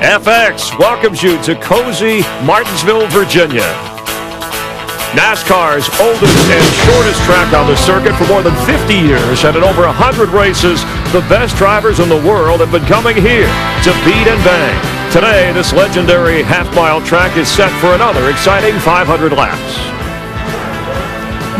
FX welcomes you to cozy Martinsville, Virginia. NASCAR's oldest and shortest track on the circuit for more than 50 years and in over 100 races, the best drivers in the world have been coming here to beat and bang. Today, this legendary half-mile track is set for another exciting 500 laps.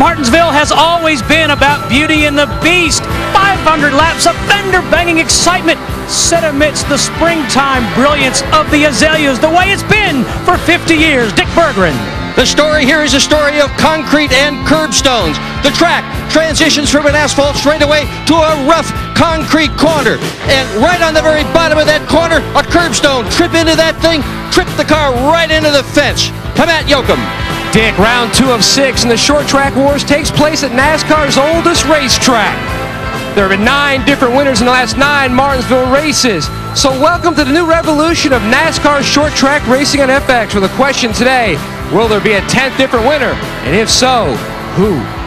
Martinsville has always been about Beauty and the Beast. 500 laps of fender banging excitement set amidst the springtime brilliance of the azaleas, the way it's been for 50 years. Dick Berggren. The story here is a story of concrete and curbstones. The track transitions from an asphalt straightaway to a rough concrete corner. And right on the very bottom of that corner, a curbstone. Trip into that thing, trip the car right into the fence. Come at Yoakum. Dick, round two of six, and the short track wars takes place at NASCAR's oldest racetrack. There have been nine different winners in the last nine Martinsville races. So welcome to the new revolution of NASCAR short track racing on FX with a question today. Will there be a 10th different winner? And if so, who?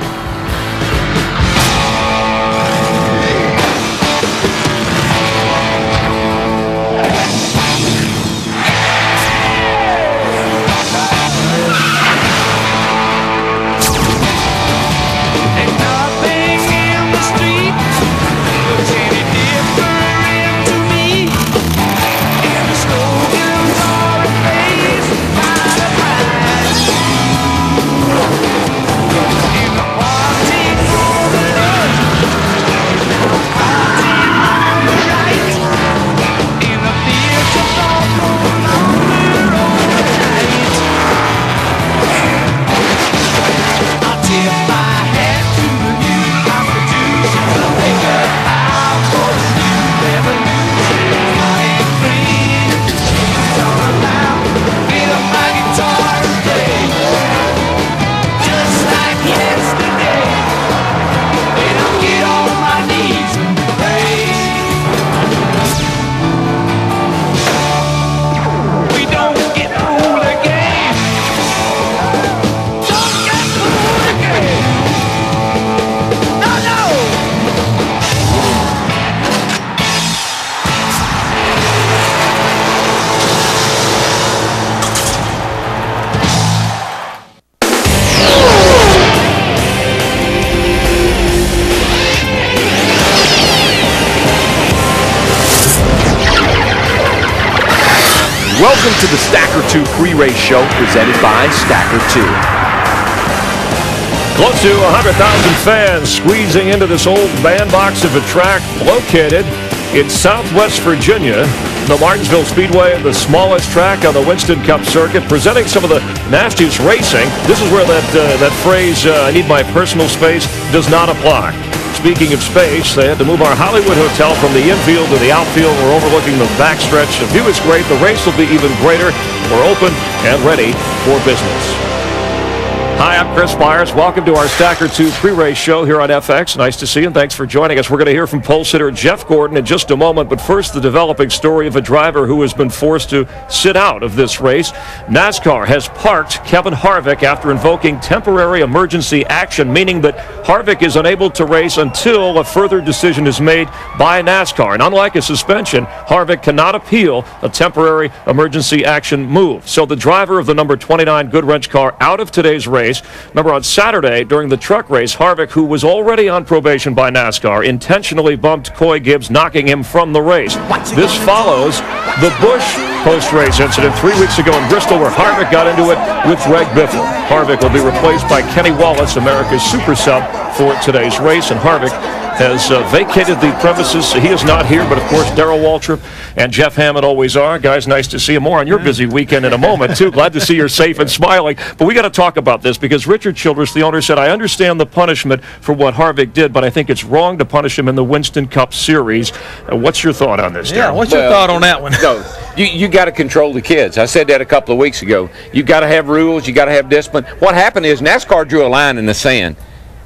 By Stacker 2. Close to 100,000 fans squeezing into this old bandbox of a track located in southwest Virginia. The Martinsville Speedway, the smallest track on the Winston Cup circuit, presenting some of the nastiest racing. This is where that, uh, that phrase, uh, I need my personal space, does not apply. Speaking of space, they had to move our Hollywood hotel from the infield to the outfield. We're overlooking the backstretch. The view is great. The race will be even greater. We're open and ready for business. Hi, I'm Chris Myers. Welcome to our Stacker 2 pre-race show here on FX. Nice to see you, and thanks for joining us. We're going to hear from pole sitter Jeff Gordon in just a moment, but first, the developing story of a driver who has been forced to sit out of this race. NASCAR has parked Kevin Harvick after invoking temporary emergency action, meaning that Harvick is unable to race until a further decision is made by NASCAR. And unlike a suspension, Harvick cannot appeal a temporary emergency action move. So the driver of the number 29 Goodwrench car out of today's race. Remember, on Saturday during the truck race, Harvick, who was already on probation by NASCAR, intentionally bumped Coy Gibbs, knocking him from the race. This follows the Busch post-race incident three weeks ago in Bristol where Harvick got into it with Greg Biffle. Harvick will be replaced by Kenny Wallace, America's super sub, for today's race, and Harvick has uh, vacated the premises. He is not here, but of course, Darrell Waltrip and Jeff Hammond always are. Guys, nice to see you. More on your busy weekend in a moment, too. Glad to see you're safe and smiling. But we got to talk about this because Richard Childress, the owner, said, I understand the punishment for what Harvick did, but I think it's wrong to punish him in the Winston Cup Series. Uh, what's your thought on this, Yeah, Darrell? what's your thought on that one? No, you, you got to control the kids. I said that a couple of weeks ago. You got to have rules. You got to have discipline. What happened is NASCAR drew a line in the sand,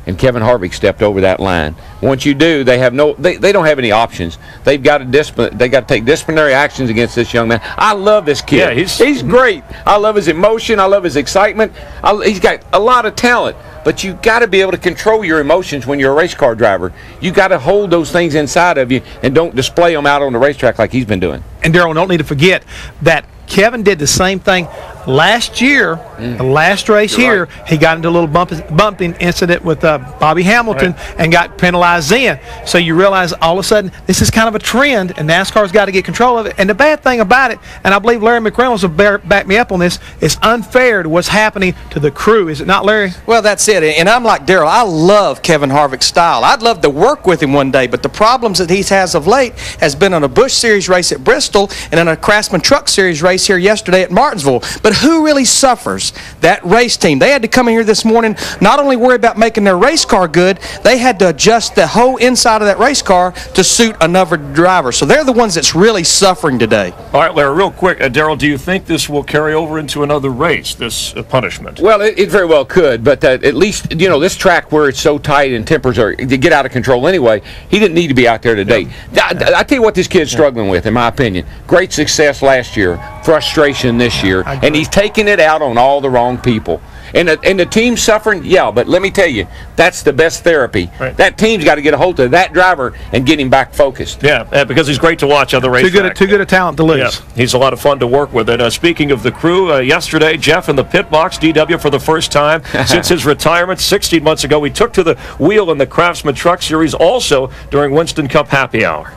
and Kevin Harvick stepped over that line. Once you do, they have no. They, they don't have any options. They've got to discipline. They got to take disciplinary actions against this young man. I love this kid. Yeah, he's- he's great. I love his emotion. I love his excitement. I, he's got a lot of talent. but you got to be able to control your emotions when you're a race car driver. You got to hold those things inside of you and don't display them out on the racetrack like he's been doing. And Darrell, don't need to forget that Kevin did the same thing last year, the last race You're here. right. He got into a little bump, bumping incident with uh, Bobby Hamilton and got penalized then. So you realize all of a sudden this is kind of a trend, and NASCAR's got to get control of it. And the bad thing about it, and I believe Larry McReynolds will bear, back me up on this, it's unfair to what's happening to the crew. Is it not, Larry? Well, that's it. And I'm like Darrell. I love Kevin Harvick's style. I'd love to work with him one day, but the problems that he's has of late has been on a Busch Series race at Bristol and in a Craftsman Truck Series race here yesterday at Martinsville. But who really suffers? That race team. They had to come in here this morning, not only worry about making their race car good, they had to adjust the whole inside of that race car to suit another driver. So they're the ones that's really suffering today. All right, Larry, real quick. Uh, Darrell, do you think this will carry over into another race, this uh, punishment? Well, it, it very well could, but uh, at least you know this track where it's so tight and tempers are to get out of control anyway. He didn't need to be out there today. I, I tell you what, this kid's struggling with, in my opinion. Great success last year, frustration this year, and he's taking it out on all the wrong people. And the, and the team's suffering, yeah, but let me tell you, that's the best therapy. Right. That team's got to get a hold of that driver and get him back focused. Yeah, because he's great to watch on the Too racetrack. good, a, too good a talent to lose. Yeah, he's a lot of fun to work with. And uh, speaking of the crew, uh, yesterday, Jeff in the pit box, DW for the first time since his retirement 16 months ago. He took to the wheel in the Craftsman Truck Series also during Winston Cup Happy Hour.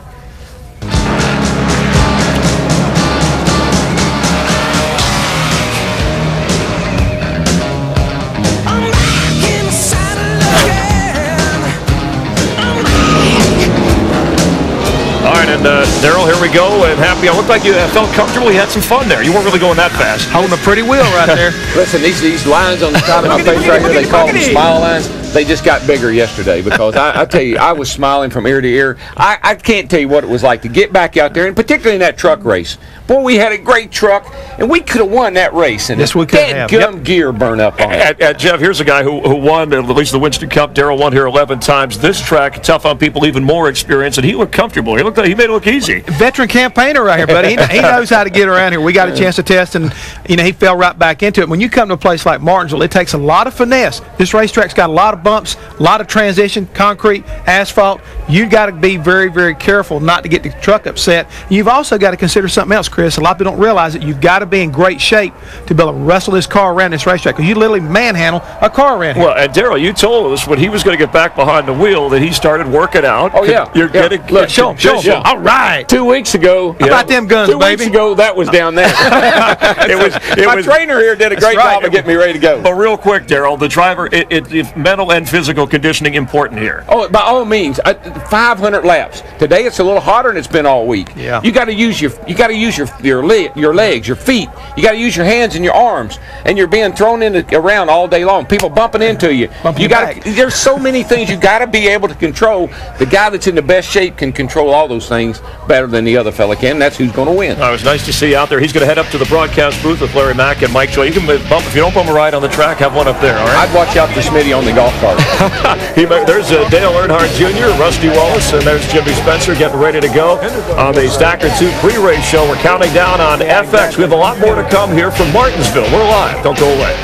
And uh, Darrell, here we go. And happy. I looked like you uh, felt comfortable. You had some fun there. You weren't really going that fast. Holding a pretty wheel right there. Listen, these these lines on the side of my face right here, they call them smile lines. They just got bigger yesterday because I, I tell you, I was smiling from ear to ear. I, I can't tell you what it was like to get back out there, and particularly in that truck race. Boy, we had a great truck, and we could have won that race. And Yes, we could have. Gum gear burn up on it. And, and Jeff, here's a guy who, who won at least the Winston Cup. Darrell won here 11 times. This track, tough on people, even more experience, and he looked comfortable. He looked like he made it look easy. veteran campaigner right here, buddy. He, he knows how to get around here. We got a chance to test, and you know he fell right back into it. When you come to a place like Martinsville, it takes a lot of finesse. This racetrack's got a lot of bumps, a lot of transition, concrete, asphalt. You've got to be very, very careful not to get the truck upset. You've also got to consider something else, Chris. A lot of people don't realize that you've got to be in great shape to be able to wrestle this car around this racetrack because you literally manhandle a car around here. Well, and Darrell, you told us when he was going to get back behind the wheel that he started working out. Oh, yeah. You're Yeah. getting Look, show 'em, show 'em. conditioned. All right. Two weeks ago, How about them guns, two baby? weeks ago, that was down there. It was. It my was. trainer here did a great right. job of getting me ready to go. But real quick, Darrell, the driver, it, it, if mental and physical conditioning important here. Oh, by all means, uh, 500 laps. Today it's a little hotter than it's been all week. Yeah. You got to use your you got to use your your leg, your legs, your feet. You got to use your hands and your arms, and you're being thrown into around all day long. People bumping into you. Bumping you got there's so many things you got to be able to control. The guy that's in the best shape can control all those things better than the other fella can. That's who's going to win. Uh, it was nice to see you out there. He's going to head up to the broadcast booth with Larry Mac and Mike Joy. You can bump if you don't bump a ride on the track. Have one up there. All right. I'd watch out for Smitty on the golf cart. He there's uh, Dale Earnhardt Jr., Rusty Wallace, and there's Jimmy Spencer getting ready to go on the Stacker 2 pre-race show. We're counting down on FX. We have a lot more to come here from Martinsville. We're live. Don't go away.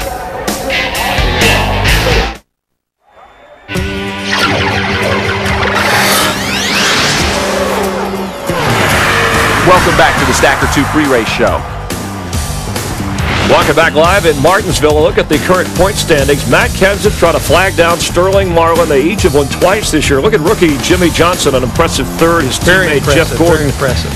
Welcome back to the Stacker 2 Free Race show. Welcome back live in Martinsville. A look at the current point standings. Matt Kenseth trying to flag down Sterling Marlin. They each have won twice this year. Look at rookie Jimmie Johnson, an impressive third. His teammate Jeff Gordon.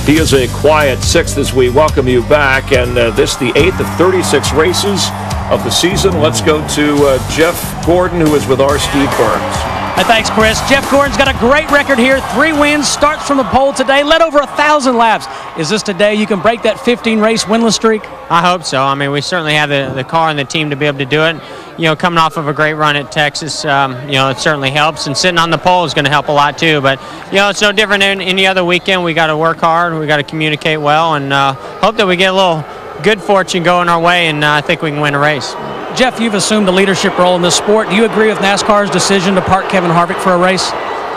He is a quiet sixth as we welcome you back. And uh, this the eighth of 36 races of the season. Let's go to uh, Jeff Gordon, who is with our Steve Burns. Thanks, Chris. Jeff Gordon's got a great record here. Three wins, starts from the pole today, led over a thousand laps. Is this today you can break that 15 race winless streak? I hope so. I mean, we certainly have the, the car and the team to be able to do it. You know, coming off of a great run at Texas, um, you know, it certainly helps. And sitting on the pole is going to help a lot too. But, you know, it's no different than any other weekend. We got to work hard. We got to communicate well and uh, hope that we get a little good fortune going our way. And uh, I think we can win a race. Jeff, you've assumed a leadership role in this sport. Do you agree with NASCAR's decision to park Kevin Harvick for a race?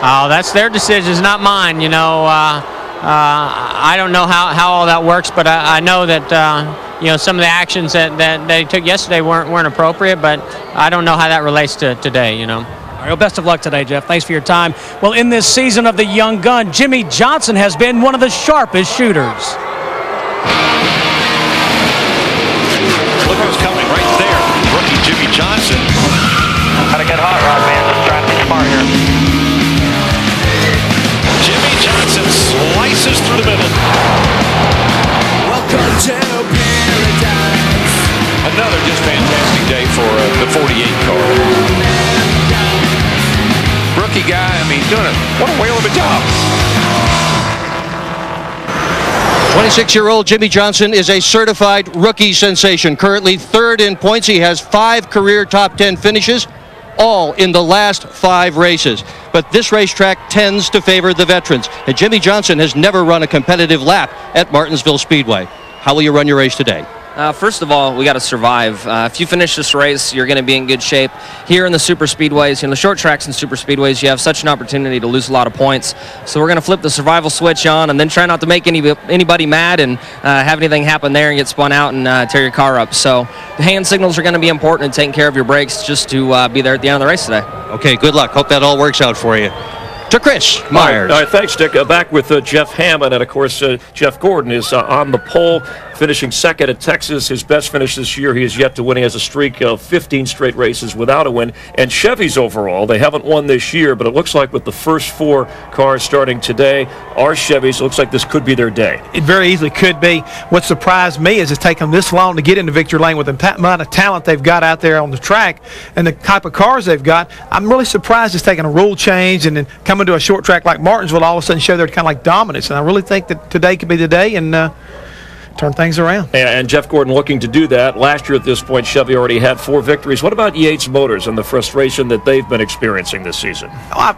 Oh, that's their decision, It's not mine. You know, uh, uh, I don't know how, how all that works, but I, I know that uh, you know, some of the actions that, that, he took yesterday weren't, weren't appropriate, but I don't know how that relates to today, you know. All right, well, best of luck today, Jeff. Thanks for your time. Well, in this season of the young gun, Jimmie Johnson has been one of the sharpest shooters. Johnson. Gotta get hot rod, man. Just trying to be smart here. Jimmie Johnson slices through the middle. Welcome to paradise. Another just fantastic day for uh, the 48 car. Rookie guy, I mean, doing it. What a whale of a job. 26-year-old Jimmie Johnson is a certified rookie sensation. Currently third in points. He has five career top 10 finishes, all in the last five races. But this racetrack tends to favor the veterans. And Jimmie Johnson has never run a competitive lap at Martinsville Speedway. How will you run your race today? Uh, first of all, we got to survive. Uh, if you finish this race, you're going to be in good shape. Here in the super speedways, in the short tracks and super speedways, you have such an opportunity to lose a lot of points. So we're going to flip the survival switch on, and then try not to make any anybody mad and uh, have anything happen there and get spun out and uh, tear your car up. So the hand signals are going to be important and taking care of your brakes just to uh, be there at the end of the race today. Okay, good luck. Hope that all works out for you. To Chris Myers. All right, thanks, Dick. Uh, back with uh, Jeff Hammond, and of course, uh, Jeff Gordon is uh, on the pole, finishing second at Texas. His best finish this year. He has yet to win. He has a streak of 15 straight races without a win. And Chevy's overall, they haven't won this year, but it looks like with the first four cars starting today, our Chevys, it looks like this could be their day. It very easily could be. What surprised me is it's taken this long to get into victory lane with the amount of talent they've got out there on the track and the type of cars they've got. I'm really surprised it's taking a rule change and then coming to a short track like Martinsville all of a sudden show their kind of like dominance. And I really think that today could be the day and uh, turn things around. And, Jeff Gordon looking to do that. Last year at this point, Chevy already had four victories. What about Yates Motors and the frustration that they've been experiencing this season? Oh, I,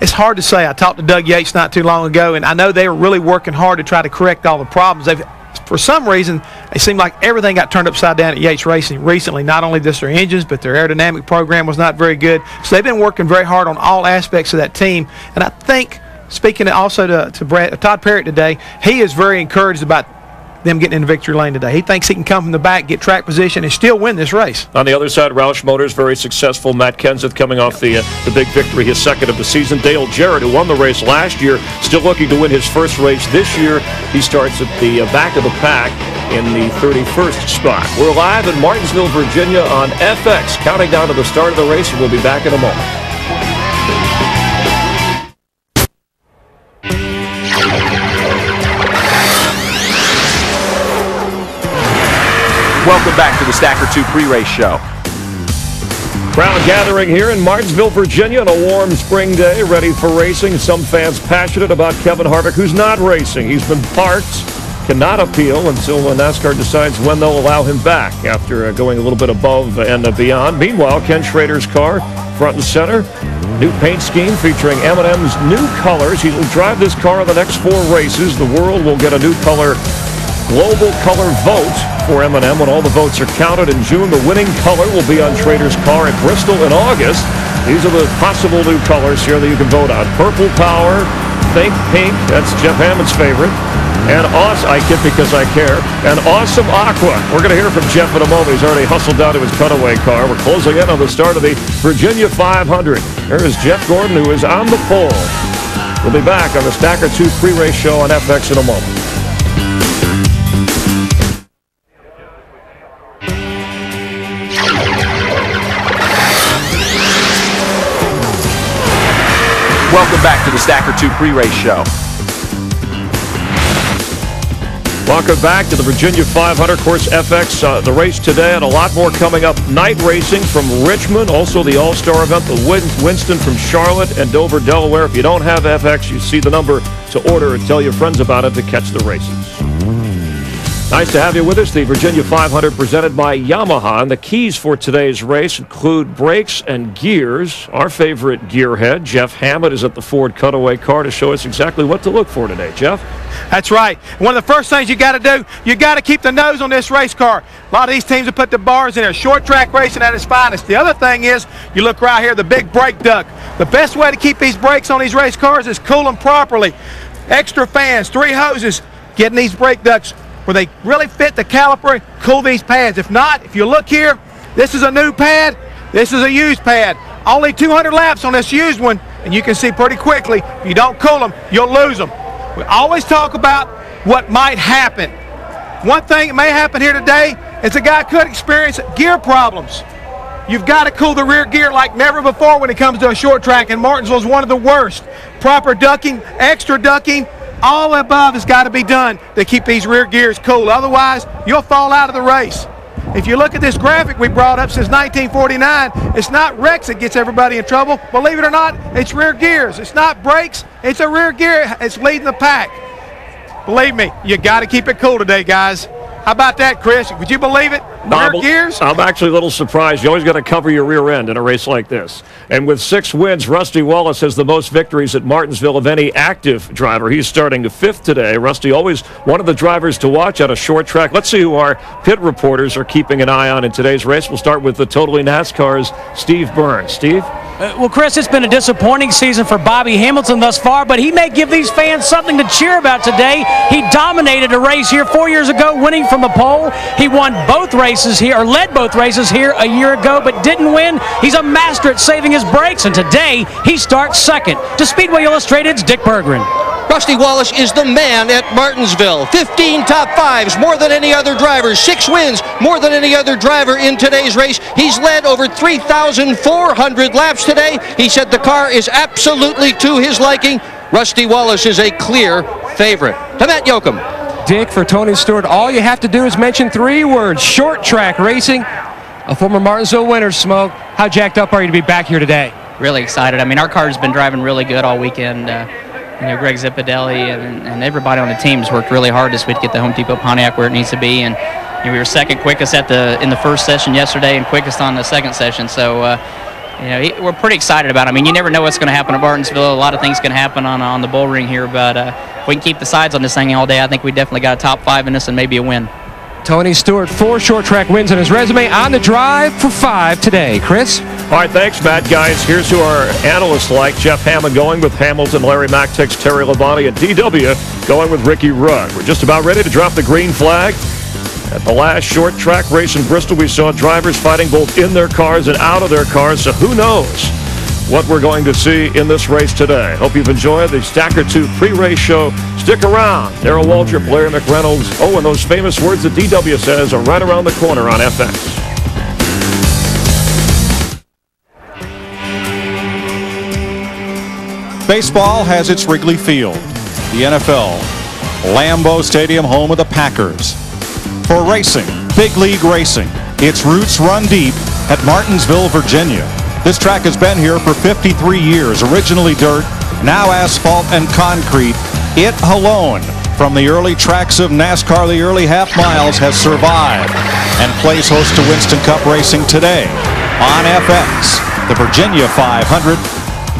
it's hard to say. I talked to Doug Yates not too long ago, and I know they were really working hard to try to correct all the problems. They've, for some reason, it seemed like everything got turned upside down at Yates Racing recently. Not only just their engines, but their aerodynamic program was not very good. So they've been working very hard on all aspects of that team, and I think. Speaking also to, to Brad, Todd Parrott today, he is very encouraged about them getting into victory lane today. He thinks he can come from the back, get track position, and still win this race. On the other side, Roush Motors very successful. Matt Kenseth coming off the uh, the big victory, his second of the season. Dale Jarrett, who won the race last year, still looking to win his first race this year. He starts at the uh, back of the pack in the 31st spot. We're live in Martinsville, Virginia on FX, counting down to the start of the race, and we'll be back in a moment. Welcome back to the Stacker 2 pre-race show. Crowd gathering here in Martinsville, Virginia on a warm spring day, ready for racing. Some fans passionate about Kevin Harvick, who's not racing. He's been parked, cannot appeal until NASCAR decides when they'll allow him back after uh, going a little bit above and beyond. Meanwhile, Ken Schrader's car, front and center, new paint scheme featuring M&M's new colors. He will drive this car in the next four races. The world will get a new color global color vote for M&M when all the votes are counted in June. The winning color will be on Schrader's car at Bristol in August. These are the possible new colors here that you can vote on. Purple Power, Think Pink, that's Jeff Hammond's favorite. And awesome, I kid because I care. And Awesome Aqua. We're going to hear from Jeff in a moment. He's already hustled down to his cutaway car. We're closing in on the start of the Virginia 500. Here is Jeff Gordon, who is on the pole. We'll be back on the Stacker 2 pre-race show on FX in a moment. Welcome back to the Stacker 2 pre-race show. Welcome back to the Virginia 500 Course FX. Uh, the race today and a lot more coming up. Night racing from Richmond, also the All-Star event, the Winston from Charlotte and Dover, Delaware. If you don't have FX, you see the number to order and tell your friends about it to catch the races. Nice to have you with us. The Virginia 500 presented by Yamaha. And the keys for today's race include brakes and gears. Our favorite gearhead, Jeff Hammond, is at the Ford cutaway car to show us exactly what to look for today. Jeff? That's right. One of the first things you got to do, you got to keep the nose on this race car. A lot of these teams have put the bars in there. Short track racing at its finest. The other thing is, you look right here, the big brake duct. The best way to keep these brakes on these race cars is cool them properly. Extra fans, three hoses, getting these brake ducts where they really fit the caliper, cool these pads. If not, if you look here, this is a new pad, this is a used pad. Only 200 laps on this used one, and you can see pretty quickly, if you don't cool them, you'll lose them. We always talk about what might happen. One thing that may happen here today is a guy could experience gear problems. You've got to cool the rear gear like never before when it comes to a short track, and Martinsville is one of the worst. Proper ducking, extra ducking, all above has got to be done to keep these rear gears cool. Otherwise, you'll fall out of the race. If you look at this graphic we brought up since 1949, it's not wrecks that gets everybody in trouble. Believe it or not, it's rear gears. It's not brakes, it's a rear gear. It's leading the pack. Believe me, you got to keep it cool today, guys. How about that, Chris? Would you believe it? Rear I'm, gears? I'm actually a little surprised. You always got to cover your rear end in a race like this. And with six wins, Rusty Wallace has the most victories at Martinsville of any active driver. He's starting fifth today. Rusty, always one of the drivers to watch at a short track. Let's see who our pit reporters are keeping an eye on in today's race. We'll start with the Totally NASCAR's Steve Burns. Steve? Uh, well, Chris, it's been a disappointing season for Bobby Hamilton thus far, but he may give these fans something to cheer about today. He dominated a race here four years ago, winning from the pole. He won both races here, or led both races here a year ago, but didn't win. He's a master at saving his brakes, and today he starts second. To Speedway Illustrated's Dick Berggren. Rusty Wallace is the man at Martinsville. 15 top fives, more than any other driver. Six wins, more than any other driver in today's race. He's led over 3,400 laps today. He said the car is absolutely to his liking. Rusty Wallace is a clear favorite. To Matt Yoakum. Dick, for Tony Stewart, all you have to do is mention three words short track racing. A former Martinsville winner, Smoke. How jacked up are you to be back here today? Really excited. I mean, our car's been driving really good all weekend. Uh, you know, Greg Zipadelli and, and everybody on the team's worked really hard this week to get the Home Depot Pontiac where it needs to be. And you know, we were second quickest at the in the first session yesterday and quickest on the second session. So. Uh, you know, he, we're pretty excited about it. I mean, you never know what's going to happen at Martinsville. A lot of things can happen on on the bull ring here, but uh, if we can keep the sides on this thing all day, I think we definitely got a top five in this and maybe a win. Tony Stewart, four short track wins on his resume on the drive for five today. Chris? All right, thanks, Matt. Guys, here's who our analysts like. Jeff Hammond going with Hamilton, Larry Mactix, Terry Labonte, and DW going with Ricky Rudd. We're just about ready to drop the green flag. At the last short track race in Bristol, we saw drivers fighting both in their cars and out of their cars, so who knows what we're going to see in this race today. Hope you've enjoyed the Stacker 2 pre-race show. Stick around. Darrell Waltrip, Blair McReynolds. Oh, and those famous words that DW says are right around the corner on FX. Baseball has its Wrigley Field. The NFL, Lambeau Stadium, home of the Packers. For racing, big league racing, its roots run deep at Martinsville, Virginia. This track has been here for 53 years, originally dirt, now asphalt and concrete. It alone, from the early tracks of NASCAR, the early half miles, has survived and plays host to Winston Cup racing today on FX, the Virginia 500,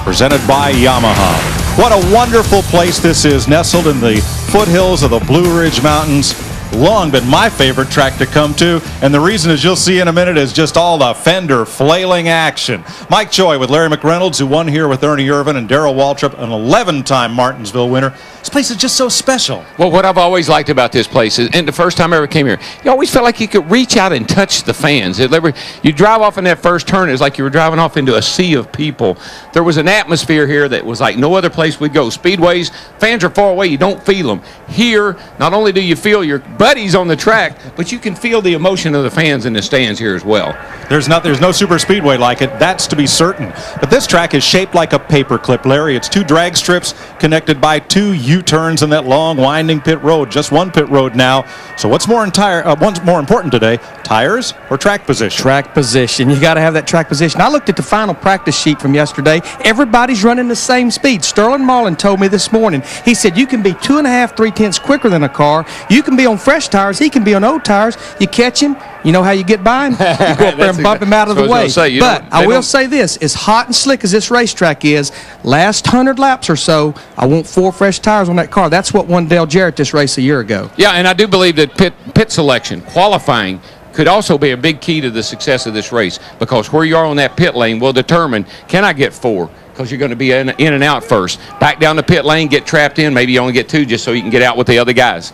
presented by Yamaha. What a wonderful place this is, nestled in the foothills of the Blue Ridge Mountains long been my favorite track to come to, and the reason, as you'll see in a minute, is just all the fender flailing action. Mike Joy with Larry McReynolds, who won here with Ernie Irvan and Darrell Waltrip, an 11-time Martinsville winner. This place is just so special. Well, what I've always liked about this place is, and the first time I ever came here, you always felt like you could reach out and touch the fans. It never, you drive off in that first turn, it's like you were driving off into a sea of people. There was an atmosphere here that was like no other place we'd go. Speedways, fans are far away, you don't feel them. Here, not only do you feel your buddies on the track, but you can feel the emotion of the fans in the stands here as well. There's not there's no super speedway like it. That's to be certain. But this track is shaped like a paperclip, Larry. It's two drag strips connected by two U-turns in that long winding pit road. Just one pit road now. So what's more entire uh, what's more important today? Tires or track position? Track position. You got to have that track position. I looked at the final practice sheet from yesterday. Everybody's running the same speed. Sterling Marlin told me this morning. He said you can be two and a half, three tenths quicker than a car. You can be on fresh tires. He can be on old tires. You catch him. You know how you get by him? You go up there and bump him out of the way. Say, but I will say this: as hot and slick as this racetrack is, last hundred laps or so, I want four fresh tires on that car. That's what won Dale Jarrett this race a year ago. Yeah, and I do believe that pit pit selection, qualifying, could also be a big key to the success of this race because where you are on that pit lane will determine can I get four because you're going to be in, in and out first. Back down the pit lane, get trapped in. Maybe you only get two just so you can get out with the other guys.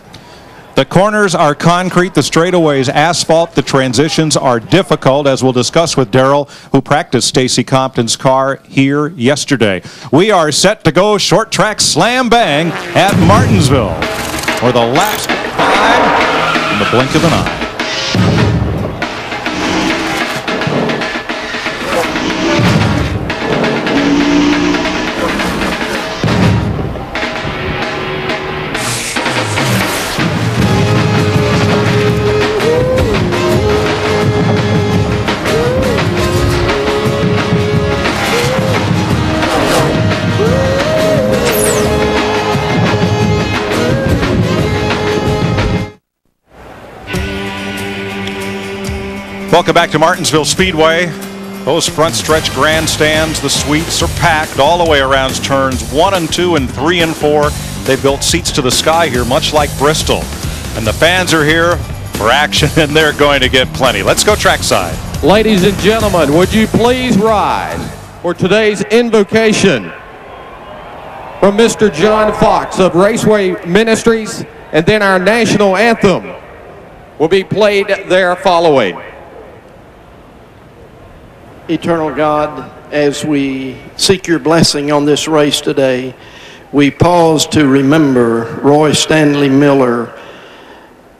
The corners are concrete, the straightaways asphalt, the transitions are difficult, as we'll discuss with Darrell, who practiced Stacy Compton's car here yesterday. We are set to go short track slam bang at Martinsville for the last five in the blink of an eye. Welcome back to Martinsville Speedway. Those front stretch grandstands, the suites are packed all the way around turns one and two and three and four. They built seats to the sky here, much like Bristol. And the fans are here for action, and they're going to get plenty. Let's go trackside. Ladies and gentlemen, would you please rise for today's invocation from Mr. John Fox of Raceway Ministries, and then our national anthem will be played there following. Eternal God, as we seek your blessing on this race today, we pause to remember Roy Stanley Miller,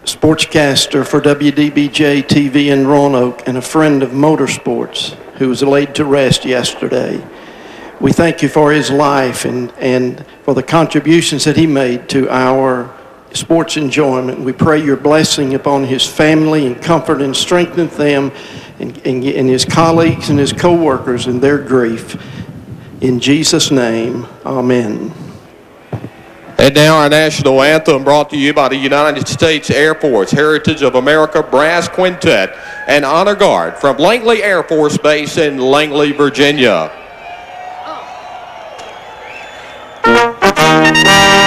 sportscaster for WDBJ TV in Roanoke and a friend of motorsports who was laid to rest yesterday. We thank you for his life and, and for the contributions that he made to our sports enjoyment. We pray your blessing upon his family and comfort and strengthen them and, and, and his colleagues and his co-workers in their grief. In Jesus' name, amen. And now our national anthem brought to you by the United States Air Force Heritage of America Brass Quintet and Honor Guard from Langley Air Force Base in Langley, Virginia. And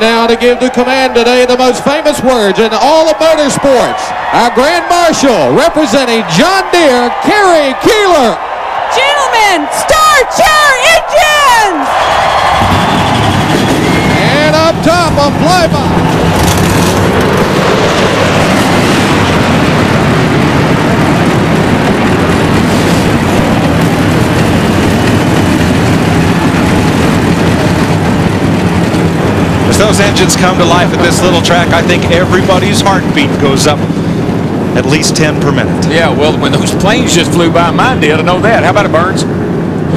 now to give the command today the most famous words in all of motorsports, our Grand Marshal representing John Deere, Kerry Keeler. Gentlemen, start your engines! And up top on flyby. As those engines come to life at this little track, I think everybody's heartbeat goes up at least 10 per minute. Yeah, well, when those planes just flew by, mine did. I know that. How about it, Burns?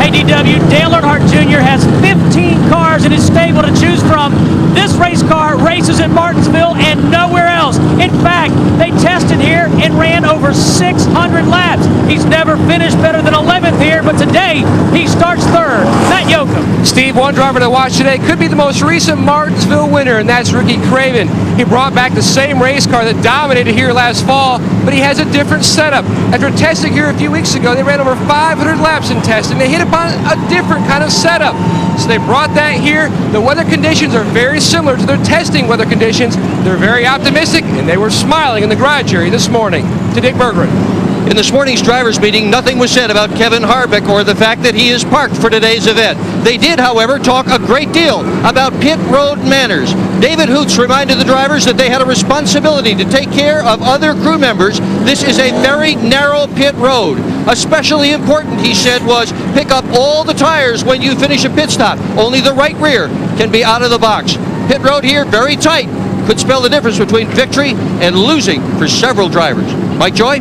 Hey, DW, Dale Earnhardt Jr. has 15 cars in his stable to choose from. This race car races in Martinsville and nowhere else. In fact, they tested here and ran over 600 laps. He's never finished better than 11th here, but today he starts third. Matt Yoakum. Steve, one driver to watch today could be the most recent Martinsville winner, and that's Ricky Craven. He brought back the same race car that dominated here last fall, but he has a different setup. After testing here a few weeks ago, they ran over 500 laps in testing. They hit upon a different kind of setup. So they brought that here. The weather conditions are very similar to their testing weather conditions. They're very optimistic, and they were smiling in the garage area this morning. To Dick Berggren. In this morning's drivers' meeting, nothing was said about Kevin Harvick or the fact that he is parked for today's event. They did, however, talk a great deal about pit road manners. David Hoots reminded the drivers that they had a responsibility to take care of other crew members. This is a very narrow pit road. Especially important, he said, was pick up all the tires when you finish a pit stop. Only the right rear can be out of the box. Pit road here, very tight. could spell the difference between victory and losing for several drivers. Mike Joy?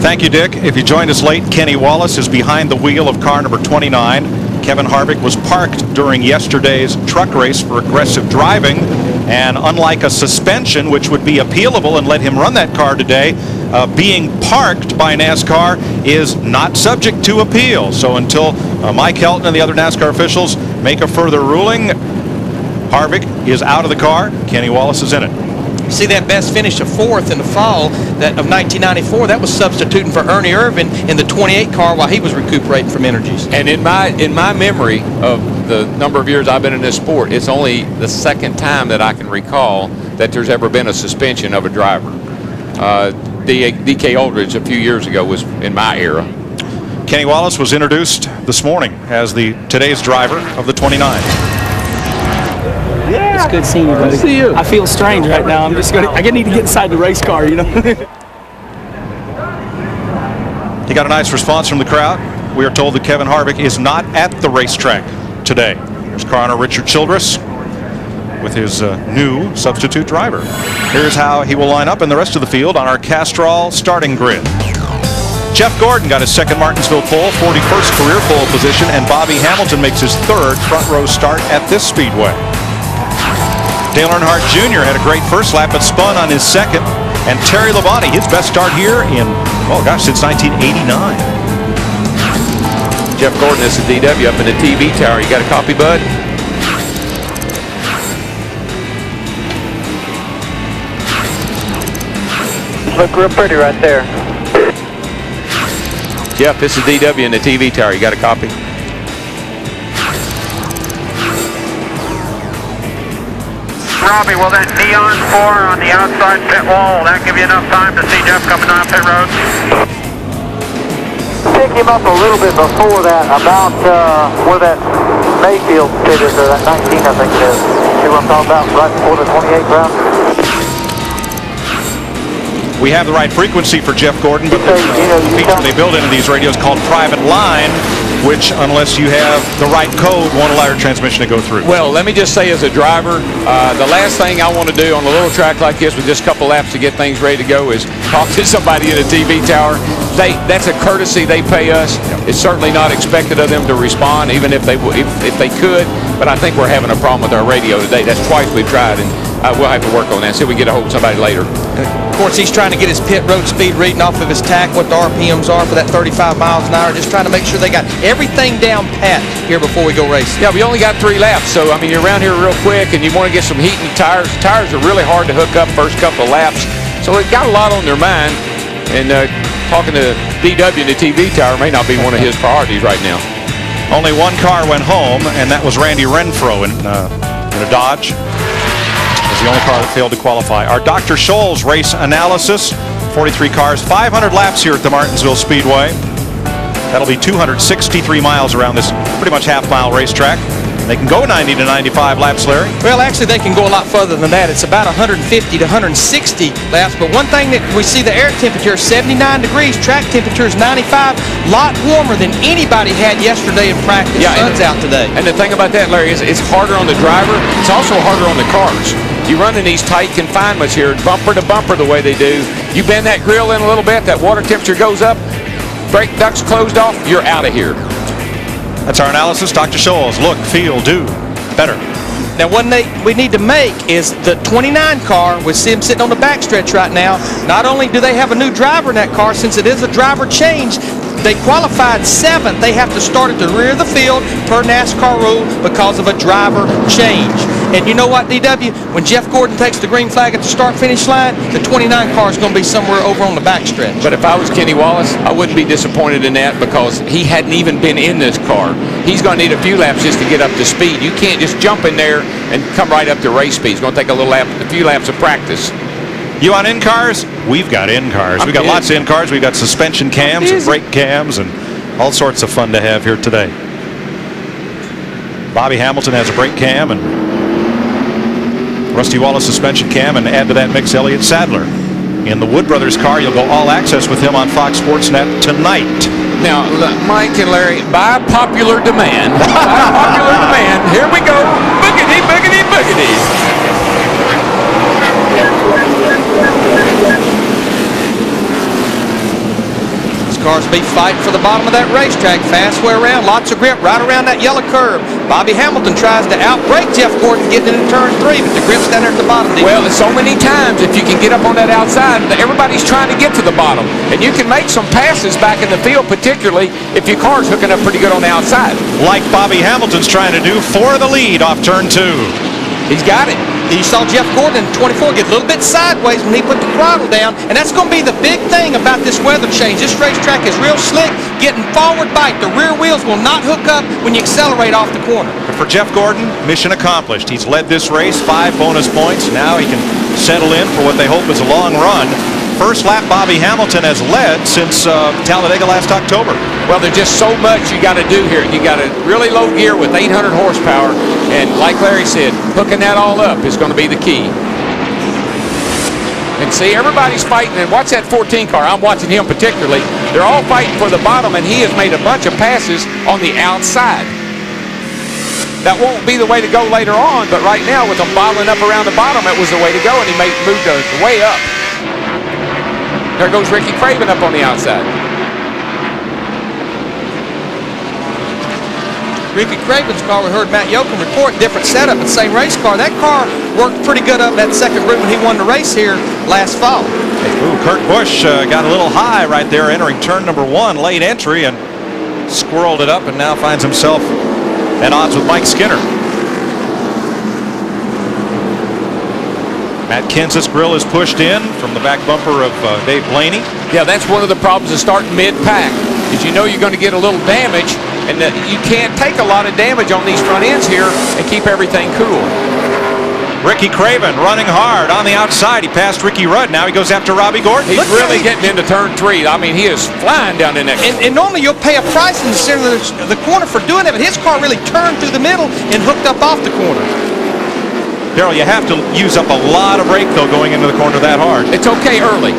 Thank you, Dick. If you joined us late, Kenny Wallace is behind the wheel of car number 29. Kevin Harvick was parked during yesterday's truck race for aggressive driving. And unlike a suspension, which would be appealable and let him run that car today, uh, being parked by NASCAR is not subject to appeal. So until uh, Mike Helton and the other NASCAR officials make a further ruling, Harvick is out of the car. Kenny Wallace is in it. See that best finish of fourth in the fall that of 1994. That was substituting for Ernie Irvan in the 28 car while he was recuperating from energies. And in my in my memory of the number of years I've been in this sport, it's only the second time that I can recall that there's ever been a suspension of a driver. Uh, DK Aldridge a few years ago was in my era. Kenny Wallace was introduced this morning as the today's driver of the 29. It's good seeing you, buddy. See you. I feel strange right now. I'm just gonna. I need to get inside the race car, you know. he got a nice response from the crowd. We are told that Kevin Harvick is not at the racetrack today. Here's car owner Richard Childress with his uh, new substitute driver. Here's how he will line up in the rest of the field on our Castrol starting grid. Jeff Gordon got his second Martinsville pole, 41st career pole position, and Bobby Hamilton makes his third front row start at this speedway. Dale Earnhardt Jr. had a great first lap, but spun on his second. And Terry Labonte, his best start here in, oh gosh, since 1989. Jeff Gordon, this is DW up in the TV tower. You got a copy, bud? Look real pretty right there. Jeff, this is DW in the TV tower. You got a copy? Robbie, will that neon four on the outside pit wall, will that give you enough time to see Jeff coming down pit road? Pick him up a little bit before that, about uh, where that Mayfield pit is, or that 19 I think it is. See what I'm talking about, right before the 28 round? We have the right frequency for Jeff Gordon, but there's a feature they build into these radios called private line, which, unless you have the right code, won't allow your transmission to go through. Well, let me just say as a driver, uh, the last thing I want to do on a little track like this with just a couple laps to get things ready to go is talk to somebody in a TV tower. They, that's a courtesy they pay us. It's certainly not expected of them to respond, even if they if, if they could. But I think we're having a problem with our radio today. That's twice we've tried, and uh, we'll have to work on that. See if we get a hold of somebody later. Of course, he's trying to get his pit road speed reading off of his tach, what the RPMs are for that 35 miles an hour. Just trying to make sure they got everything down pat here before we go racing. Yeah, we only got three laps, so I mean you're around here real quick, and you want to get some heat in the tires. The Tires are really hard to hook up first couple of laps, so they've got a lot on their mind. And uh, talking to DW in the TV tower may not be one of his priorities right now. Only one car went home, and that was Randy Renfrow in, uh, in a Dodge the only car that failed to qualify. Our Dr. Scholl's race analysis 43 cars, 500 laps here at the Martinsville Speedway. That'll be 263 miles around this pretty much half mile racetrack. They can go 90 to 95 laps, Larry. Well, actually, they can go a lot further than that. It's about 150 to 160 laps. But one thing that we see the air temperature is 79 degrees, track temperature is 95, a lot warmer than anybody had yesterday in practice. Yeah, Sun's out today. And the thing about that, Larry, is it's harder on the driver. It's also harder on the cars. You run in these tight confinements here, bumper to bumper the way they do. You bend that grill in a little bit, that water temperature goes up, brake ducts closed off, you're out of here. That's our analysis. Dr. Scholl's, look, feel, do better. Now, one they, we need to make is the 29 car with Sim sitting on the backstretch right now. Not only do they have a new driver in that car, since it is a driver change, they qualified seventh. They have to start at the rear of the field per NASCAR rule because of a driver change. And you know what, DW? When Jeff Gordon takes the green flag at the start-finish line, the 29 car is going to be somewhere over on the backstretch. But if I was Kenny Wallace, I wouldn't be disappointed in that because he hadn't even been in this car. He's going to need a few laps just to get up to speed. You can't just jump in there and come right up to race speed. It's going to take a little lap, a few laps of practice. You on in cars? We've got in cars. We've got lots of in cars. We've got suspension cams and brake cams and all sorts of fun to have here today. Bobby Hamilton has a brake cam and Rusty Wallace suspension cam and add to that mix Elliott Sadler. In the Wood Brothers car, you'll go all access with him on Fox Sports Net tonight. Now, Mike and Larry, by popular demand, by popular demand, here we go, boogity, boogity, boogity. Will be fighting for the bottom of that racetrack. Fast way around, lots of grip right around that yellow curb. Bobby Hamilton tries to outbrake Jeff Gordon getting into turn three, but the grip's down there at the bottom. Well, so many times if you can get up on that outside, everybody's trying to get to the bottom. And you can make some passes back in the field, particularly if your car's hooking up pretty good on the outside. Like Bobby Hamilton's trying to do for the lead off turn two. He's got it. You saw Jeff Gordon in 24 get a little bit sideways when he put the throttle down, and that's going to be the big thing about this weather change. This racetrack is real slick, getting forward bite. The rear wheels will not hook up when you accelerate off the corner. For Jeff Gordon, mission accomplished. He's led this race, five bonus points. Now he can settle in for what they hope is a long run. First lap Bobby Hamilton has led since uh, Talladega last October. Well, there's just so much you got to do here. You got a really low gear with 800 horsepower, and like Larry said, hooking that all up is going to be the key. And see, everybody's fighting, and watch that 14 car. I'm watching him particularly. They're all fighting for the bottom, and he has made a bunch of passes on the outside. That won't be the way to go later on, but right now, with them bottling up around the bottom, it was the way to go, and he made moved way up. There goes Ricky Craven up on the outside. Ricky Craven's car, we heard Matt Yocum report, different setup, but same race car. That car worked pretty good up that second route when he won the race here last fall. Ooh, Kurt Busch uh, got a little high right there entering turn number one, late entry, and squirreled it up and now finds himself at odds with Mike Skinner. Matt Kenseth's grill is pushed in from the back bumper of uh, Dave Blaney. Yeah, that's one of the problems of starting mid-pack, is you know you're going to get a little damage, and that you can't take a lot of damage on these front ends here and keep everything cool. Ricky Craven running hard on the outside. He passed Ricky Rudd. Now he goes after Robby Gordon. He's really getting into turn three. I mean, he is flying down in there. And, and normally you'll pay a price in the center of the, the corner for doing that, but his car really turned through the middle and hooked up off the corner. Darrell, you have to use up a lot of brake, though, going into the corner that hard. It's okay early.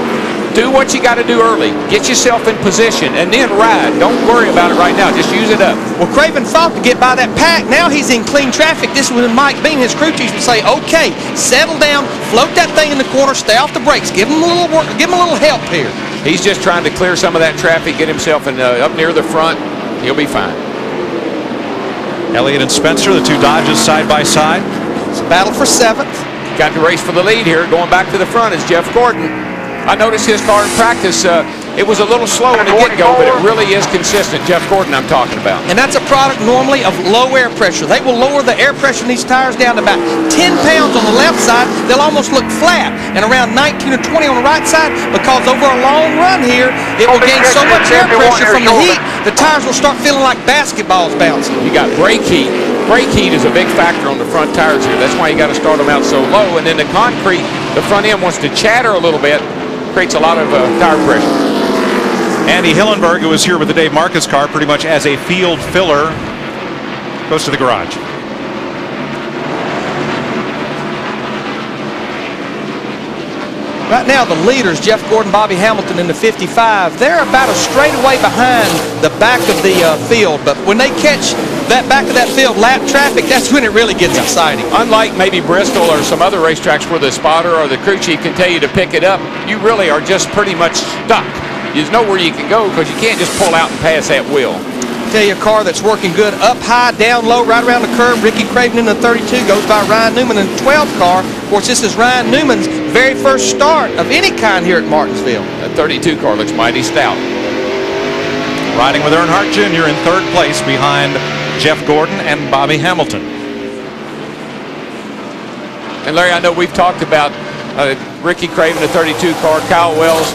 Do what you got to do early. Get yourself in position and then ride. Don't worry about it right now. Just use it up. Well, Craven fought to get by that pack. Now he's in clean traffic. This is when Mike Beam, his crew chief, would say, okay, settle down, float that thing in the corner, stay off the brakes. Give him a little work, give him a little help here. He's just trying to clear some of that traffic, get himself in, uh, up near the front. He'll be fine. Elliott and Spencer, the two Dodges side by side. It's a battle for seventh. Got to race for the lead here. Going back to the front is Jeff Gordon. I noticed his car in practice. Uh, it was a little slow in the get-go, but it really is consistent. Jeff Gordon I'm talking about. And that's a product normally of low air pressure. They will lower the air pressure in these tires down to about 10 pounds on the left side. They'll almost look flat. And around 19 or 20 on the right side because over a long run here, it will gain so much air pressure from the heat, the tires will start feeling like basketballs bouncing. You got brake heat. Brake heat is a big factor on the front tires here. That's why you got to start them out so low. And then the concrete, the front end wants to chatter a little bit, creates a lot of uh, tire pressure. Andy Hillenberg, who was here with the Dave Marcis car pretty much as a field filler, goes to the garage. Right now, the leaders, Jeff Gordon, Bobby Hamilton in the 55, they're about a straightaway behind the back of the uh, field. But when they catch that back of that field lap traffic, that's when it really gets exciting. Unlike maybe Bristol or some other racetracks where the spotter or the crew chief can tell you to pick it up, you really are just pretty much stuck. There's nowhere you can go because you can't just pull out and pass that wheel. Tell you a car that's working good up high, down low, right around the curve. Ricky Craven in the 32 goes by Ryan Newman in the 12 car. Of course, this is Ryan Newman's very first start of any kind here at Martinsville. That 32 car looks mighty stout. Riding with Earnhardt Jr. in third place behind Jeff Gordon and Bobby Hamilton. And Larry, I know we've talked about uh, Ricky Craven, the 32 car, Cal Wells.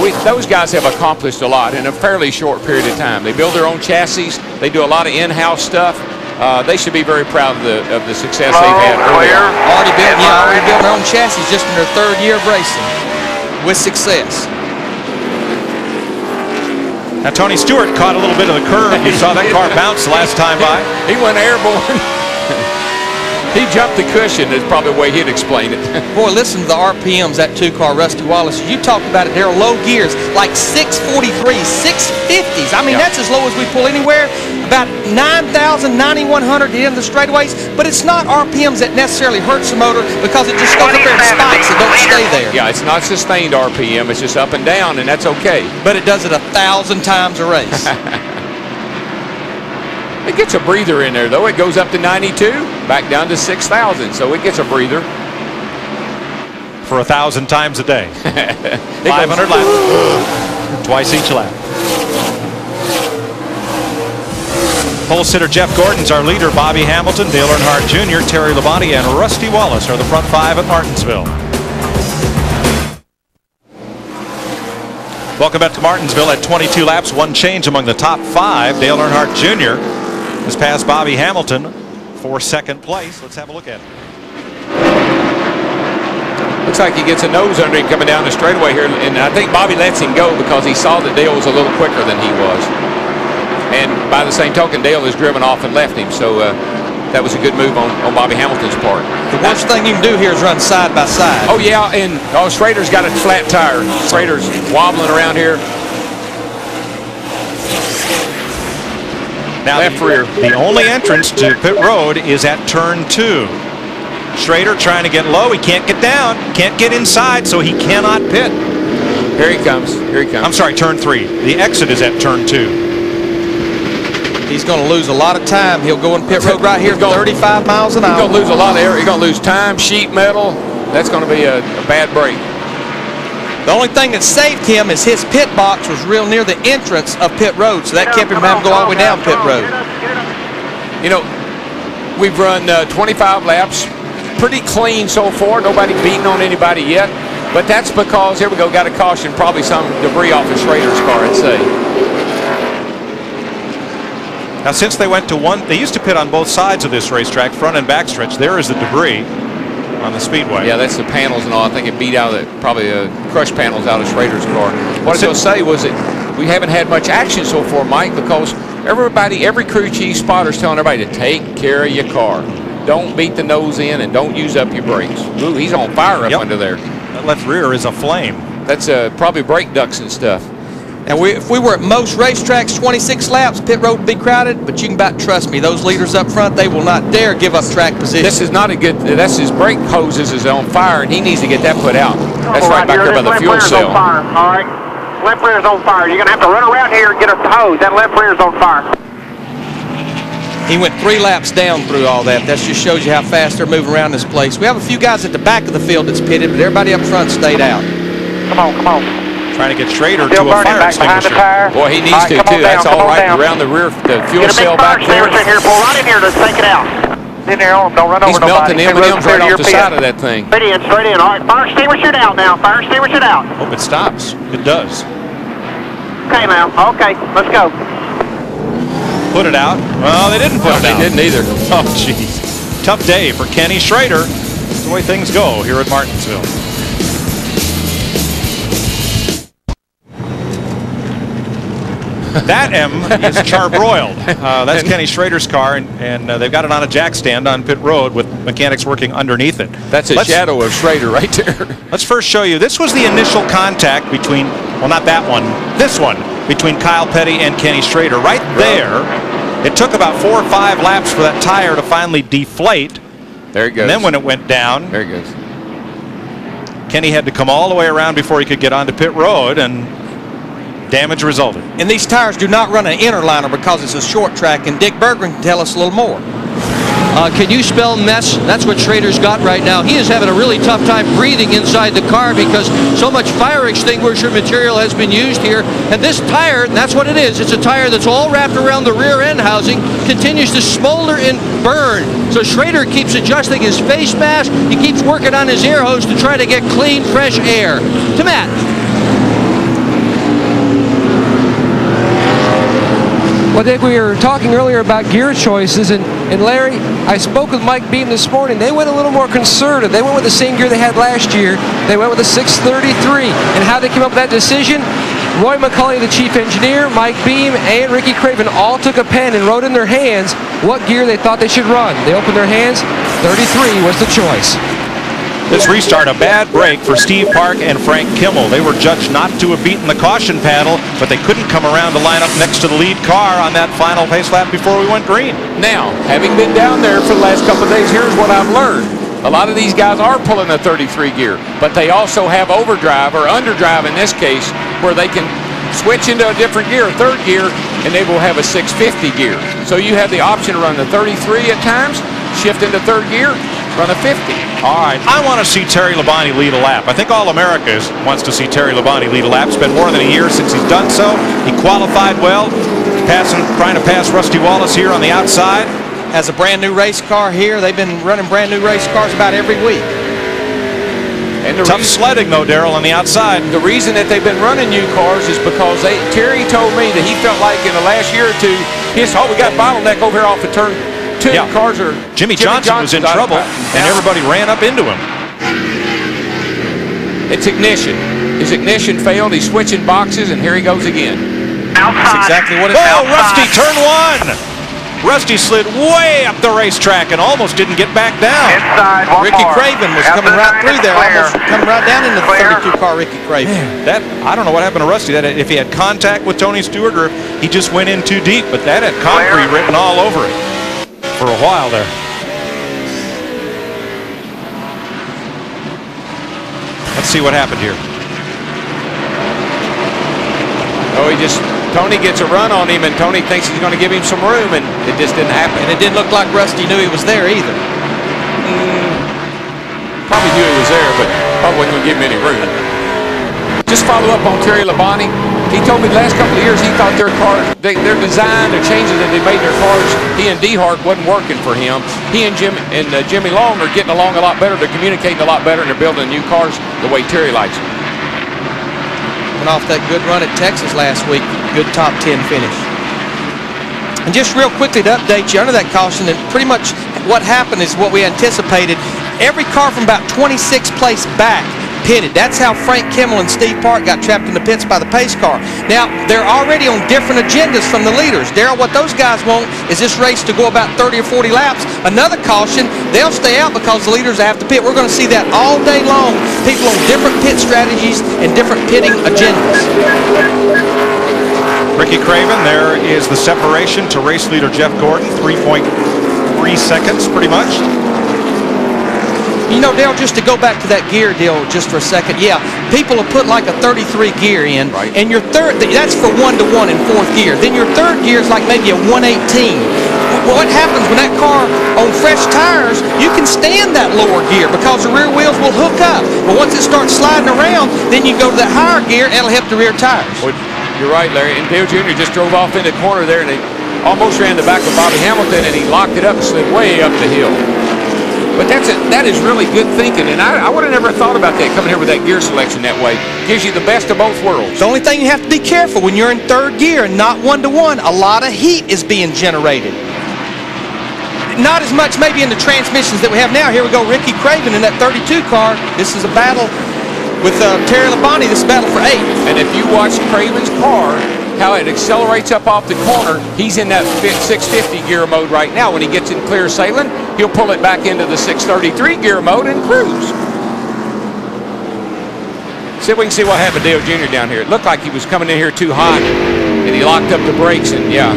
We, those guys have accomplished a lot in a fairly short period of time. They build their own chassis. They do a lot of in-house stuff. Uh, they should be very proud of the of the success they've had earlier. Already built, yeah, already built their own chassis just in their third year of racing with success. Now Tony Stewart caught a little bit of the curve. You saw that car bounce last time by. He went airborne. He jumped the cushion is probably the way he'd explain it. Boy, listen to the RPMs that two car Rusty Wallace. You talked about it. They're low gears, like 643, 650s. I mean, Yeah. that's as low as we pull anywhere. About 9,000, 9,100 to end the straightaways. But it's not RPMs that necessarily hurts the motor because it just goes up there and spikes. It don't stay there. Yeah, it's not sustained RPM. It's just up and down, and that's okay. But it does it a thousand times a race. It gets a breather in there, though. It goes up to 92, back down to 6,000, so it gets a breather. For a thousand times a day. It 500 laps. Twice each lap. Pole sitter Jeff Gordon's our leader. Bobby Hamilton, Dale Earnhardt Jr., Terry Labonte, and Rusty Wallace are the front five at Martinsville. Welcome back to Martinsville at 22 laps, one change among the top five. Dale Earnhardt Jr. has passed Bobby Hamilton for second place. Let's have a look at it. Looks like he gets a nose under him coming down the straightaway here, and I think Bobby lets him go because he saw that Dale was a little quicker than he was. And by the same token, Dale has driven off and left him, so uh, that was a good move on, on Bobby Hamilton's part. The worst thing you can do here is run side by side. Oh yeah, and oh Schrader's got a flat tire. Schrader's wobbling around here. Now, Left the, rear. the only entrance to pit road is at turn two. Schrader trying to get low. He can't get down. Can't get inside, so he cannot pit. Here he comes. Here he comes. I'm sorry, turn three. The exit is at turn two. He's going to lose a lot of time. He'll go in pit road right here, gonna- 35 miles an hour. He's going to lose a lot of air. He's going to lose time, sheet metal. That's going to be a, a bad break. The only thing that saved him is his pit box was real near the entrance of pit road, so that kept him from having to go all the way down pit road. You know, we've run uh, 25 laps, pretty clean so far. Nobody beating on anybody yet. But that's because, here we go, got a caution, probably some debris off of Schrader's car, I'd say. Now, since they went to one, they used to pit on both sides of this racetrack, front and back stretch. There is the debris on the speedway. Yeah, that's the panels and all. I think it beat out of the, probably uh, crushed panels out of Schrader's car. What I was going to say was that we haven't had much action so far, Mike, because everybody, every crew chief spotter's telling everybody to take care of your car. Don't beat the nose in and don't use up your brakes. Ooh, he's on fire up Yep. under there. That left rear is a flame. That's uh, probably brake ducts and stuff. And we, if we were at most racetracks, 26 laps, pit road would be crowded, but you can about trust me, those leaders up front, they will not dare give up track position. This is not a good. That's his brake hoses is on fire, and he needs to get that put out. That's All right back here, there by the fuel cell. on fire, all right? Left rear's on fire. You're going to have to run around here and get a hose. That left rear's on fire. He went three laps down through all that. That just shows you how fast they're moving around this place. We have a few guys at the back of the field that's pitted, but everybody up front stayed out. Come on, come on. Trying to get Schrader Still to a fire back behind the extinguisher. Boy, he needs All right, to too. down, That's come all on right down. around the rear, the fuel Get a big cell fire back there. extinguisher here. Pull right in here to take it out. In there on 'em. Don't run He's over melting nobody. the Stay M&Ms clear right off the your side of that thing. Straight in, straight in. All right, fire extinguisher it out now. Fire extinguisher it out. Hope it stops. It does. Okay, now. Okay, let's go. Put it out. Well, they didn't put No, it they out. didn't either. Oh, jeez. Tough day for Kenny Schrader. That's the way things go here at Martinsville. That M is charbroiled. Uh, that's Kenny Schrader's car, and, and uh, they've got it on a jack stand on pit road with mechanics working underneath it. That's a Let's- shadow of Schrader right there. Let's first show you. This was the initial contact between, well, not that one, this one, between Kyle Petty and Kenny Schrader. Right there. It took about four or five laps for that tire to finally deflate. There it goes. And then when it went down, there it goes. Kenny had to come all the way around before he could get onto pit road, and damage resulted. And these tires do not run an inner liner because it's a short track, and Dick Berggren can tell us a little more. Uh, can you spell mess? That's what Schrader's got right now. He is having a really tough time breathing inside the car because so much fire extinguisher material has been used here. And this tire, and that's what it is, it's a tire that's all wrapped around the rear end housing, continues to smolder and burn. So Schrader keeps adjusting his face mask. He keeps working on his air hose to try to get clean, fresh air. To Matt. Well, Dick, we were talking earlier about gear choices, and, and Larry, I spoke with Mike Beam this morning. They went a little more conservative. They went with the same gear they had last year. They went with a 633. And how they came up with that decision? Roy McCulley, the chief engineer, Mike Beam, and Ricky Craven all took a pen and wrote in their hands what gear they thought they should run. They opened their hands. 33 was the choice. This restart a bad break for Steve Park and Frank Kimmel. They were judged not to have beaten the caution paddle, but they couldn't come around to line up next to the lead car on that final pace lap before we went green. Now, having been down there for the last couple of days, here's what I've learned. A lot of these guys are pulling a 33 gear, but they also have overdrive or underdrive in this case, where they can switch into a different gear, third gear, and they will have a 650 gear. So you have the option to run the 33 at times, shift into third gear, run a 50. All right, I want to see Terry Labonte lead a lap. I think all America wants to see Terry Labonte lead a lap. It's been more than a year since he's done so. He qualified well, passing, trying to pass Rusty Wallace here on the outside. Has a brand new race car here. They've been running brand new race cars about every week. And the Tough reason- sledding though, Darrell, on the outside. The reason that they've been running new cars is because they, Terry told me that he felt like in the last year or two, his oh we got bottleneck over here off of turn two. Yeah. Cars are Jimmie, Johnson was in Johnson's out of trouble, and Now, everybody ran up into him. It's ignition. His ignition failed. He's switching boxes, and here he goes again. That's exactly what it is. Oh, Rusty, turn one! Rusty slid way up the racetrack and almost didn't get back down. Inside, Ricky more. Craven was After coming right through there, clear. almost coming right down into the Clear. 32 car Ricky Craven. That I don't know what happened to Rusty. That if he had contact with Tony Stewart or if he just went in too deep, but that had concrete Clear. written all over it for a while there. Let's see what happened here. Oh, he just Tony gets a run on him, and Tony thinks he's going to give him some room, and it just didn't happen. And it didn't look like Rusty knew he was there either. Mm, probably knew he was there, but probably wasn't going to give him any room. Just follow up on Terry Labonte. He told me the last couple of years he thought their cars, they, their design, their changes that they made their cars, he and Dehart wasn't working for him. He and Jim and uh, Jimmy Long are getting along a lot better. They're communicating a lot better, and they're building new cars the way Terry likes them. Went off that good run at Texas last week. Good top 10 finish. And just real quickly to update you under that caution, that pretty much what happened is what we anticipated. Every car from about 26th place back pitted. That's how Frank Kimmel and Steve Park got trapped in the pits by the pace car. Now, they're already on different agendas from the leaders. Darrell, what those guys want is this race to go about 30 or 40 laps. Another caution, they'll stay out because the leaders have to pit. We're going to see that all day long. People on different pit strategies and different pitting agendas. Ricky Craven, there is the separation to race leader Jeff Gordon, 3.3 seconds pretty much. You know, Dale, just to go back to that gear deal just for a second, yeah, people have put like a 33 gear in, right. and your third, that's for one to one in fourth gear. Then your third gear is like maybe a 118. Well, what happens when that car on fresh tires, you can stand that lower gear because the rear wheels will hook up. But once it starts sliding around, then you go to that higher gear and it'll help the rear tires. Well, you're right, Larry. And Dale Jr. just drove off in the corner there, and he almost ran the back of Bobby Hamilton, and he locked it up and slid way up the hill. But that's it. That is really good thinking, and I, I would have never thought about that coming here with that gear selection that way. Gives you the best of both worlds. The only thing you have to be careful when you're in third gear and not one to one, a lot of heat is being generated. Not as much maybe in the transmissions that we have now. Here we go, Ricky Craven in that 32 car. This is a battle with uh, Terry Labonte. This battle for eight. And if you watch Craven's car, how it accelerates up off the corner, he's in that 650 gear mode right now. When he gets in clear sailing, he'll pull it back into the 633 gear mode and cruise. See if we can see what happened to Dale Jr. down here. It looked like he was coming in here too hot, and he locked up the brakes, and yeah.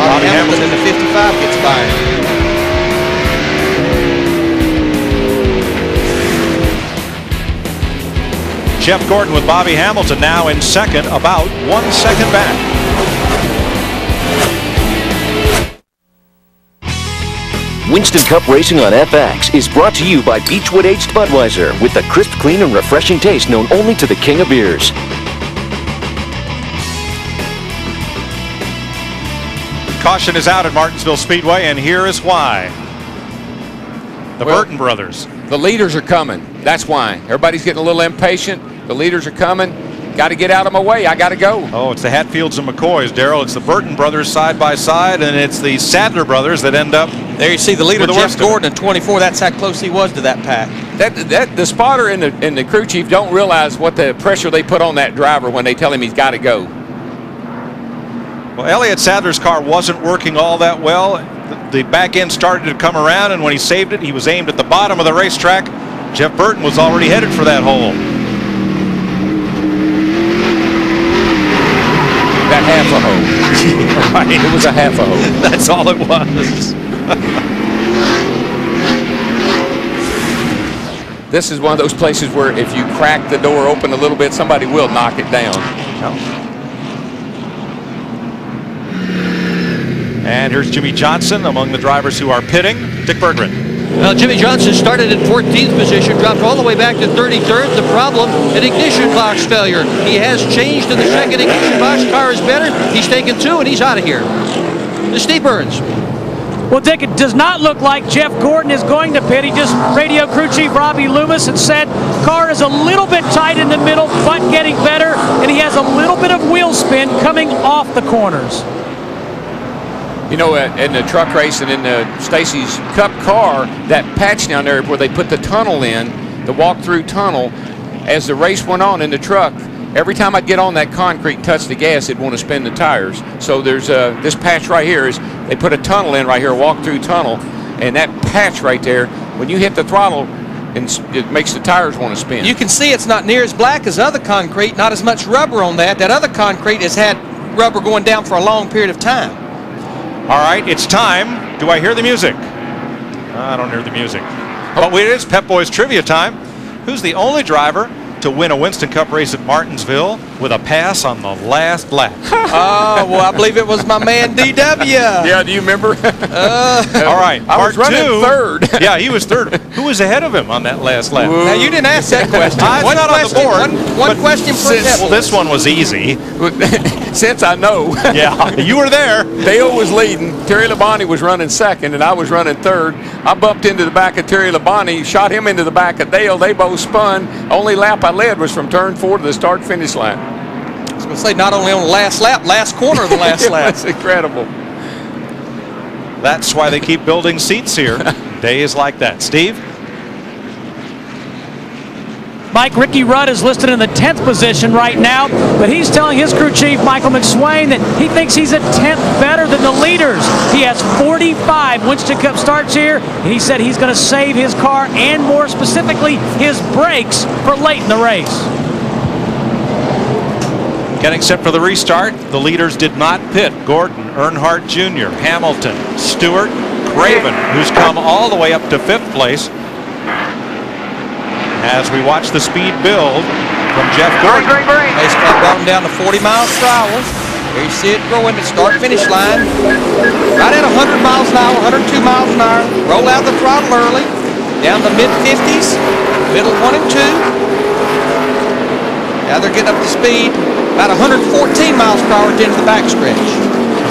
Bobby Hamilton in the 55 gets fired. Jeff Gordon with Bobby Hamilton now in second, about one second back. Winston Cup Racing on FX is brought to you by Beechwood Aged Budweiser with the crisp, clean, and refreshing taste known only to the king of beers. Caution is out at Martinsville Speedway, and here is why. The Well- Burton brothers. The leaders are coming. That's why. Everybody's getting a little impatient. The leaders are coming. Got to get out of my way. I got to go. Oh, it's the Hatfields and McCoys, Darrell. It's the Burton brothers side by side, and it's the Sadler brothers that end up There you see the leader, the Jeff worst of it. Gordon, at 24. That's how close he was to that pack. That, that the spotter and the and the crew chief don't realize what the pressure they put on that driver when they tell him he's got to go. Well, Elliott Sadler's car wasn't working all that well. The, the back end started to come around, and when he saved it, he was aimed at the bottom of the racetrack. Jeff Burton was already headed for that hole. Half a hole. right. It was a half a hole. That's all it was. This is one of those places where if you crack the door open a little bit, somebody will knock it down. And here's Jimmie Johnson among the drivers who are pitting. Dick Berggren. Well, Jimmie Johnson started in 14th position, dropped all the way back to 33rd. The problem, an ignition box failure. He has changed to the second ignition box. Car is better. He's taken two, and he's out of here. The Steve Byrnes. Well, Dick, it does not look like Jeff Gordon is going to pit. He just radio crew chief Robbie Loomis and said car is a little bit tight in the middle, but getting better, and he has a little bit of wheel spin coming off the corners. You know, uh, in the truck race and in the Stacy's Cup car, that patch down there where they put the tunnel in, the walk-through tunnel, as the race went on in the truck, every time I'd get on that concrete and touch the gas, it'd want to spin the tires. So there's uh, this patch right here is they put a tunnel in right here, a walk-through tunnel, and that patch right there, when you hit the throttle, and it makes the tires want to spin. You can see it's not near as black as other concrete, not as much rubber on that. That other concrete has had rubber going down for a long period of time. All right, it's time. Do I hear the music? I don't hear the music. But it is Pep Boys trivia time. Who's the only driver to win a Winston Cup race at Martinsville with a pass on the last lap? oh, well, I believe it was my man DW. yeah, do you remember? Uh, All right, I was running two. third. yeah, he was third. Who was ahead of him on that last lap? Now, you didn't ask that question. It's One not question, on the board. one- one question per since- Well, this one was easy. Since I know. Yeah, you were there. Dale was leading. Terry Labonte was running second, and I was running third. I bumped into the back of Terry Labonte, shot him into the back of Dale. They both spun. Only lap I led was from turn four to the start finish line. I was going to say, not only on the last lap, last corner of the last lap. was incredible. That's why they keep building seats here. Days like that. Steve? Mike Ricky Rudd is listed in the 10th position right now, but he's telling his crew chief, Michael McSwain, that he thinks he's a 10th better than the leaders. He has 45 Winston Cup starts here, and he said he's going to save his car and more specifically his brakes for late in the race. Getting set for the restart, the leaders did not pit. Gordon, Earnhardt Jr., Hamilton, Stewart, Craven, who's come all the way up to fifth place. As we watch the speed build from Jeff Gordon. Pace car brought him down to 40 miles per hour. There you see it growing to start finish line. Right at 100 miles an hour, 102 miles an hour. Roll out the throttle early. Down to mid 50s. Middle one and two. Now they're getting up to speed. About 114 miles per hour at the end of the backstretch.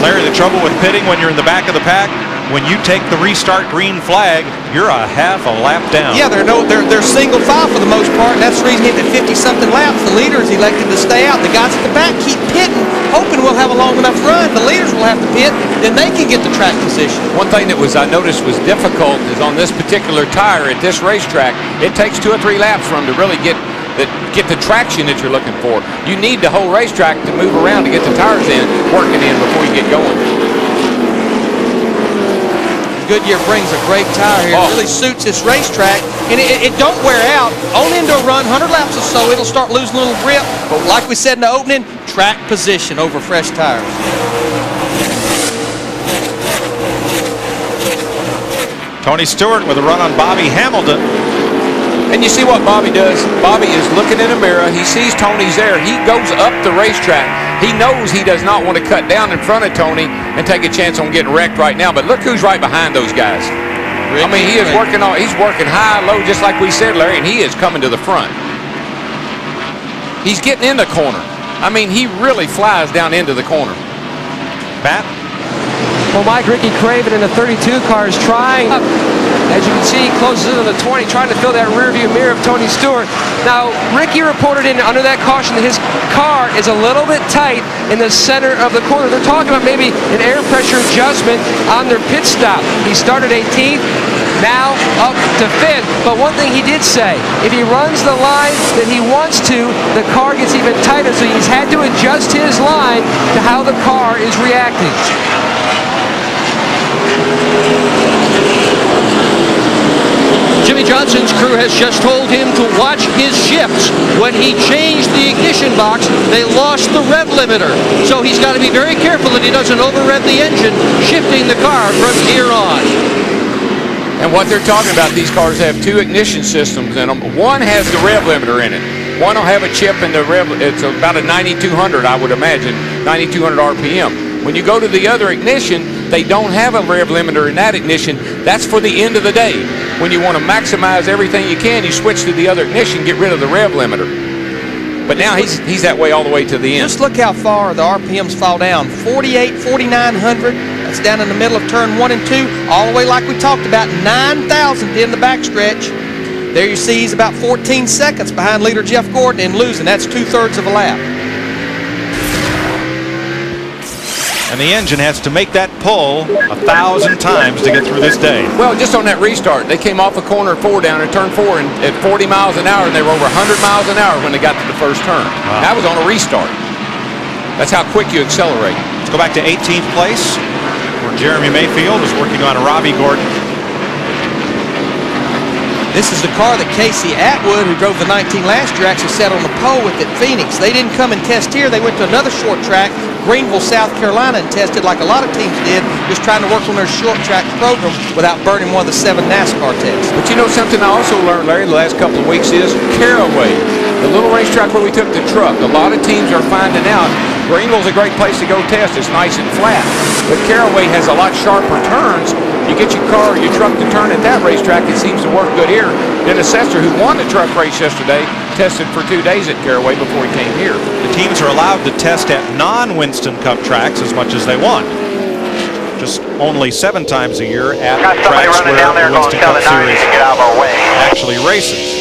Larry, the trouble with pitting when you're in the back of the pack, when you take the restart green flag, you're a half a lap down. Yeah, they're no, they're they're single file for the most part, and that's the reason getting at 50 something laps. The leaders elected to stay out. The guys at the back keep pitting, hoping we'll have a long enough run. The leaders will have to pit, then they can get the track position. One thing that was I noticed was difficult is on this particular tire at this racetrack, it takes two or three laps for them to really get the, get the traction that you're looking for. You need the whole racetrack to move around to get the tires in, working in before you get going. Goodyear brings a great tire here. It really suits this racetrack, and it, it, it don't wear out. On into a run, 100 laps or so, it'll start losing a little grip. But like we said in the opening, track position over fresh tires. Tony Stewart with a run on Bobby Hamilton. And you see what Bobby does? Bobby is looking in a mirror. He sees Tony's there. He goes up the racetrack. He knows he does not want to cut down in front of Tony and take a chance on getting wrecked right now. But look who's right behind those guys. I mean, he is working on. He's working high, low, just like we said, Larry, and he is coming to the front. He's getting in the corner. I mean, he really flies down into the corner. Matt? Well, Mike Ricky Craven in the 32 car is trying. As you can see, he closes in on the 20, trying to fill that rear view mirror of Tony Stewart. Now, Ricky reported in under that caution that his car is a little bit tight in the center of the corner. They're talking about maybe an air pressure adjustment on their pit stop. He started 18th, now up to fifth. But one thing he did say, if he runs the line that he wants to, the car gets even tighter. So he's had to adjust his line to how the car is reacting. Jimmie Johnson's crew has just told him to watch his shifts. When he changed the ignition box, they lost the rev limiter. So he's got to be very careful that he doesn't over-rev the engine, shifting the car from here on. And what they're talking about, these cars have two ignition systems in them. One has the rev limiter in it. One will have a chip in the rev. It's about a 9200, I would imagine, 9200 RPM. When you go to the other ignition, they don't have a rev limiter in that ignition. That's for the end of the day. When you want to maximize everything you can, you switch to the other ignition, get rid of the rev limiter. But now he's he's that way all the way to the end. Just look how far the RPMs fall down. 48, 4900. That's down in the middle of turn one and two, all the way like we talked about, 9,000 in the backstretch. There you see he's about 14 seconds behind leader Jeff Gordon and losing. That's two-thirds of a lap. And the engine has to make that pull a thousand times to get through this day. Well, just on that restart, they came off a corner four down at turn four and at 40 miles an hour, and they were over 100 miles an hour when they got to the first turn. That was on a restart. That's how quick you accelerate. Let's go back to 18th place, where Jeremy Mayfield is working on a Robby Gordon. This is the car that Casey Atwood, who drove the 19 last year, actually sat on the pole with at Phoenix. They didn't come and test here. They went to another short track, Greenville, South Carolina, and tested like a lot of teams did, just trying to work on their short track program without burning one of the seven NASCAR tests. But you know something I also learned, Larry, the last couple of weeks is Caraway, the little racetrack where we took the truck. A lot of teams are finding out Greenville's a great place to go test. It's nice and flat. But Caraway has a lot sharper turns. You get your car, or your truck to turn at that racetrack, it seems to work good here. Dennis Setzer, who won the truck race yesterday, tested for two days at Caraway before he came here. The teams are allowed to test at non-Winston Cup tracks as much as they want. Just only seven times a year at tracks where the Winston Cup Series get out of our way. actually races.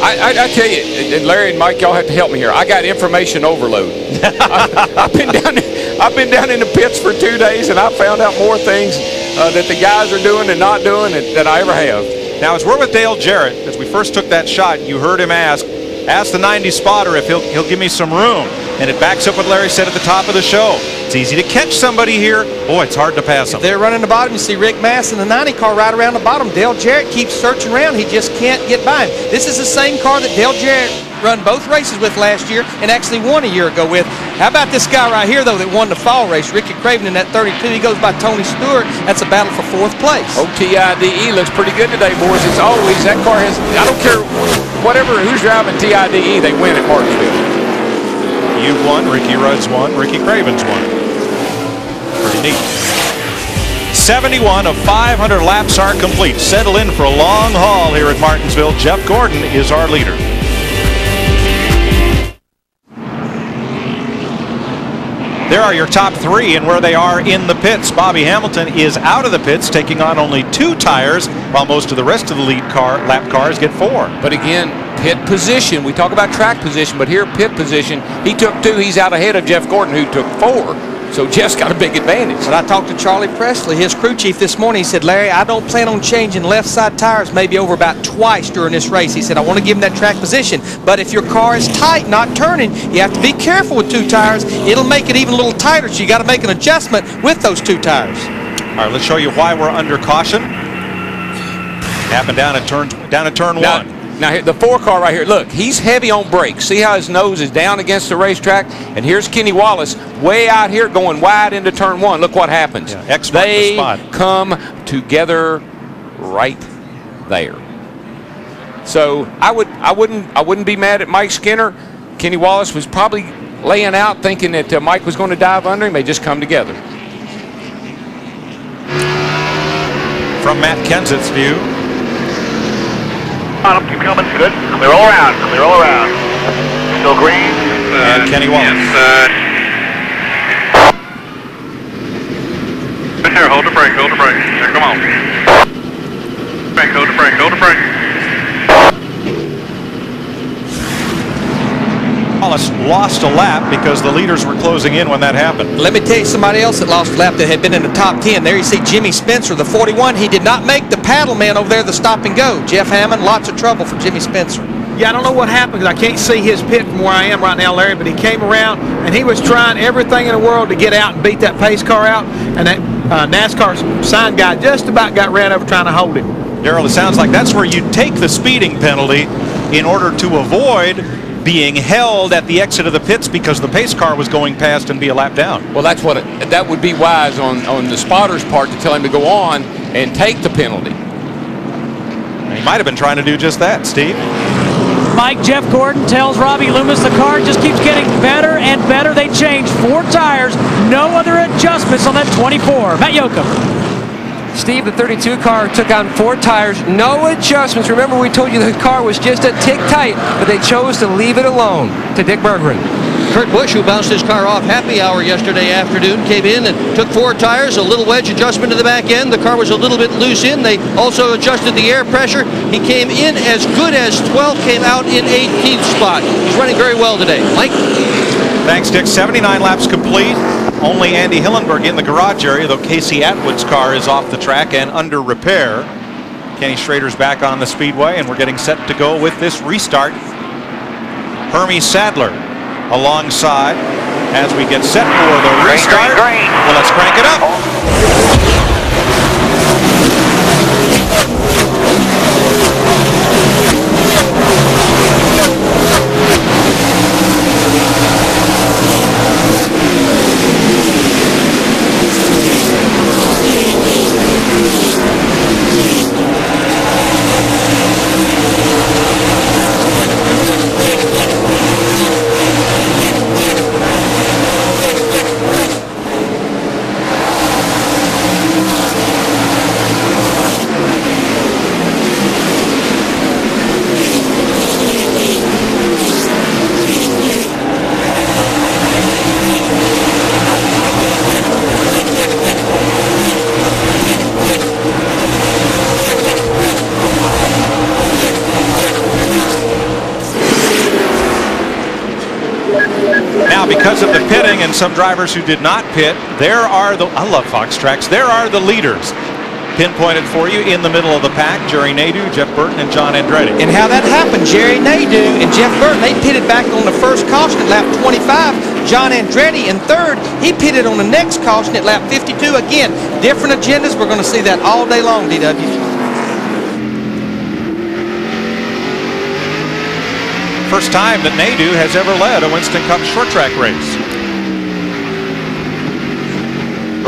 I, I, I tell you, and Larry and Mike, y'all have to help me here. I got information overload. I, have been down, I've been down in the pits for two days, and I found out more things uh, that the guys are doing and not doing than, than I ever have. Now, as we're with Dale Jarrett, as we first took that shot, you heard him ask, ask the 90 spotter if he'll, he'll give me some room. And it backs up what Larry said at the top of the show. It's easy to catch somebody here. Boy, it's hard to pass them. They're running the bottom. You see Rick Mast in the 90 car right around the bottom. Dale Jarrett keeps searching around. He just can't get by him. This is the same car that Dale Jarrett run both races with last year and actually won a year ago with. How about this guy right here, though, that won the fall race? Ricky Craven in that 32. He goes by Tony Stewart. That's a battle for fourth place. OTIDE E looks pretty good today, boys. It's always, that car has, I don't care whatever, who's driving TIDE, they win at Martinsville. You've won, Ricky Rudd's won, Ricky Craven's won. Pretty neat. 71 of 500 laps are complete. Settle in for a long haul here at Martinsville. Jeff Gordon is our leader. There are your top three and where they are in the pits. Bobby Hamilton is out of the pits, taking on only two tires, while most of the rest of the lead car lap cars get four. But again, pit position. We talk about track position, but here pit position, he took two. He's out ahead of Jeff Gordon, who took four. So Jeff's got a big advantage. But I talked to Charley Pressley, his crew chief, this morning. He said, Larry, I don't plan on changing left side tires maybe over about twice during this race. He said, I want to give him that track position. But if your car is tight, not turning, you have to be careful with two tires. It'll make it even a little tighter, so you got to make an adjustment with those two tires. All right, let's show you why we're under caution. Happened down at turn down at turn Now, one. Now here, the four car right here. Look, he's heavy on brakes. See how his nose is down against the racetrack? And here's Kenny Wallace way out here going wide into turn one. Look what happens. X the they spot. come together right there. So I would I wouldn't I wouldn't be mad at Mike Skinner. Kenny Wallace was probably laying out thinking that uh, Mike was going to dive under him. They just come together. From Matt Kenseth's view, On up, keep coming. Good. Clear all around. Clear all around. Still green. And Kenny Wallace. Yes, Here, hold the brake. Hold the brake. Here, come on. brake, hold the brake, hold the brake. Wallace lost a lap because the leaders were closing in when that happened. Let me tell you somebody else that lost a lap that had been in the top 10. There you see Jimmy Spencer, the 41. He did not make the paddle man over there, the stop and go. Jeff Hammond, lots of trouble for Jimmy Spencer. Yeah, I don't know what happened because I can't see his pit from where I am right now, Larry. But he came around and he was trying everything in the world to get out and beat that pace car out. And that uh, NASCAR sign guy just about got ran over trying to hold him. Darrell, it sounds like that's where you take the speeding penalty in order to avoid being held at the exit of the pits because the pace car was going past and be a lap down. Well, that's what it, that would be wise on on the spotter's part to tell him to go on and take the penalty. He might have been trying to do just that, Steve. Mike Jeff Gordon tells Robbie Loomis the car just keeps getting better and better. They changed four tires, no other adjustments on that 24. Matt Yocum. Steve, the 32 car took on four tires, no adjustments. Remember, we told you the car was just a tick tight, but they chose to leave it alone to Dick Berggren. Kurt Busch, who bounced his car off happy hour yesterday afternoon, came in and took four tires, a little wedge adjustment to the back end. The car was a little bit loose in. They also adjusted the air pressure. He came in as good as 12, came out in 18th spot. He's running very well today. Mike? Thanks, Dick. 79 laps complete. Only Andy Hillenberg in the garage area, though Casey Atwood's car is off the track and under repair. Kenny Schrader's back on the speedway, and we're getting set to go with this restart. Hermie Sadler alongside as we get set for the restart. Well, let's crank it up. Now, because of the pitting and some drivers who did not pit, there are the, I love Fox Tracks, there are the leaders. Pinpointed for you in the middle of the pack, Jerry Nadeau, Jeff Burton, and John Andretti. And how that happened, Jerry Nadeau and Jeff Burton, they pitted back on the first caution at lap 25. John Andretti in third, he pitted on the next caution at lap 52. Again, different agendas. We're going to see that all day long, DW. First time that Nadeau has ever led a Winston Cup short track race.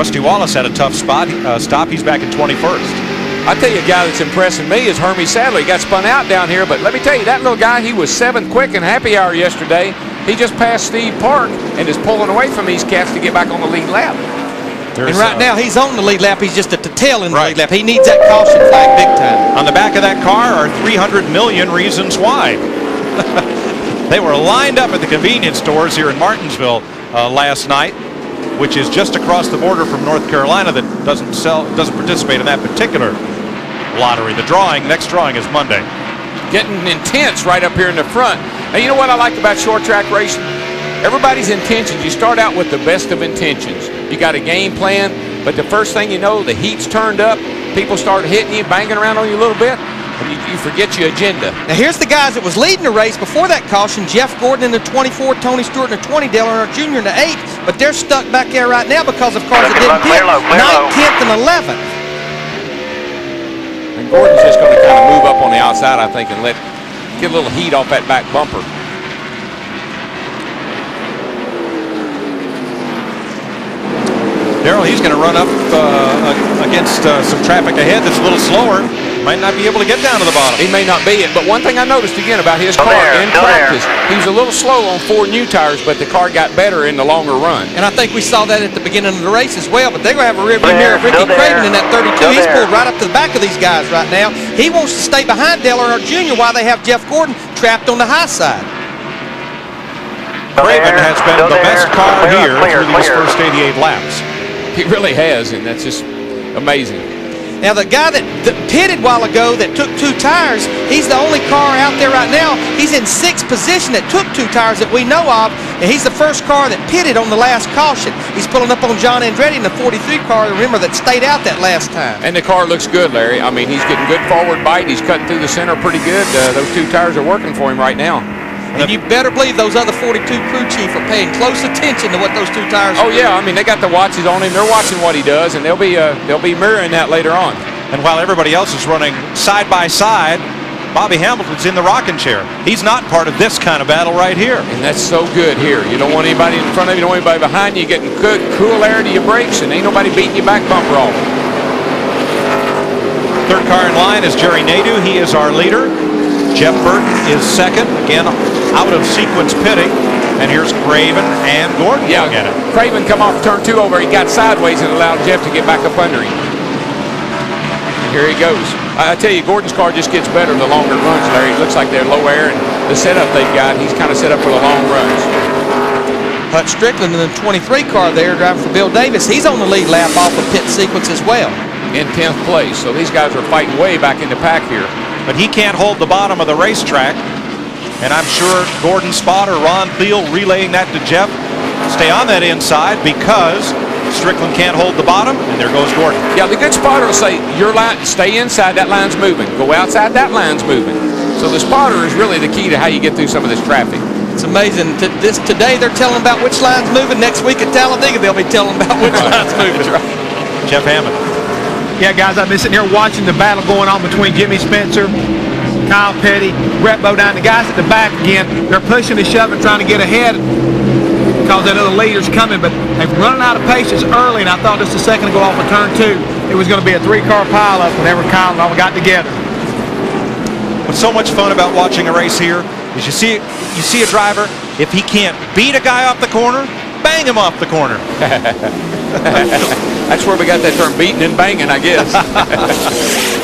Rusty Wallace had a tough spot uh, stop. He's back in 21st. I tell you, a guy that's impressing me is Hermie Sadler. He got spun out down here, but let me tell you, that little guy, he was seventh quick in happy hour yesterday. He just passed Steve Park and is pulling away from these cats to get back on the lead lap. and right now, he's on the lead lap. He's just at the tail end of the lead lap. He needs that caution flag big time. On the back of that car are 300 million reasons why. they were lined up at the convenience stores here in Martinsville uh, last night, which is just across the border from North Carolina that doesn't sell, doesn't participate in that particular lottery. The drawing, next drawing is Monday. Getting intense right up here in the front. And you know what I like about short track racing? Everybody's intentions. You start out with the best of intentions. You got a game plan, but the first thing you know, the heat's turned up. People start hitting you, banging around on you a little bit, and you, you forget your agenda. Now here's the guys that was leading the race before that caution. Jeff Gordon in the 24, Tony Stewart in the 20, Dale Earnhardt Jr. in the 8. But they're stuck back there right now because of cars that didn't pit. 9th, 10th, and 11th. And Gordon's just going to kind of move up on the outside, I think, and let get a little heat off that back bumper. Darrell, he's going to run up uh, against uh, some traffic ahead that's a little slower. Might not be able to get down to the bottom. He may not be it, but one thing I noticed again about his Still car there, in still there. practice, he was a little slow on four new tires, but the car got better in the longer run. And I think we saw that at the beginning of the race as well. But they're going to have a rearview There, mirror of Ricky there. Craven in that 32. Still He's there. pulled right up to the back of these guys right now. He wants to stay behind Dale Earnhardt Jr. while they have Jeff Gordon trapped on the high side. Craven has been still the there. best car Clear, here clear, through these first 88 laps. He really has, and that's just amazing. Now, the guy that, that pitted while ago that took two tires, he's the only car out there right now. He's in sixth position that took two tires that we know of, and he's the first car that pitted on the last caution. He's pulling up on John Andretti in the 43 car, remember, that stayed out that last time. And the car looks good, Larry. I mean, he's getting good forward bite. He's cutting through the center pretty good. Uh, those two tires are working for him right now. And you better believe those other 42 crew chief are paying close attention to what those two tires Oh are yeah, I mean they got the watches on him. They're watching what he does, and they'll be uh, they'll be mirroring that later on. And while everybody else is running side by side, Bobby Hamilton's in the rocking chair. He's not part of this kind of battle right here. And that's so good here. You don't want anybody in front of you, you don't want anybody behind you. Getting good, cool air to your brakes, and ain't nobody beating your back bumper off. Third car in line is Jerry Nadeau. He is our leader. Jeff Burton is second. Again, out of sequence pitting. And here's Craven and Gordon Yeah, going at it. Craven come off turn two over. He got sideways and allowed Jeff to get back up under him. Here he goes. I I tell you, Gordon's car just gets better the longer it runs, Larry. It looks like they're low air, and the setup they've got, he's kind of set up for the long runs. Hut Stricklin in the 23 car there driving for Bill Davis. He's on the lead lap off the pit sequence as well. In 10th place, so these guys are fighting way back in the pack here. But he can't hold the bottom of the racetrack. And I'm sure Gordon Spotter, Ron Thiel relaying that to Jeff. Stay on that inside because Stricklin can't hold the bottom, and there goes Gordon. Yeah, the good spotter will say, your line, stay inside, that line's moving. Go outside, that line's moving. So the spotter is really the key to how you get through some of this traffic. It's amazing. T- this Today they're telling about which line's moving. Next week at Talladega they'll be telling about which line's moving. Jeff Hammond. Yeah, guys, I've been sitting here watching the battle going on between Jimmy Spencer, Kyle Petty, Brett Bodine. The guys at the back again, they're pushing and shoving, trying to get ahead because they know the leader's coming, but they're running out of patience early, and I thought just a second ago off of turn two, it was going to be a three-car pileup whenever Kyle and all got together. What's so much fun about watching a race here is you see you see a driver, if he can't beat a guy off the corner, bang him off the corner. That's where we got that term beating and banging, I guess.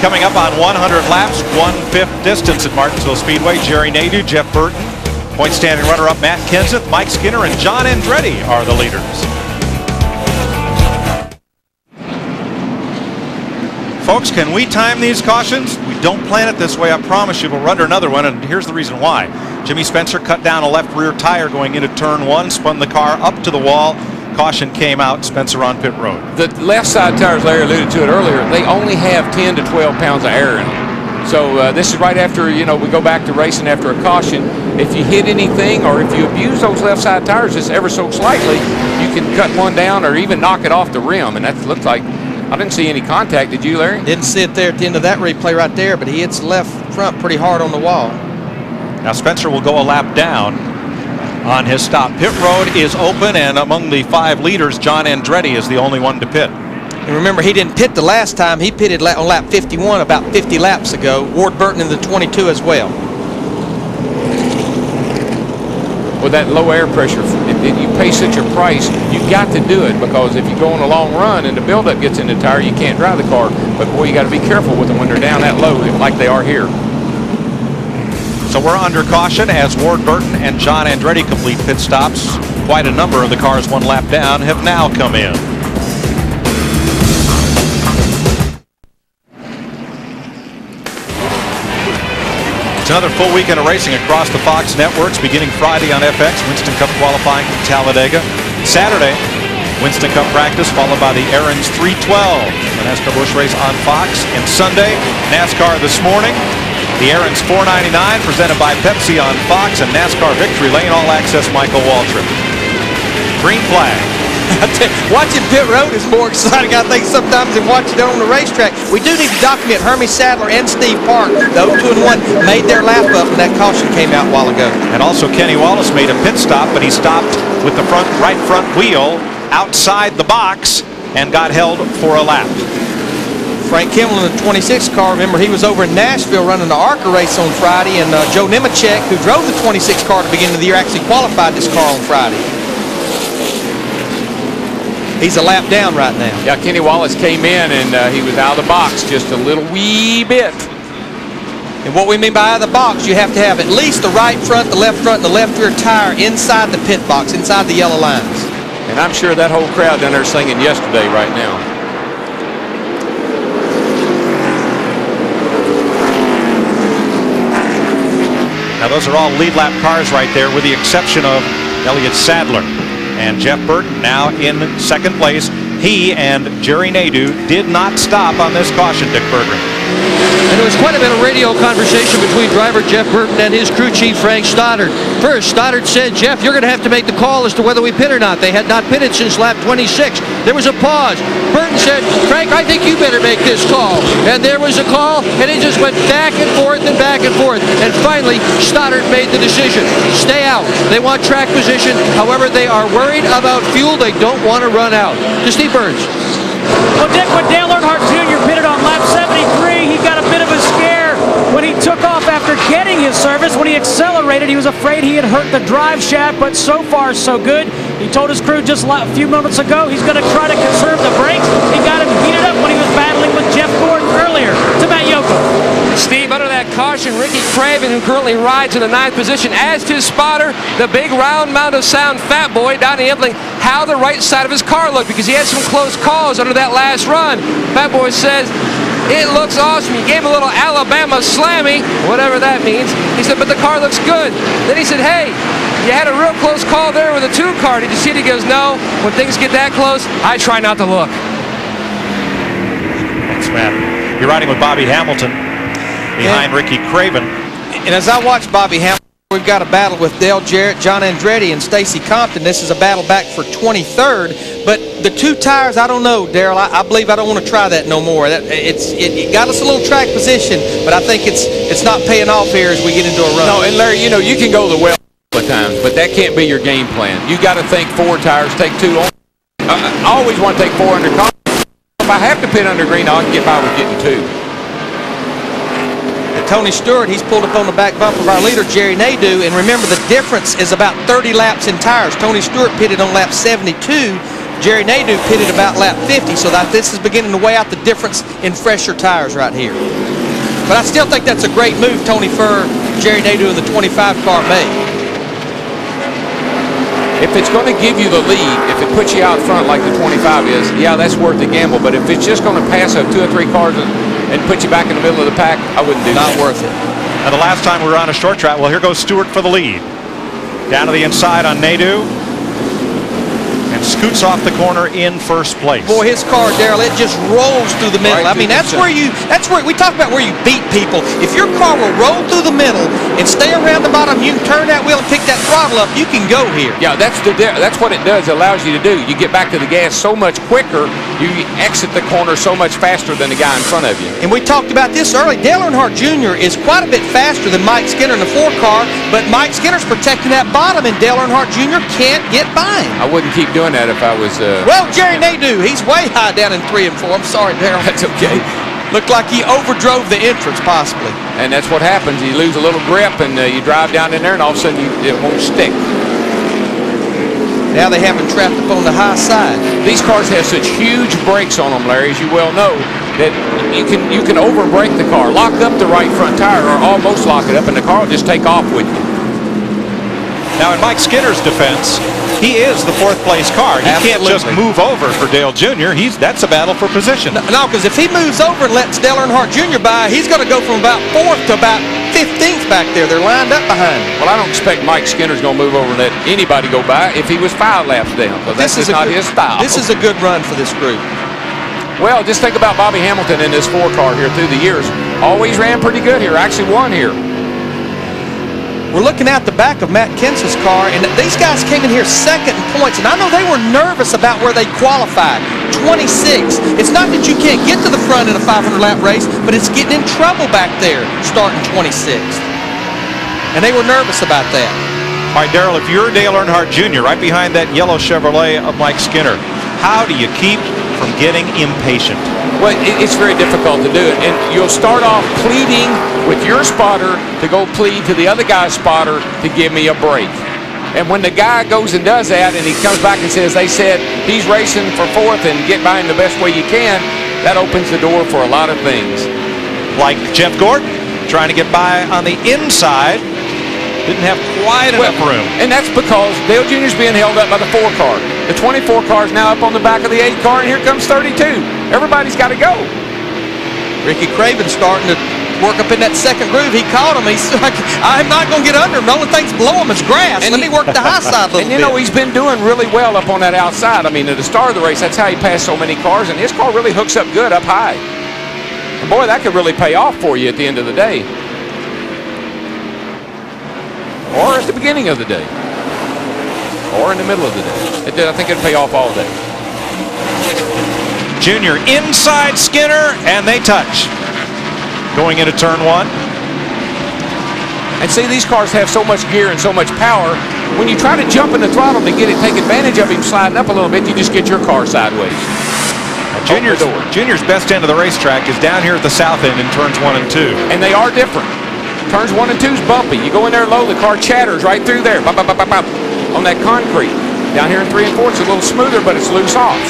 Coming up on 100 laps, one-fifth distance at Martinsville Speedway, Jerry Nadeau, Jeff Burton, point standing runner-up Matt Kenseth, Mike Skinner, and John Andretti are the leaders. Folks, can we time these cautions? We don't plan it this way, I promise you. We'll run to another one, and here's the reason why. Jimmy Spencer cut down a left rear tire going into turn one, spun the car up to the wall. Caution came out, Spencer on pit road. the left side tires, Larry alluded to it earlier, they only have 10 to 12 pounds of air in them. So uh, this is right after, you know, we go back to racing after a caution. If you hit anything or if you abuse those left side tires just ever so slightly, you can cut one down or even knock it off the rim. And that looks like, I didn't see any contact. Did you, Larry? Didn't see it there at the end of that replay right there, but he hits left front pretty hard on the wall. Now Spencer will go a lap down on his stop. Pit road is open, and among the five leaders, John Andretti is the only one to pit. And remember, he didn't pit the last time. He pitted on lap 51 about 50 laps ago. Ward Burton in the 22 as well. With that low air pressure, if, if you pay such a price, you got to do it because if you go on a long run and the buildup gets in the tire, you can't drive the car. But boy, you got to be careful with them when they're down that low, like they are here. So we're under caution as Ward Burton and John Andretti complete pit stops. Quite a number of the cars one lap down have now come in. It's another full weekend of racing across the Fox networks beginning Friday on FX, Winston Cup qualifying from Talladega. Saturday, Winston Cup practice followed by the Aaron's 312, the NASCAR Busch Race on Fox. And Sunday, NASCAR this morning, the Aaron's 499 presented by Pepsi on Fox and NASCAR Victory Lane All Access Michael Waltrip. Green flag. watching pit road is more exciting, I think, sometimes than watching it on the racetrack. We do need to document Hermie Sadler and Steve Park. Those two and one made their lap up when that caution came out a while ago. And also Kenny Wallace made a pit stop, but he stopped with the front right front wheel outside the box and got held for a lap. Frank Kimmel in the 26 car, remember he was over in Nashville running the ARCA race on Friday, and uh, Joe Nemechek, who drove the 26 car at the beginning of the year, actually qualified this car on Friday. He's a lap down right now. Yeah, Kenny Wallace came in and uh, he was out of the box just a little wee bit. And what we mean by out of the box, you have to have at least the right front, the left front, and the left rear tire inside the pit box, inside the yellow lines. And I'm sure that whole crowd down there singing yesterday right now. Now, those are all lead lap cars right there, with the exception of Elliott Sadler. And Jeff Burton now in second place. He and Jerry Nadeau did not stop on this caution, Dick Berggren. And there was quite a bit of radio conversation between driver Jeff Burton and his crew chief Frank Stoddard. First, Stoddard said, Jeff, you're going to have to make the call as to whether we pit or not. They had not pitted since lap 26. There was a pause. Burton said, Frank, I think you better make this call. And there was a call, and it just went back and forth and back and forth. And finally, Stoddard made the decision. Stay out. They want track position. However, they are worried about fuel. They don't want to run out. To Steve Byrnes. Well, Dick, when Dale Earnhardt Jr. pitted on lap 73, he got a bit of a scare when he took off after getting his service. When he accelerated, he was afraid he had hurt the drive shaft, but so far, so good. He told his crew just a few moments ago he's going to try to conserve the brakes. He got him heated up when he was battling with Jeff Gordon earlier. To Matt Yocum. Steve, under that caution, Ricky Craven, who currently rides in the ninth position, as his spotter, the big round mound of sound fat boy, Donnie Ebling, how the right side of his car looked because he had some close calls under that last run. Fat boy says, it looks awesome. He gave him a little Alabama slammy, whatever that means. He said, but the car looks good. Then he said, hey, you had a real close call there with a two car. Did you see it? He goes, no. When things get that close, I try not to look. Thanks, Matt. You're riding with Bobby Hamilton behind Ricky Craven. And as I watch Bobby Hamilton, we've got a battle with Dale Jarrett, John Andretti, and Stacy Compton. This is a battle back for 23rd. But the two tires, I don't know, Darrell. I, I, believe I don't want to try that no more. That, it's it, it, got us a little track position, but I think it's it's not paying off here as we get into a run. No, and Larry, you know, you can go the well of times, but that can't be your game plan. You got to think four tires, take two. On. I, I always want to take four under. If I have to pit under green, I can get by with getting two. Tony Stewart, he's pulled up on the back bumper of our leader, Jerry Nadeau. And remember, the difference is about 30 laps in tires. Tony Stewart pitted on lap 72. Jerry Nadeau pitted about lap 50. So that this is beginning to weigh out the difference in fresher tires right here. But I still think that's a great move Tony Furr, Jerry Nadeau, and the 25 car made. If it's going to give you the lead, if it puts you out front like the 25 is, yeah, that's worth the gamble. But if it's just going to pass up two or three cars and put you back in the middle of the pack, I wouldn't do Not that. worth it. And the last time we were on a short track, well, here goes Stewart for the lead. Down to the inside on Nadeau. And scoots off the corner in first place. Boy, his car, Darrell, it just rolls through the middle. Right I mean, that's where you, that's where, we talk about where you beat people. If your car will roll through the middle and stay around the bottom, you can turn that wheel and pick that throttle up, you can go here. Yeah, that's the that's what it does. It allows you to do. You get back to the gas so much quicker. You exit the corner so much faster than the guy in front of you. And we talked about this early. Dale Earnhardt Jr. is quite a bit faster than Mike Skinner in the four car, but Mike Skinner's protecting that bottom, and Dale Earnhardt Jr. can't get by him. I wouldn't keep doing that if I was. Uh, Well, Jerry Nadeau, he's way high down in three and four. I'm sorry, Darrell. That's okay. Looked like he overdrove the entrance, possibly. And that's what happens. You lose a little grip, and uh, you drive down in there, and all of a sudden you, it won't stick. Now they have him trapped up on the high side. These cars have such huge brakes on them, Larry, as you well know, that you can you can over brake the car, lock up the right front tire, or almost lock it up, and the car will just take off with you. Now, in Mike Skinner's defense, he is the fourth place car. He can't just move over for Dale Jr. He's that's a battle for position. No, because if he moves over and lets Dale Earnhardt Jr. by, he's going to go from about fourth to about 15th back there. They're lined up behind him. Well, I don't expect Mike Skinner's going to move over and let anybody go by if he was five laps down, because that's just a not good, his style. This is a good run for this group. Well, just think about Bobby Hamilton in this four car here through the years. Always ran pretty good here. Actually won here. We're looking out the back of Matt Kenseth's car, and these guys came in here second in points, and I know they were nervous about where they qualified. 26. It's not that you can't get to the front in a 500-lap race, but it's getting in trouble back there starting 26th. And they were nervous about that. All right, Darrell, if you're Dale Earnhardt Jr., right behind that yellow Chevrolet of Mike Skinner, how do you keep from getting impatient? Well, it's very difficult to do it. And you'll start off pleading with your spotter to go plead to the other guy's spotter to give me a break. And when the guy goes and does that and he comes back and says they said he's racing for fourth and get by him the best way you can, that opens the door for a lot of things. Like Jeff Gordon trying to get by on the inside, didn't have quite enough room. And that's because Dale Jr.'s being held up by the four car. The 24 car is now up on the back of the eight car, and here comes 32. Everybody's got to go. Ricky Craven starting to work up in that second groove. He caught him. He's like, I'm not going to get under him. The only thing's below him is grass. And Let me work the high side a little And you bit. know, he's been doing really well up on that outside. I mean, at the start of the race, that's how he passed so many cars, and his car really hooks up good up high. And boy, that could really pay off for you at the end of the day. Or at the beginning of the day. Or in the middle of the day. It, I think it'd pay off all day. Junior inside Skinner, and they touch. Going into turn one. And see, these cars have so much gear and so much power. When you try to jump in the throttle to get it, take advantage of him sliding up a little bit, you just get your car sideways. Junior's, Junior's best end of the racetrack is down here at the south end in turns one and two. And they are different. Turns one and two is bumpy. You go in there low, the car chatters right through there, bop, bop, bop, on that concrete. Down here in three and four, it's a little smoother, but it's loose off.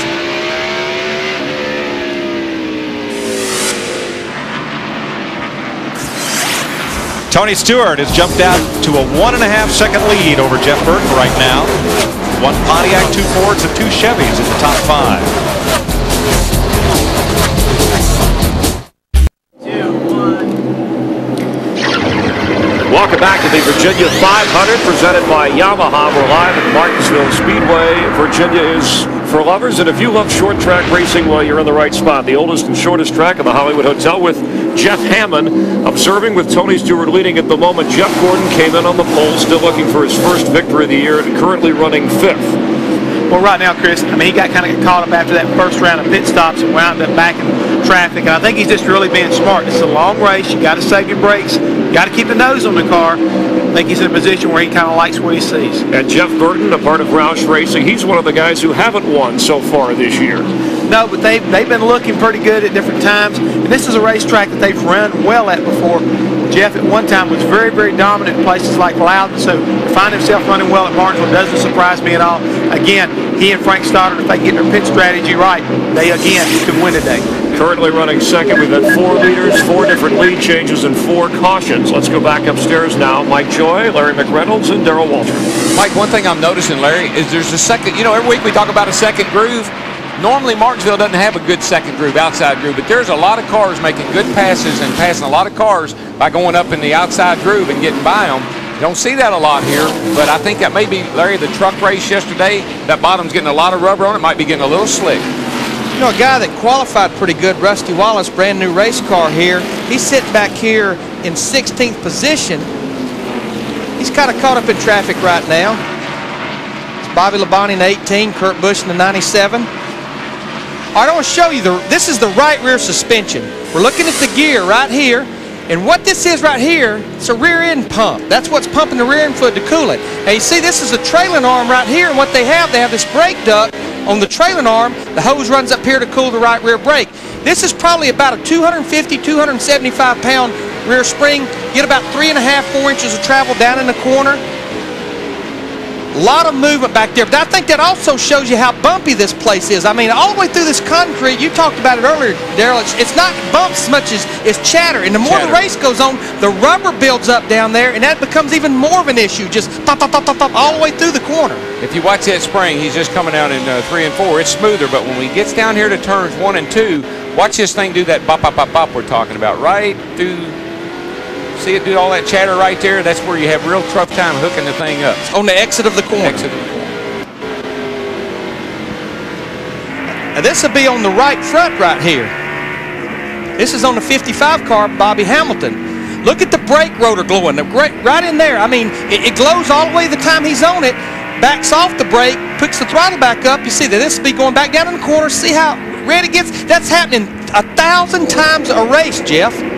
Tony Stewart has jumped out to a one and a half second lead over Jeff Burton right now. One Pontiac, two Fords, and two Chevys in the top five. Welcome back to the Virginia 500 presented by Yamaha. We're live at Martinsville Speedway. Virginia is for lovers, and if you love short track racing, well, you're in the right spot. The oldest and shortest track of the Hollywood Hotel with Jeff Hammond observing with Tony Stewart leading at the moment. Jeff Gordon came in on the pole, still looking for his first victory of the year, and currently running fifth. Well, right now, Chris, I mean, he got kind of caught up after that first round of pit stops and wound up back in traffic. And I think he's just really being smart. It's a long race. You got to save your brakes. Got to keep the nose on the car. I think he's in a position where he kind of likes what he sees. And Jeff Burton, a part of Roush Racing, he's one of the guys who haven't won so far this year. No, but they've, they've been looking pretty good at different times. And this is a racetrack that they've run well at before. Jeff at one time was very, very dominant in places like Loudon. So to find himself running well at Martinsville doesn't surprise me at all. Again, he and Frank Stoddard, if they get their pit strategy right, they again could win today. Currently running second. We've had four leaders, four different lead changes, and four cautions. Let's go back upstairs now. Mike Joy, Larry McReynolds, and Darrell Waltrip. Mike, one thing I'm noticing, Larry, is there's a second, you know, every week we talk about a second groove. Normally, Martinsville doesn't have a good second groove, outside groove, but there's a lot of cars making good passes and passing a lot of cars by going up in the outside groove and getting by them. Don't see that a lot here, but I think that may be, Larry, the truck race yesterday, that bottom's getting a lot of rubber on it, might be getting a little slick. You know, a guy that qualified pretty good, Rusty Wallace, brand new race car here. He's sitting back here in 16th position. He's kind of caught up in traffic right now. It's Bobby Labonte in 18, Kurt Busch in the 97. All right, I want to show you, the. this is the right rear suspension. We're looking at the gear right here. And what this is right here, it's a rear end pump. That's what's pumping the rear end fluid to cool it. Now you see this is a trailing arm right here, and what they have, they have this brake duct on the trailing arm. The hose runs up here to cool the right rear brake. This is probably about a 250, 275 pound rear spring. Get about three and a half, four inches of travel down in the corner. A lot of movement back there, but I think that also shows you how bumpy this place is. I mean, all the way through this concrete, you talked about it earlier, Darrell, it's, it's not bumps as much as it's chatter. And the more the race goes on, the rubber builds up down there, and that becomes even more of an issue, just pop, pop, pop, pop, pop, all the way through the corner. If you watch that spring, he's just coming out in uh, three and four. It's smoother, but when he gets down here to turns one and two, watch this thing do that bop, bop, bop, bop we're talking about. Right through, see it do all that chatter right there? That's where you have real tough time hooking the thing up. On the exit of the corner. Exit of the corner. Now this will be on the right front right here. This is on the 55 car, Bobby Hamilton. Look at the brake rotor glowing, right in there. I mean, it, it glows all the way the time he's on it, backs off the brake, puts the throttle back up. You see that this will be going back down in the corner. See how red it gets? That's happening a thousand times a race, Jeff.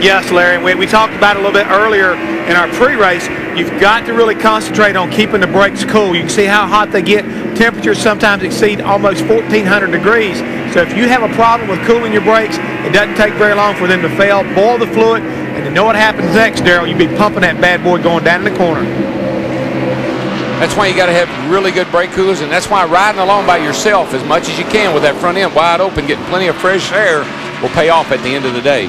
Yes, Larry. We, we talked about it a little bit earlier in our pre-race. You've got to really concentrate on keeping the brakes cool. You can see how hot they get. Temperatures sometimes exceed almost 1,400 degrees. So if you have a problem with cooling your brakes, it doesn't take very long for them to fail. Boil the fluid, and you know what happens next, Darrell? You'll be pumping that bad boy going down in the corner. That's why you got to have really good brake coolers, and that's why riding along by yourself as much as you can with that front end wide open, getting plenty of fresh air, will pay off at the end of the day.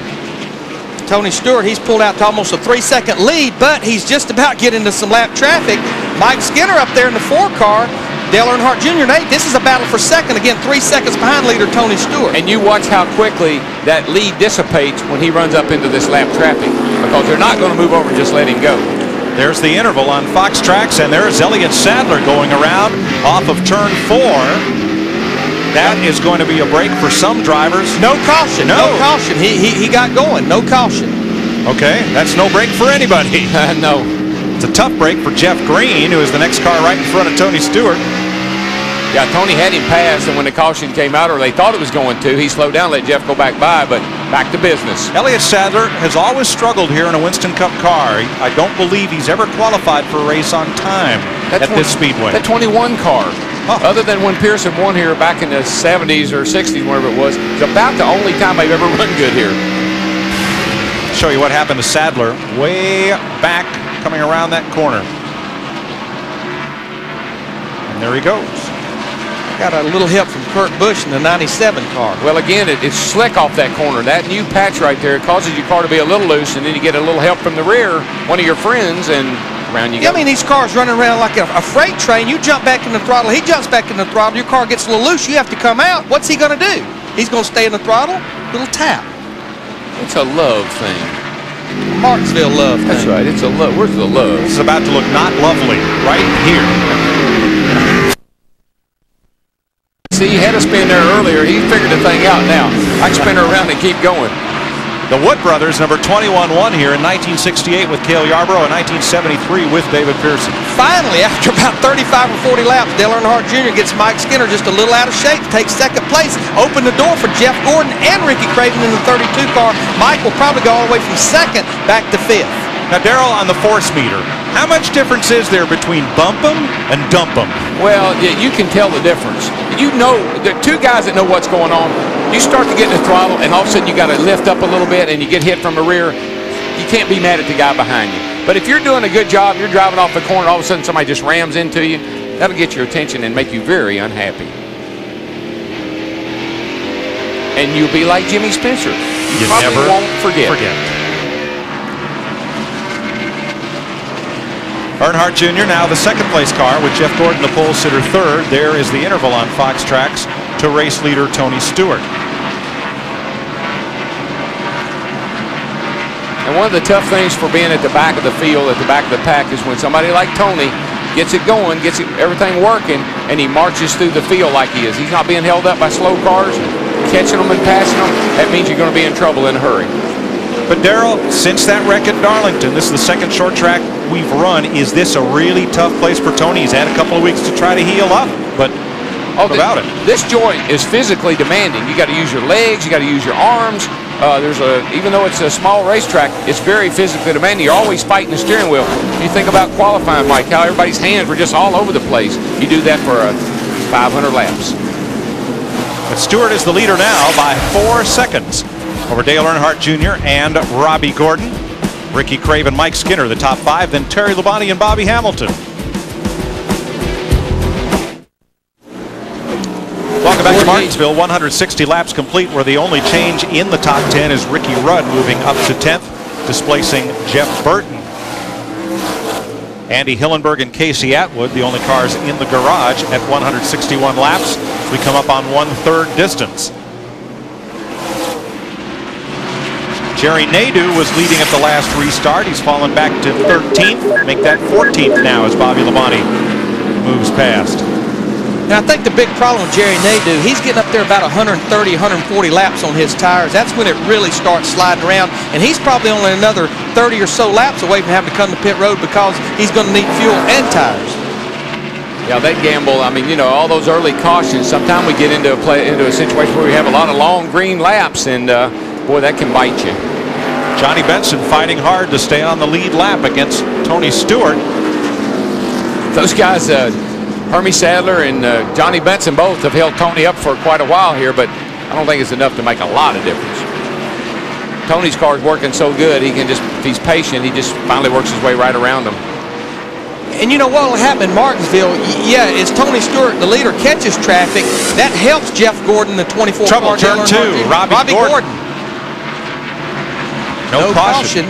Tony Stewart, he's pulled out to almost a three-second lead, but he's just about getting into some lap traffic. Mike Skinner up there in the four car, Dale Earnhardt Jr. and eight. This is a battle for second. Again, three seconds behind leader Tony Stewart. And you watch how quickly that lead dissipates when he runs up into this lap traffic because they're not going to move over and just let him go. There's the interval on Fox Tracks, and there's Elliott Sadler going around off of turn four. That is going to be a break for some drivers. No caution. No, caution. He, he, he got going. No caution. Okay, that's no break for anybody. no. It's a tough break for Jeff Green, who is the next car right in front of Tony Stewart. Yeah, Tony had him passed, and when the caution came out, or they thought it was going to, he slowed down, let Jeff go back by, but back to business. Elliott Sadler has always struggled here in a Winston Cup car. I don't believe he's ever qualified for a race on time That at twen- this speedway. That 21 car, other than when Pearson won here back in the 70s or 60s, wherever it was, it's about the only time they've ever run good here. Show you what happened to Sadler way back coming around that corner. And there he goes. Got a little help from Kurt Busch in the 97 car. Well, again, it, it's slick off that corner. That new patch right there causes your car to be a little loose, and then you get a little help from the rear, one of your friends, and around you Yeah, go. I mean, these cars running around like a, a freight train. You jump back in the throttle. He jumps back in the throttle. Your car gets a little loose. You have to come out. What's he going to do? He's going to stay in the throttle. Little tap. It's a love thing. Martinsville love. thing. That's right. It's a love. Where's the love? This is about to look not lovely right here. See, he had a spin there earlier. He figured the thing out now. I can spin her around and keep going. The Wood brothers, number 21 won here in 1968 with Cale Yarborough and 1973 with David Pearson. Finally, after about 35 or 40 laps, Dale Earnhardt Jr. gets Mike Skinner just a little out of shape, takes second place, opened the door for Jeff Gordon and Ricky Craven in the 32 car. Mike will probably go all the way from second back to fifth. Now, Darrell, on the force meter, how much difference is there between bump 'em and dump 'em? Well, yeah, you can tell the difference. You know, the two guys that know what's going on. You start to get in the throttle, and all of a sudden you got to lift up a little bit, and you get hit from the rear. You can't be mad at the guy behind you. But if you're doing a good job, you're driving off the corner, all of a sudden somebody just rams into you. That'll get your attention and make you very unhappy. And you'll be like Jimmy Spencer. You, You probably never won't forget. forget. Earnhardt Jr. now the second place car with Jeff Gordon, the pole sitter, third. There is the interval on Fox Tracks to race leader Tony Stewart. And one of the tough things for being at the back of the field, at the back of the pack, is when somebody like Tony gets it going, gets it, everything working, and he marches through the field like he is. He's not being held up by slow cars, catching them and passing them. That means you're going to be in trouble in a hurry. But Darrell, since that wreck at Darlington, this is the second short track we've run. Is this a really tough place for Tony? He's had a couple of weeks to try to heal up, but Oh, what about it? This joint is physically demanding. You got to use your legs, you got to use your arms. Uh, there's a even though it's a small racetrack, it's very physically demanding. You're always fighting the steering wheel. You think about qualifying, Mike, how everybody's hands were just all over the place. You do that for uh, 500 laps. But Stewart is the leader now by four seconds over Dale Earnhardt Jr. and Robby Gordon. Ricky Craven, and Mike Skinner, the top five, then Terry Labonte and Bobby Hamilton. Welcome back to Martinsville. 160 laps complete, where the only change in the top 10 is Ricky Rudd moving up to 10th, displacing Jeff Burton. Andy Hillenberg and Casey Atwood, the only cars in the garage at 161 laps. We come up on one-third distance. Jerry Nadeau was leading at the last restart. He's fallen back to 13th. Make that 14th now as Bobby Labonte moves past. And I think the big problem with Jerry Nadeau, he's getting up there about 130, 140 laps on his tires. That's when it really starts sliding around. And he's probably only another 30 or so laps away from having to come to pit road because he's going to need fuel and tires. Yeah, that gamble. I mean, you know, all those early cautions. Sometimes we get into a play into a situation where we have a lot of long green laps, and uh, boy, that can bite you. Johnny Benson fighting hard to stay on the lead lap against Tony Stewart. Those guys, uh, Hermie Sadler and uh, Johnny Benson, both have held Tony up for quite a while here, but I don't think it's enough to make a lot of difference. Tony's car is working so good, he can just, if he's patient, he just finally works his way right around them. And you know what will happen in Martinsville? Yeah, it's Tony Stewart, the leader, catches traffic. That helps Jeff Gordon, the 24 Trouble, car. turn two, Earnhardt Jr. Robby Gordon. No caution.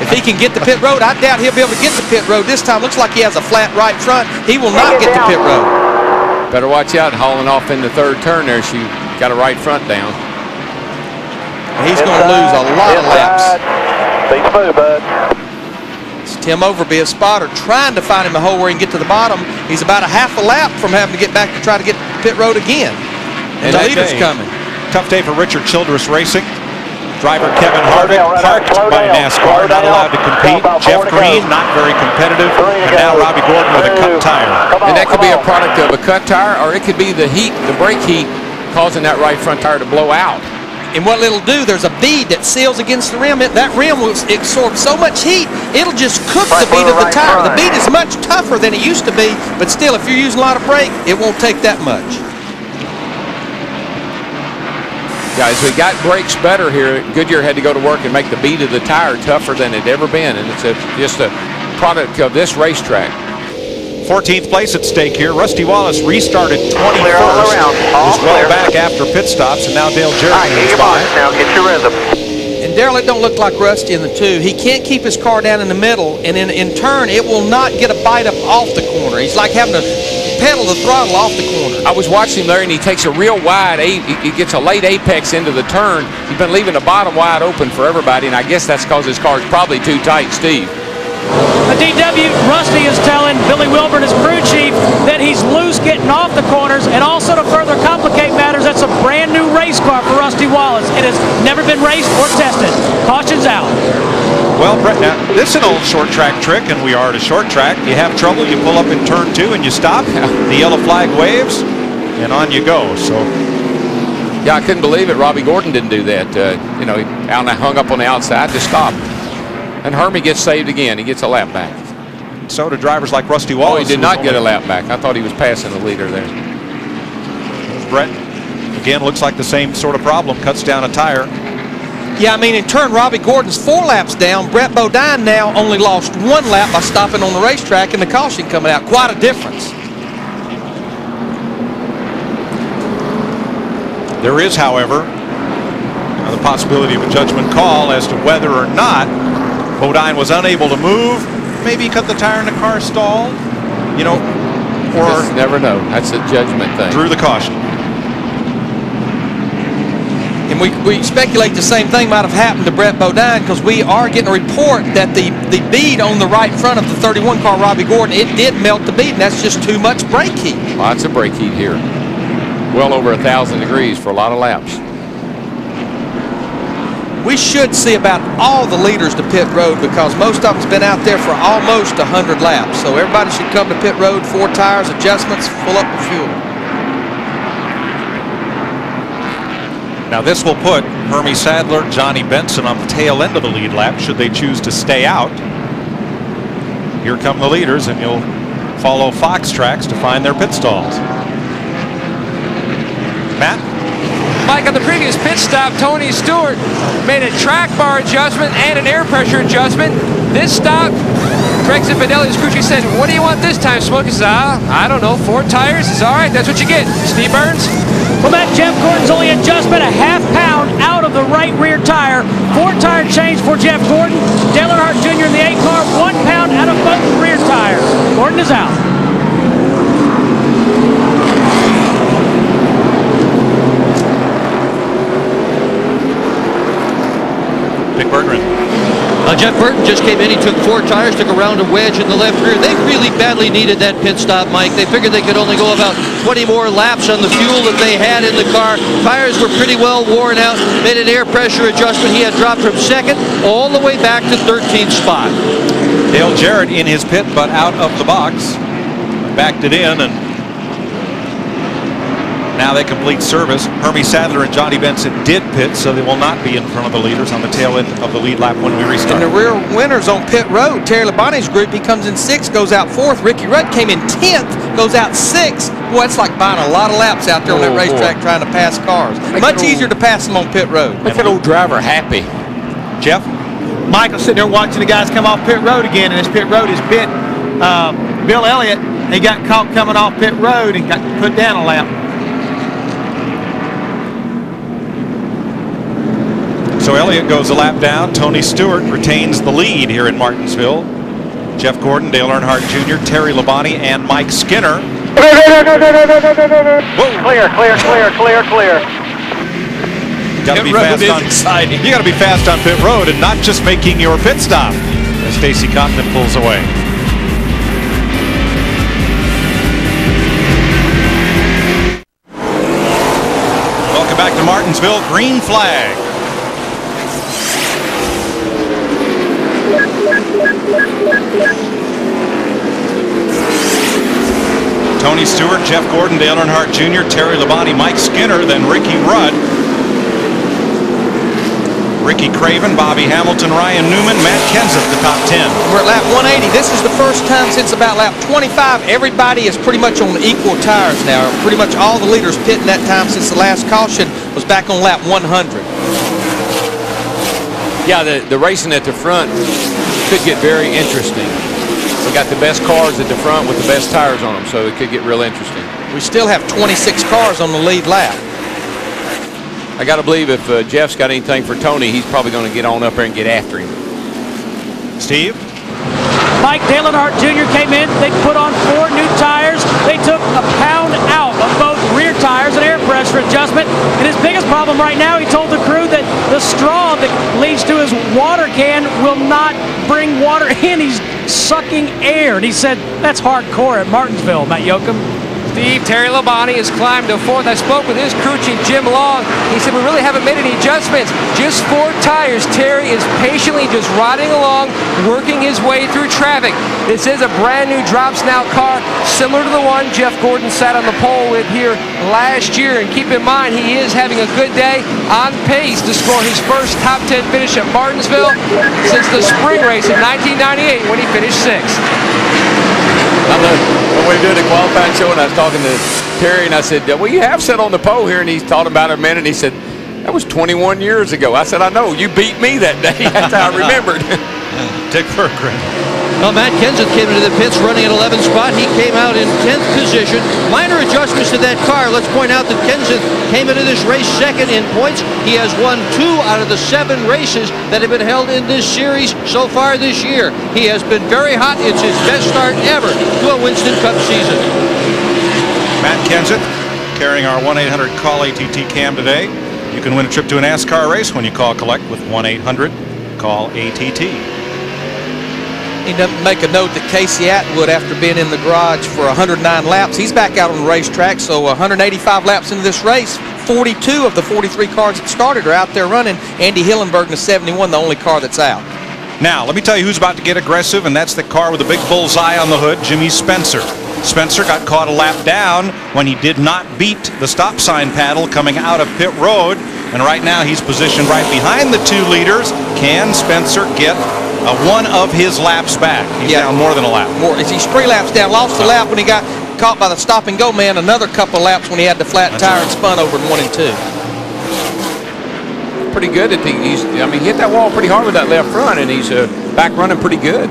if he can get the pit road, I doubt he'll be able to get the pit road this time. Looks like he has a flat right front. He will not get the pit road. Better watch out hauling off in the third turn there. She got a right front down. He's going to lose a lot of laps. Be smooth, bud. It's Tim Overby, a spotter, trying to find him a hole where he can get to the bottom. He's about a half a lap from having to get back to try to get pit road again. And, the that leader's day- coming. Tough day for Richard Childress Racing. Driver Kevin Harvick parked by NASCAR, not allowed to compete. Jeff Green, not very competitive. And now Robby Gordon with a cut tire. And that could be a product of a cut tire, or it could be the heat, the brake heat, causing that right front tire to blow out. And what it'll do, there's a bead that seals against the rim. It, that rim will absorb so much heat, it'll just cook the bead of the tire. The bead is much tougher than it used to be, but still, if you're using a lot of brake, it won't take that much. Guys, we got brakes better here. Goodyear had to go to work and make the bead of the tire tougher than it ever been, and it's a, just a product of this racetrack. 14th place at stake here. Rusty Wallace restarted 21st. Clear all around. All was well clear. back after pit stops, and now Dale Jarrett All right, get is your by. box now. Get your rhythm. And Darrell, it don't look like Rusty in the two. He can't keep his car down in the middle, and in, in turn, it will not get a bite up off the corner. He's like having to pedal the throttle off the corner. I was watching him there, and he takes a real wide, a- he he gets a late apex into the turn. He's been leaving the bottom wide open for everybody, and I guess that's because his car's probably too tight, Steve. The DW, Rusty is telling Billy Wilburn, his crew chief, that he's loose getting off the corners, and also to further complicate matters, that's a brand new race car for Rusty Wallace. It has never been raced or tested. Caution's out. Well, Brett, now, this is an old short track trick, and we are at a short track. You have trouble, you pull up in turn two, and you stop. The yellow flag waves, and on you go. So Yeah, I couldn't believe it. Robby Gordon didn't do that. Uh, you know, he hung up on the outside to stop. And Hermie gets saved again. He gets a lap back. So do drivers like Rusty Wallace. Oh, he did not get a lap back. I thought he was passing the leader there. Brett, again, looks like the same sort of problem. Cuts down a tire. Yeah, I mean, in turn, Robby Gordon's four laps down. Brett Bodine now only lost one lap by stopping on the racetrack and the caution coming out. Quite a difference. There is, however, the possibility of a judgment call as to whether or not Bodine was unable to move. Maybe he cut the tire and the car stalled. You know, or Just never know. That's a judgment thing. drew the caution. And we, we speculate the same thing might have happened to Brett Bodine because we are getting a report that the, the bead on the right front of the 31 car Robby Gordon, it did melt the bead, and that's just too much brake heat. Lots of brake heat here. Well over a thousand degrees for a lot of laps. We should see about all the leaders to pit road because most of them's been out there for almost 100 laps. So everybody should come to pit road, four tires, adjustments, full up with fuel. Now this will put Hermie Sadler, Johnny Benson on the tail end of the lead lap should they choose to stay out. Here come the leaders and you'll follow Fox tracks to find their pit stalls. Matt? Mike, on the previous pit stop, Tony Stewart made a track bar adjustment and an air pressure adjustment. This stop, Greg Zipadelli's crew chief said, what do you want this time, Smokey? He said, ah, I don't know, four tires? It's all right, that's what you get. Steve Byrnes? Well, Matt, Jeff Gordon's only adjustment a half pound out of the right rear tire. Four tire change for Jeff Gordon. Dale Earnhardt Jr. in the eight car, one pound out of both rear tires. Gordon is out. Dick Berggren. Uh, Jeff Burton just came in. He took four tires, took around a wedge in the left rear. They really badly needed that pit stop, Mike. They figured they could only go about 20 more laps on the fuel that they had in the car. Tires were pretty well worn out. Made an air pressure adjustment. He had dropped from second all the way back to 13th spot. Dale Jarrett in his pit but out of the box. Backed it in and now they complete service. Hermie Sadler and Johnny Benson did pit, so they will not be in front of the leaders on the tail end of the lead lap when we restart. And the rear winners on pit road. Terry Labonte's group, he comes in sixth, goes out fourth. Ricky Rudd came in 10th, goes out sixth. Boy, it's like buying a lot of laps out there on that Oh, racetrack boy. trying to pass cars. Much easier to pass them on pit road. Make that old driver happy. Jeff? Michael's sitting there watching the guys come off pit road again, and this pit road is bit. Uh, Bill Elliott, he got caught coming off pit road and got put down a lap. So Elliott goes a lap down. Tony Stewart retains the lead here in Martinsville. Jeff Gordon, Dale Earnhardt Jr., Terry Labonte, and Mike Skinner Clear, clear, clear, clear, clear. You gotta be road fast on exciting. You gotta be fast on pit road and not just making your pit stop. As Stacy Compton pulls away. Welcome back to Martinsville. Green flag. Tony Stewart, Jeff Gordon, Dale Earnhardt Jr., Terry Labonte, Mike Skinner, then Ricky Rudd. Ricky Craven, Bobby Hamilton, Ryan Newman, Matt Kenseth, the top 10. We're at lap 180. This is the first time since about lap 25. Everybody is pretty much on equal tires now. Pretty much all the leaders pitting that time since the last caution was back on lap 100. Yeah, the, the racing at the front could get very interesting. We got the best cars at the front with the best tires on them, so it could get real interesting. We still have 26 cars on the lead lap. I got to believe if uh, Jeff's got anything for Tony, he's probably going to get on up there and get after him. Steve? Mike Dale Earnhardt Jr. came in. They put on four new tires. They took a pound out of both rear tires pressure adjustment. And his biggest problem right now, he told the crew that the straw that leads to his water can will not bring water in. He's sucking air. And he said that's hardcore at Martinsville, Matt Yocum. Steve, Terry Labonte has climbed to fourth. I spoke with his crew chief, Jim Long. He said, we really haven't made any adjustments. Just four tires. Terry is patiently just riding along, working his way through traffic. This is a brand new drop snout car, similar to the one Jeff Gordon sat on the pole with here last year. And keep in mind, he is having a good day on pace to score his first top 10 finish at Martinsville since the spring race in 1998 when he finished sixth. When we were doing the qualifying show, and I was talking to Terry, and I said, "Well, you have sat on the pole here," and he thought about it a minute, and he said, "That was 21 years ago." I said, "I know. You beat me that day." That's how I remembered. Dick Berggren. Well, Matt Kenseth came into the pits running at 11th spot. He came out in 10th position. Minor adjustments to that car. Let's point out that Kenseth came into this race second in points. He has won two out of the seven races that have been held in this series so far this year. He has been very hot. It's his best start ever to a Winston Cup season. Matt Kenseth carrying our 1-800-CALL ATT cam today. You can win a trip to a NASCAR race when you call collect with 1-800-CALL-ATT. He doesn't make a note that Casey Atwood, after being in the garage for 109 laps, he's back out on the racetrack. So 185 laps into this race, 42 of the 43 cars that started are out there running. Andy Hillenberg in the 71, the only car that's out. Now, let me tell you who's about to get aggressive, and that's the car with the big bullseye on the hood, Jimmy Spencer. Spencer got caught a lap down when he did not beat the stop sign paddle coming out of pit road. And right now he's positioned right behind the two leaders. Can Spencer get uh, one of his laps back? He's down more than a lap. More, he's three laps down. Lost a lap when he got caught by the stop and go man. Another couple laps when he had the flat tire and spun over in one and two. pretty good at the. He's, I mean, he hit that wall pretty hard with that left front, and he's uh, back running pretty good.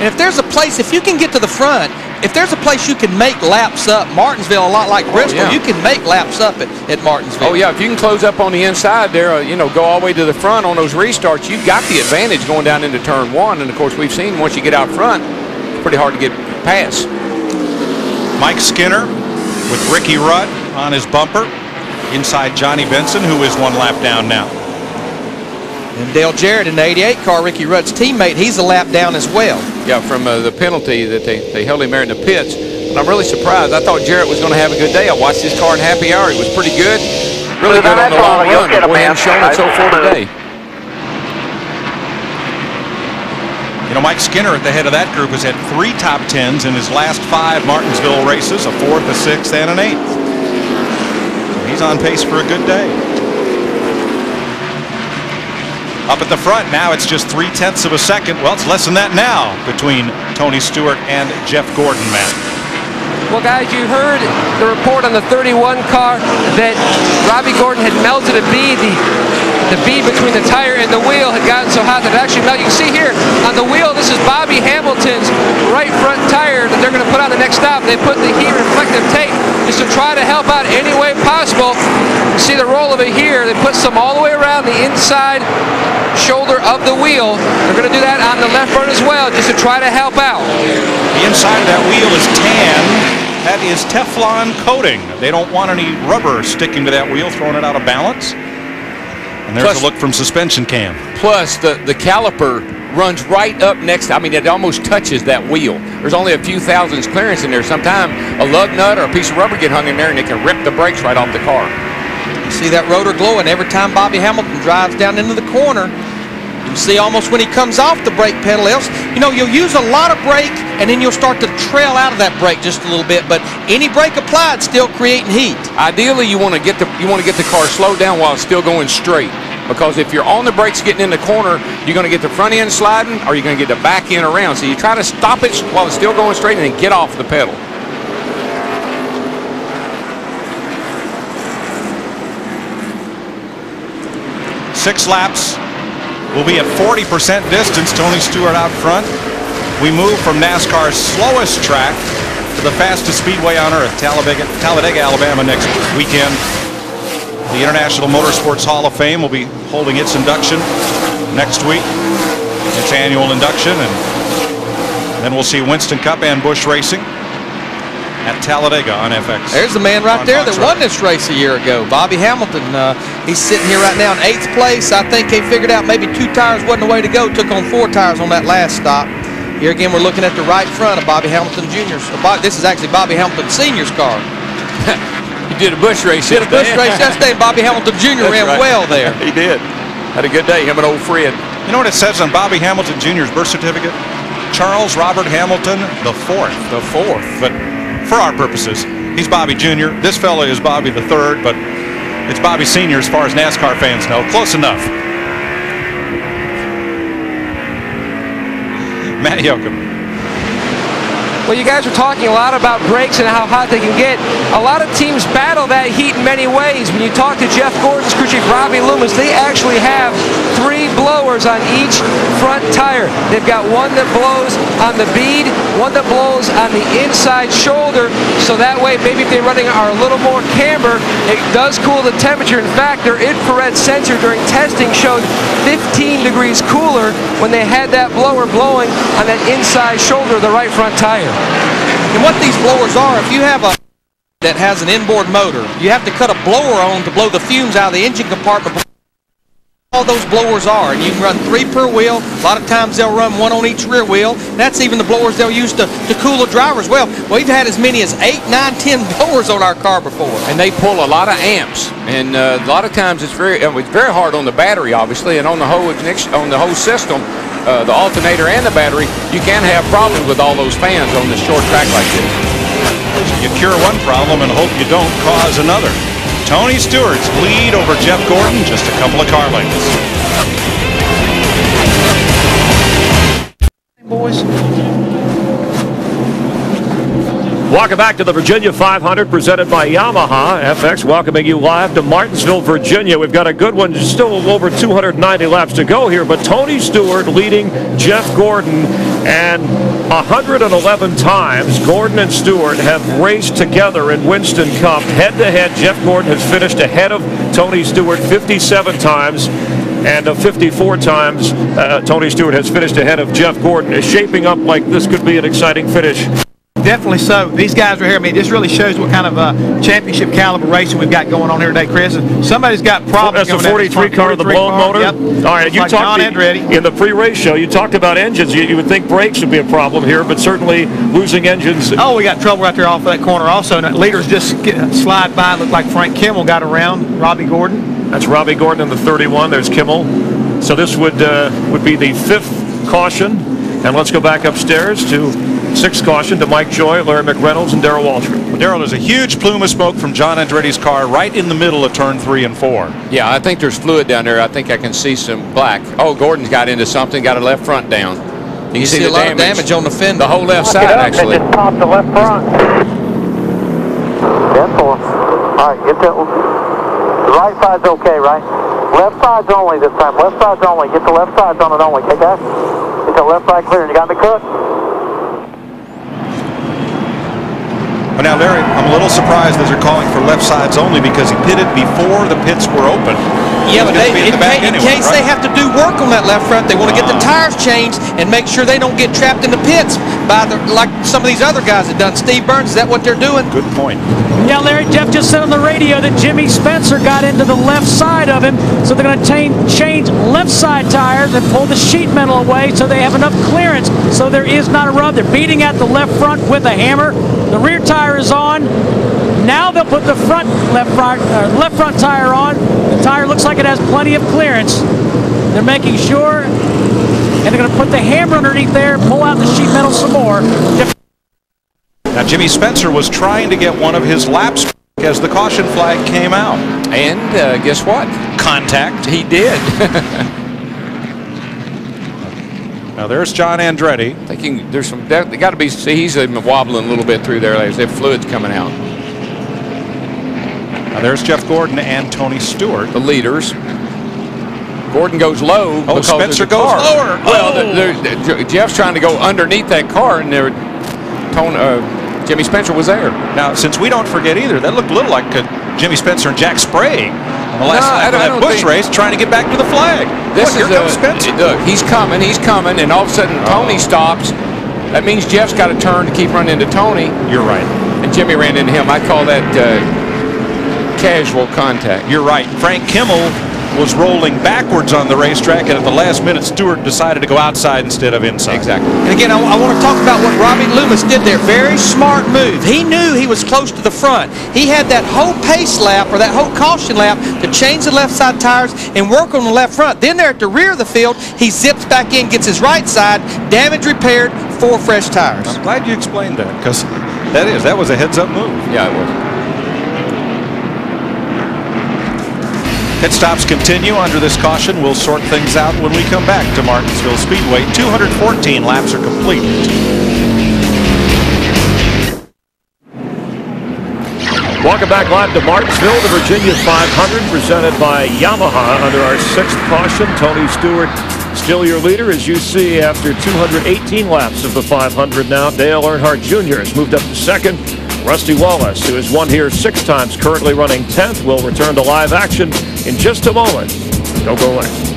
And if there's a place, if you can get to the front, if there's a place you can make laps up, Martinsville, a lot like Bristol, yeah. you can make laps up at, at Martinsville. Oh yeah, if you can close up on the inside there, uh, you know, go all the way to the front on those restarts, you've got the advantage going down into turn one. And of course, we've seen once you get out front, it's pretty hard to get past. Mike Skinner with Ricky Rudd on his bumper. Inside Johnny Benson, who is one lap down now. And Dale Jarrett in the 88 car, Ricky Rudd's teammate, he's a lap down as well. Yeah, from uh, the penalty that they, they held him there in the pits. And I'm really surprised. I thought Jarrett was going to have a good day. I watched his car in happy hour. He was pretty good. Really good on the long run. Boy, he hadn't shown it so far today. You know, Mike Skinner at the head of that group has had three top tens in his last five Martinsville races, a fourth, a sixth, and an eighth. So he's on pace for a good day. Up at the front now, it's just three tenths of a second. Well, it's less than that now between Tony Stewart and Jeff Gordon, Matt. Well, guys, you heard the report on the 31 car that Robbie Gordon had melted a bead. The, the bead between the tire and the wheel had gotten so hot that it actually melted. You can see here on the wheel, this is Bobby Hamilton's right front tire that they're going to put on the next stop. They put the heat reflective tape just to try to help out any way possible. You see the roll of it here. They put some all the way around the inside shoulder of the wheel. They're going to do that on the left front as well, just to try to help out. The inside of that wheel is tan. That is Teflon coating. They don't want any rubber sticking to that wheel, throwing it out of balance. And there's Plus- a look from suspension cam. Plus, the, the caliper runs right up next. I mean, it almost touches that wheel. There's only a few thousandths clearance in there. Sometime a lug nut or a piece of rubber get hung in there, and it can rip the brakes right off the car. You see that rotor glowing every time Bobby Hamilton drives down into the corner. You see almost when he comes off the brake pedal. Else, you know, you'll use a lot of brake and then you'll start to trail out of that brake just a little bit. But any brake applied still creating heat. Ideally, you want to get the you want to get the car slowed down while it's still going straight. Because if you're on the brakes getting in the corner, you're going to get the front end sliding, or you're going to get the back end around. So you try to stop it while it's still going straight, and then get off the pedal. Six laps. We'll be at 40% distance. Tony Stewart out front. We move from NASCAR's slowest track to the fastest speedway on earth, Talladega, Talladega, Alabama next weekend. The International Motorsports Hall of Fame will be holding its induction next week, its annual induction, and then we'll see Winston Cup and Busch Racing at Talladega on FX. There's the man right there that won this race a year ago, Bobby Hamilton. Uh, he's sitting here right now in eighth place. I think he figured out maybe two tires wasn't the way to go. Took on four tires on that last stop. Here again, we're looking at the right front of Bobby Hamilton Jr.'s. This is actually Bobby Hamilton Sr.'s car. He did a Busch race. Did a Busch yesterday. race yesterday. Bobby Hamilton Jr. That's ran right. well there. he did. Had a good day. Him and old Fred. You know what it says on Bobby Hamilton Jr.'s birth certificate? Charles Robert Hamilton the fourth. The fourth. But for our purposes, he's Bobby Jr. This fellow is Bobby the third, but it's Bobby Sr. as far as NASCAR fans know. Close enough. Matt Yocum. Well, you guys are talking a lot about brakes and how hot they can get. A lot of teams battle that heat in many ways. When you talk to Jeff Gordon's crew chief Robbie Loomis, they actually have three blowers on each front tire. They've got one that blows on the bead, one that blows on the inside shoulder, so that way maybe if they're running are a little more camber, it does cool the temperature. In fact, their infrared sensor during testing showed 15 degrees cooler when they had that blower blowing on that inside shoulder of the right front tire. And what these blowers are, if you have a that has an inboard motor, you have to cut a blower on to blow the fumes out of the engine compartment. All those blowers are, and you can run three per wheel. A lot of times they'll run one on each rear wheel. That's even the blowers they'll use to, to cool the driver as well. We've had as many as eight, nine, ten blowers on our car before. and they pull a lot of amps. And uh, a lot of times it's very uh, it's very hard on the battery, obviously, and on the whole ignition, on the whole system, uh, the alternator and the battery. You can have problems with all those fans on this short track like this. You cure one problem and hope you don't cause another. Tony Stewart's lead over Jeff Gordon, just a couple of car lengths. Boys. Welcome back to the Virginia 500 presented by Yamaha. FX welcoming you live to Martinsville, Virginia. We've got a good one, still over 290 laps to go here, but Tony Stewart leading Jeff Gordon and 111 times Gordon and Stewart have raced together in Winston Cup. Head to head, Jeff Gordon has finished ahead of Tony Stewart 57 times. And uh, 54 times, uh, Tony Stewart has finished ahead of Jeff Gordon. Is shaping up like this could be an exciting finish. Definitely so. These guys are here. I mean, this really shows what kind of uh, championship caliber racing we've got going on here today, Chris. Somebody's got problems. That's the coming down 43 this car, the 43 blown car. motor. Yep. All right, you like talked Andretti. in the pre-race show. You talked about engines. You, you would think brakes would be a problem here, but certainly losing engines. Oh, we got trouble right there off of that corner. Also, and leaders just slide by. Looked like Frank Kimmel got around Robby Gordon. That's Robby Gordon in the 31. There's Kimmel. So this would uh, would be the fifth caution. And let's go back upstairs to sixth caution to Mike Joy, Larry McReynolds, and Darrell Waltrip. Well, Darrell, there's a huge plume of smoke from John Andretti's car right in the middle of turn three and four. Yeah, I think there's fluid down there. I think I can see some black. Oh, Gordon's got into something. Got a left front down. You, You can see, the a lot of damage on the fender. The whole left side, up actually. And just pop the left front. Ten four. All right, get the, the right side's okay, right? Left side's only this time. Left side's only. Get the left side's on it only. Okay, guys? Get the left side clear. You got me, Cook? But now, Larry, I'm a little surprised that they're calling for left sides only because he pitted before the pits were open. Yeah, but they, in, the back ca- in case right? they have to do work on that left front, they want to get the tires changed and make sure they don't get trapped in the pits by the like some of these other guys have done. Steve Byrnes, is that what they're doing? Good point. Yeah, Larry, Jeff just said on the radio that Jimmy Spencer got into the left side of him, so they're going to change left side tires and pull the sheet metal away so they have enough clearance so there is not a rub. They're beating at the left front with a hammer. The rear tire is on. Now they'll put the front left front uh, left front tire on. The tire looks like it has plenty of clearance. They're making sure, and they're going to put the hammer underneath there, pull out the sheet metal some more. Now, Jimmy Spencer was trying to get one of his laps as the caution flag came out. And uh, guess what? Contact. He did. Now, there's John Andretti. Thinking there's some, there, got to be, see, he's wobbling a little bit through there. There's that fluid's coming out. Now, there's Jeff Gordon and Tony Stewart. The leaders. Gordon goes low. Oh, Spencer goes car. lower. Well, Oh. the- the- the- Jeff's trying to go underneath that car, and there, Tony, uh, Jimmy Spencer was there. Now, since we don't forget either, that looked a little like uh, Jimmy Spencer and Jack Sprague on the last No, lap of that Busch race, trying to get back to the flag. This Look, is here a- Spencer. Look, he's coming, he's coming, and all of a sudden Tony stops. That means Jeff's got to turn to keep running into Tony. You're right. And Jimmy ran into him. I call that uh, casual contact. You're right. Frank Kimmel was rolling backwards on the racetrack, and at the last minute, Stewart decided to go outside instead of inside. Exactly. And again, I, want to talk about what Robbie Loomis did there. Very smart move. He knew he was close to the front. He had that whole pace lap or that whole caution lap to change the left side tires and work on the left front. Then there at the rear of the field, he zips back in, gets his right side, damage repaired, four fresh tires. I'm glad you explained that because that is that was a heads-up move. Yeah, it was. Pit stops continue under this caution. We'll sort things out when we come back to Martinsville Speedway. 214 laps are complete. Welcome back live to Martinsville, the Virginia 500, presented by Yamaha under our sixth caution. Tony Stewart still your leader, as you see, after 218 laps of the 500 now. Dale Earnhardt Jr. has moved up to second. Rusty Wallace, who has won here six times, currently running 10th, will return to live action in just a moment. Don't go away.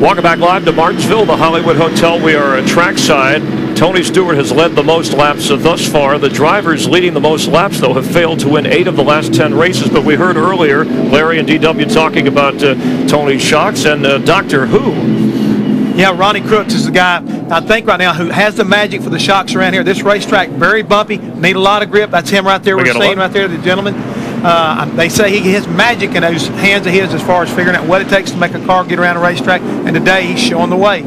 Welcome back live to Martinsville, the Hollywood Hotel. We are at trackside. Tony Stewart has led the most laps thus far. The drivers leading the most laps, though, have failed to win eight of the last 10 races. But we heard earlier Larry and DW talking about uh, Tony's shocks and uh, Doctor Who. Yeah, Ronnie Crooks is the guy I think right now who has the magic for the shocks around here. This racetrack very bumpy, need a lot of grip. That's him right there. We We're seeing look. right there, the gentleman. Uh, they say he has magic in those hands of his as far as figuring out what it takes to make a car get around a racetrack. And today he's showing the way.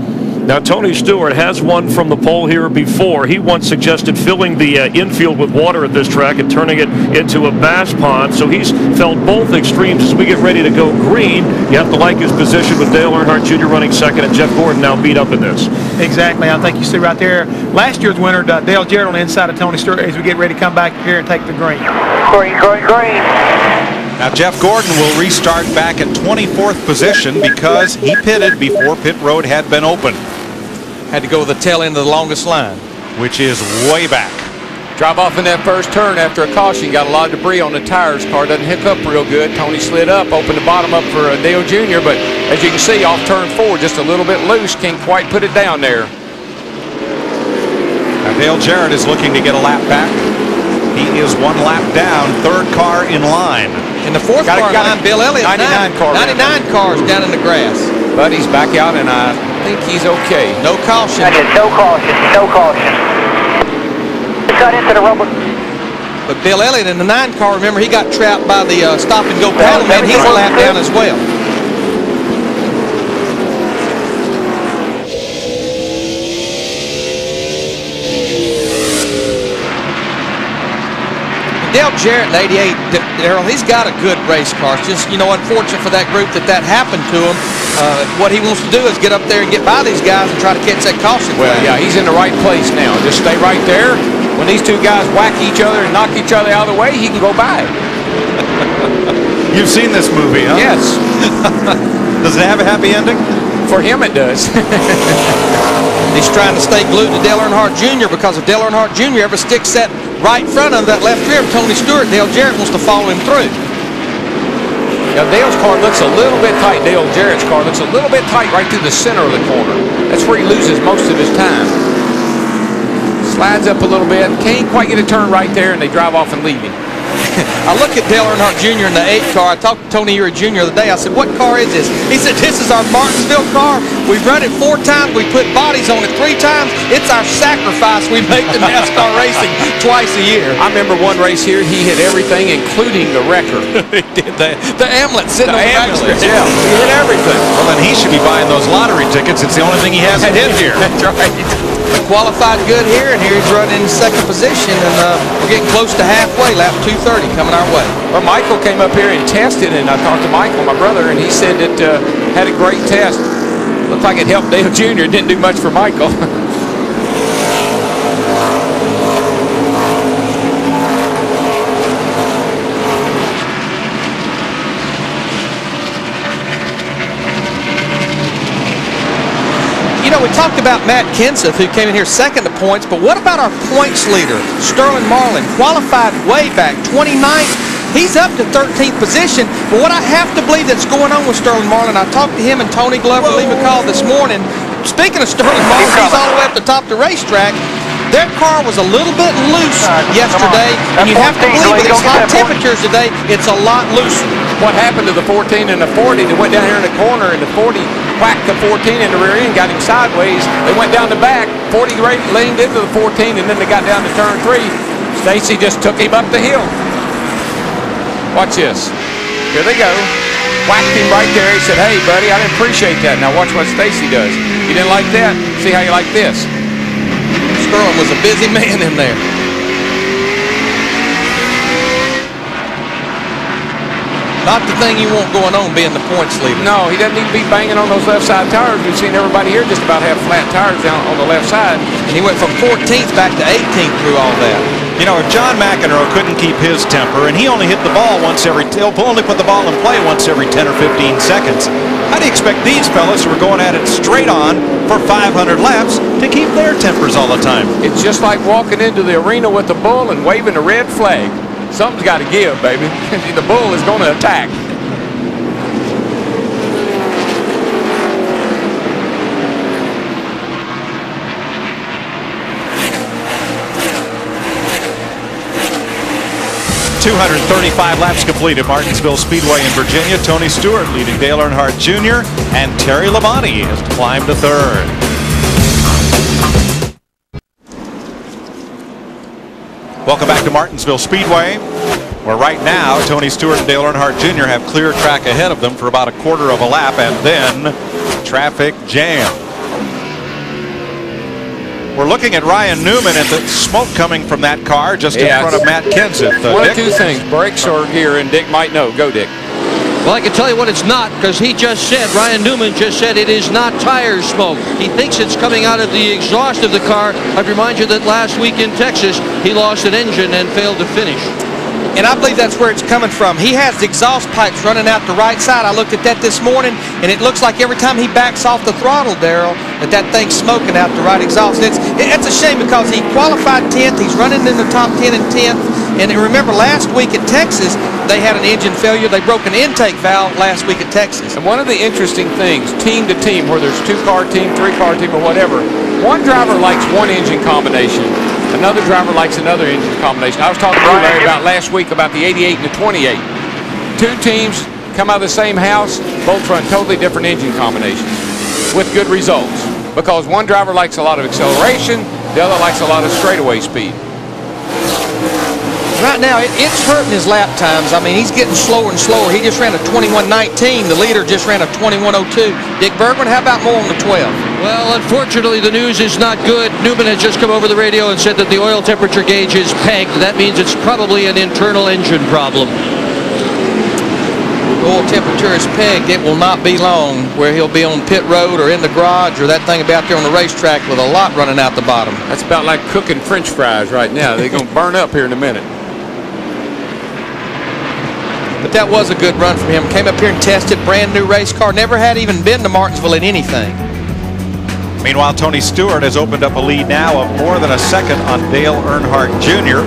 Now, Tony Stewart has won from the pole here before. He once suggested filling the uh, infield with water at this track and turning it into a bass pond. So he's felt both extremes as we get ready to go green. You have to like his position with Dale Earnhardt Jr. running second and Jeff Gordon now beat up in this. Exactly. I think you see right there. Last year's winner, uh, Dale Jarrett, on the inside of Tony Stewart as we get ready to come back here and take the green. Green, green, green. Now Jeff Gordon will restart back at 24th position because he pitted before pit road had been open. Had to go with the tail end of the longest line. Which is way back. Drive off in that first turn after a caution. Got a lot of debris on the tires. Car doesn't hook up real good. Tony slid up, opened the bottom up for Dale Jr., but as you can see, off turn four, just a little bit loose. Can't quite put it down there. Now Dale Jarrett is looking to get a lap back. He is one lap down, third car in line. In the fourth Gotta- car gotta- line, Bill Elliott, 99 nine- car. 99 cars down in the grass. But he's back out, and I think he's okay. No caution. I did no caution, no caution. Cut into the rubber. But Bill Elliott in the nine car, remember, he got trapped by the uh, stop and go paddle man. He's a lap down as well. Dale Jarrett in 88, Darrell, he's got a good race car. It's just, you know, unfortunate for that group that that happened to him. Uh, what he wants to do is get up there and get by these guys and try to catch that caution Well, flag. yeah, he's in the right place now. Just stay right there. When these two guys whack each other and knock each other out of the way, he can go by. You've seen this movie, huh? Yes. Does it have a happy ending? For him, it does. He's trying to stay glued to Dale Earnhardt Jr. because if Dale Earnhardt Jr. ever sticks that right front of that left rear of Tony Stewart, Dale Jarrett wants to follow him through. Now Dale's car looks a little bit tight. Dale Jarrett's car looks a little bit tight right through the center of the corner. That's where he loses most of his time. Slides up a little bit, can't quite get a turn right there, and they drive off and leave him. I look at Dale Earnhardt Jr. in the 8 car. I talked to Tony Eury Jr. the other day. I said, what car is this? He said, this is our Martinsville car. We've run it four times. We put bodies on it three times. It's our sacrifice we make to NASCAR racing twice a year. I remember one race here, he hit everything, including the wrecker. he did that. The amulet sitting The on the backstretch. yeah. He hit everything. Well, then he should be buying those lottery tickets. It's the only thing he hasn't hit here. That's right. Qualified good here, and here he's running in second position, and uh, we're getting close to halfway, lap 230 coming our way. Well, Michael came up here and tested, and I talked to Michael, my brother, and he said it uh, had a great test. Looked like it helped Dale Jr. Didn't do much for Michael. You know, we talked about Matt Kenseth, who came in here second to points, but what about our points leader, Sterling Marlin, qualified way back, 29th? He's up to 13th position, but what I have to believe that's going on with Sterling Marlin, I talked to him and Tony Glover, Lee McCall this morning. Speaking of Sterling Marlin, he's all the way up the top of the racetrack. Their car was a little bit loose yesterday, and you have to believe with these hot temperatures today, it's a lot looser. what happened to the 14 and the 40? They went down here in the corner, and the 40 whacked the 14 in the rear end, got him sideways. They went down the back. 40 ra- leaned into the 14, and then they got down to turn three. Stacy just took him up the hill. Watch this. Here they go. Whacked him right there. He said, hey, buddy, I didn't appreciate that. Now watch what Stacy does. You didn't like that? See how you like this. Sterling was a busy man in there. Not the thing you want going on being the points leader. No, he doesn't need to be banging on those left side tires. We've seen everybody here just about have flat tires down on the left side. And he went from 14th back to 18th through all that. You know, if John McEnroe couldn't keep his temper and he only hit the ball once every, he'll only put the ball in play once every 10 or 15 seconds, how do you expect these fellas who are going at it straight on for 500 laps to keep their tempers all the time? It's just like walking into the arena with the bull and waving a red flag. Something's got to give, baby. the bull is going to attack. Two hundred thirty-five laps complete at Martinsville Speedway in Virginia. Tony Stewart leading Dale Earnhardt Jr. and Terry Labonte has climbed to third. Welcome back to Martinsville Speedway, where right now Tony Stewart and Dale Earnhardt Jr. have clear track ahead of them for about a quarter of a lap, and then traffic jam. We're looking at Ryan Newman and the smoke coming from that car just in front of Matt Kenseth. Uh, One Dick? of two things, brakes or gear, and Dick might know. Go, Dick. Well, I can tell you what it's not because he just said, Ryan Newman just said it is not tire smoke. He thinks it's coming out of the exhaust of the car. I'd remind you that last week in Texas, he lost an engine and failed to finish. And I believe that's where it's coming from. He has the exhaust pipes running out the right side. I looked at that this morning, and it looks like every time he backs off the throttle, Darrell, that that thing's smoking out the right exhaust. It's it's a shame because he qualified 10th. He's running in the top 10 and 10th. And remember, last week at Texas, they had an engine failure. They broke an intake valve last week at Texas. And one of the interesting things, team to team, where there's two-car team, three-car team, or whatever, one driver likes one engine combination. Another driver likes another engine combination. I was talking to you, Larry, about last week about the 88 and the 28. Two teams come out of the same house, both run totally different engine combinations with good results. Because one driver likes a lot of acceleration, the other likes a lot of straightaway speed. Right now, it, it's hurting his lap times. I mean, he's getting slower and slower. He just ran a 21.19. The leader just ran a 21.02. Dick Berggren, how about more on the 12? Well, unfortunately, the news is not good. Newman has just come over the radio and said that the oil temperature gauge is pegged. That means it's probably an internal engine problem. Oil temperature is pegged. It will not be long where he'll be on pit road or in the garage or that thing about there on the racetrack with a lot running out the bottom. That's about like cooking French fries right now. They're going to burn up here in a minute. But that was a good run from him. Came up here and tested, brand new race car. Never had even been to Martinsville in anything. Meanwhile, Tony Stewart has opened up a lead now of more than a second on Dale Earnhardt Jr.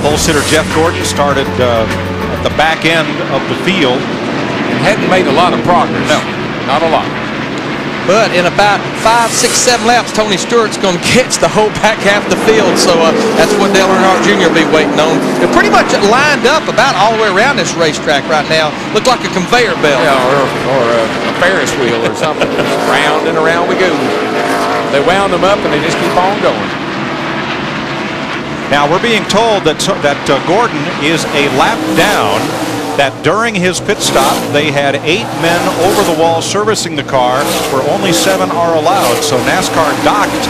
Pole sitter Jeff Gordon started uh, at the back end of the field. And hadn't made a lot of progress. No. Not a lot. But in about five, six, seven laps, Tony Stewart's going to catch the whole back half of the field. So uh, that's what Dale Earnhardt Jr. will be waiting on. They're pretty much lined up about all the way around this racetrack right now. Look like a conveyor belt. Yeah, or, or a, a Ferris wheel or something. round and around we go. They wound them up and they just keep on going. Now we're being told that that uh, Gordon is a lap down. That during his pit stop they had eight men over the wall servicing the car, where only seven are allowed. So NASCAR docked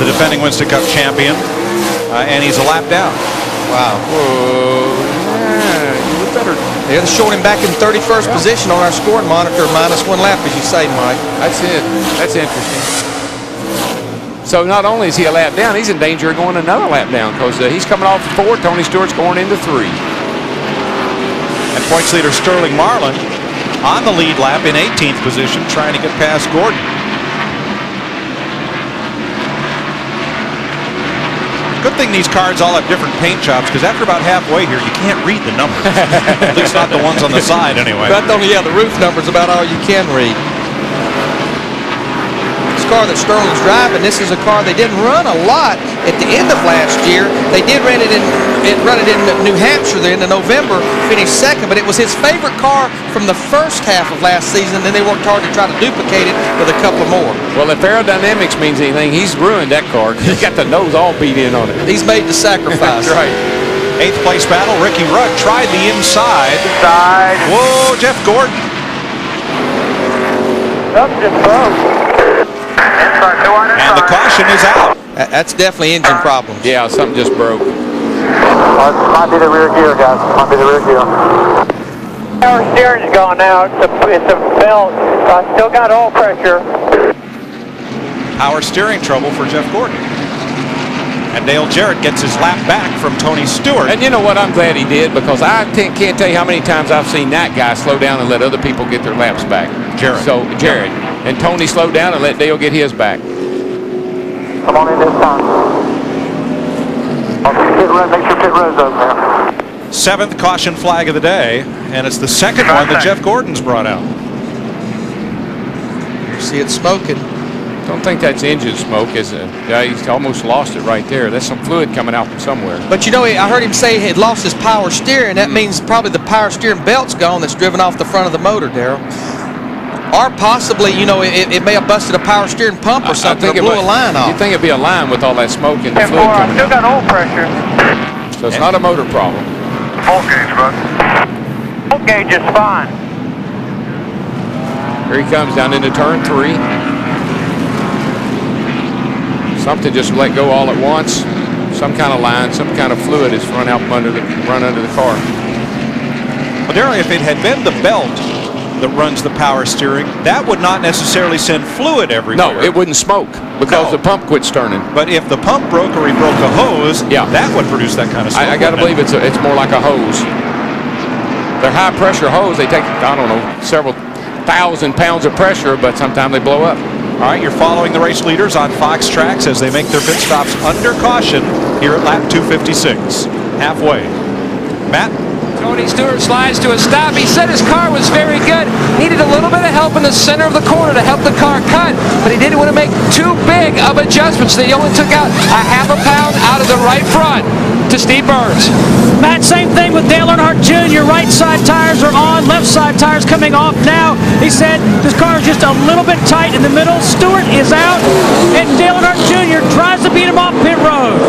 the defending Winston Cup champion, uh, and he's a lap down. Wow. Whoa. Yeah, you better. They're showing him back in 31st position on our scoring monitor, minus one lap, as you say, Mike. That's it. That's interesting. So not only is he a lap down, he's in danger of going another lap down because uh, he's coming off four. Tony Stewart's going into three. And points leader Sterling Marlin on the lead lap in 18th position, trying to get past Gordon. Good thing these cards all have different paint jobs because after about halfway here, you can't read the numbers. At least not the ones on the side, anyway. But only, yeah, the roof number's about all you can read. This car that Sterling's driving, this is a car they didn't run a lot at the end of last year. They did run it in, it, run it in New Hampshire there in the November, finished second, but it was his favorite car from the first half of last season. Then they worked hard to try to duplicate it with a couple more. Well, if aerodynamics means anything, he's ruined that car. He's got the nose all beat in on it. He's made the sacrifice. That's right. Eighth place battle, Ricky Rudd tried the inside. Side. Whoa, Jeff Gordon. Something just broke. Inside, And the caution is out. That's definitely engine problems. Yeah, something just broke. Uh, might be the rear gear, guys. Might be the rear gear. Power steering's gone now. It's a, it's a belt. I still got oil pressure. Power steering trouble for Jeff Gordon. And Dale Jarrett gets his lap back from Tony Stewart. And you know what? I'm glad he did because I can't tell you how many times I've seen that guy slow down and let other people get their laps back. Jarrett. So Jarrett and Tony slowed down and let Dale get his back. Come on in this time. Okay, pit road, make sure pit road's open there. Seventh caution flag of the day, and it's the second one that Jeff Gordon's brought out. You see it smoking. Don't think that's engine smoke, is it? Yeah, he's almost lost it right there. There's some fluid coming out from somewhere. But you know, I heard him say he had lost his power steering. That hmm. means probably the power steering belt's gone that's driven off the front of the motor, Darrell. Or possibly, you know, it, it may have busted a power steering pump or something or it blew a line off. You think it'd be a line with all that smoke and the fluid four, I coming still out? got oil pressure. So it's not a motor problem. Full gauge, bud. Full gauge is fine. Here he comes down into turn three. Something just let go all at once. Some kind of line, some kind of fluid is run out from under the run under the car. Well, Darrell, if it had been the belt that runs the power steering, that would not necessarily send fluid everywhere. No, it wouldn't smoke because the pump quits turning. But if the pump broke or he broke a hose, Yeah. that would produce that kind of smoke. I, I got to believe it? it's a, it's more like a hose. They're high pressure hose. They take I don't know several thousand pounds of pressure, but sometimes they blow up. All right, you're following the race leaders on Fox Tracks as they make their pit stops under caution here at lap 256, halfway. Matt? Tony Stewart slides to a stop. He said his car was very good. Needed a little bit of help in the center of the corner to help the car cut, but he didn't want to make too big of adjustments. They only took out a half a pound out of the right front to Steve Byrnes. Matt, same thing with Dale Earnhardt Jr. Right side tires are on, left side tires coming off now. He said this car is just a little bit tight in the middle. Stewart is out, and Dale Earnhardt Jr. tries to beat him off pit road.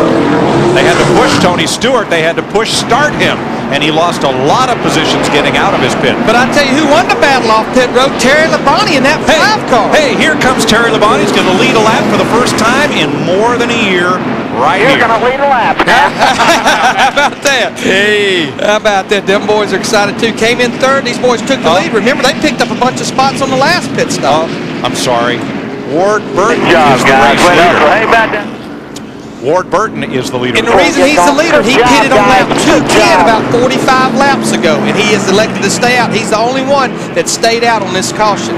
They had to push Tony Stewart. They had to push start him, and he lost a lot of positions getting out of his pit. But I tell you who won the battle off pit road? Terry Labonte in that five car. Hey, here comes Terry Labonte. He's going to lead a lap for the first time in more than a year right You're here. gonna lead a lap. How about that? Hey. How about that? Them boys are excited too. Came in third. These boys took the Oh. lead. Remember, they picked up a bunch of spots on the last pit stop. Uh-huh. I'm sorry. Ward Burton Good job, is the guys. race Way up. Hey, back down. Ward Burton is the leader. And the reason he's the leader, he did it on lap 210 about 45 laps ago, and he is elected to stay out. He's the only one that stayed out on this caution.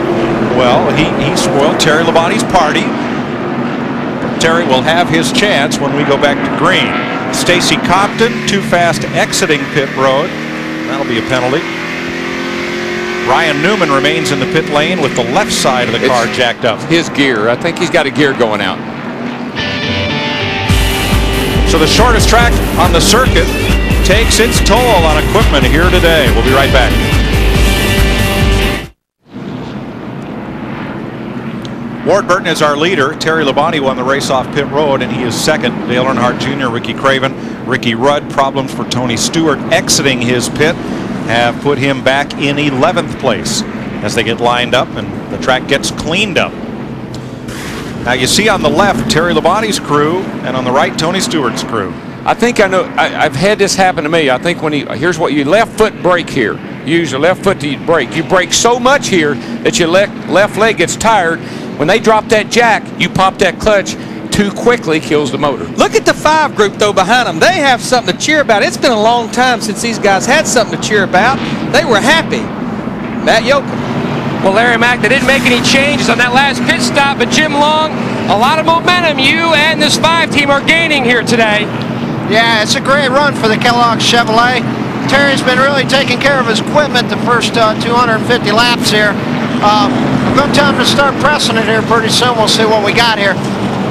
Well, he, he spoiled Terry Labonte's party. Terry will have his chance when we go back to green. Stacy Compton, too fast exiting pit road. That'll be a penalty. Ryan Newman remains in the pit lane with the left side of the car It's jacked up. His gear. I think he's got a gear going out. So the shortest track on the circuit takes its toll on equipment here today. We'll be right back. Ward Burton is our leader. Terry Labonte won the race off pit road, and he is second. Dale Earnhardt Jr., Ricky Craven, Ricky Rudd. Problems for Tony Stewart exiting his pit have put him back in 11th place as they get lined up and the track gets cleaned up. Now you see on the left Terry Labonte's crew, and on the right Tony Stewart's crew. I think I know. I, I've had this happen to me. I think when you here's what you left foot brake here. You use your left foot to brake. You brake so much here that your left left leg gets tired. When they drop that jack, you pop that clutch too quickly, kills the motor. Look at the five group though behind them. They have something to cheer about. It's been a long time since these guys had something to cheer about. They were happy. Matt Yocum. Well, Larry Mac, they didn't make any changes on that last pit stop, but Jim Long, a lot of momentum you and this five team are gaining here today. Yeah, it's a great run for the Kellogg Chevrolet. Terry's been really taking care of his equipment the first uh, 250 laps here. Uh, I'm going to start pressing it here pretty soon. We'll see what we got here.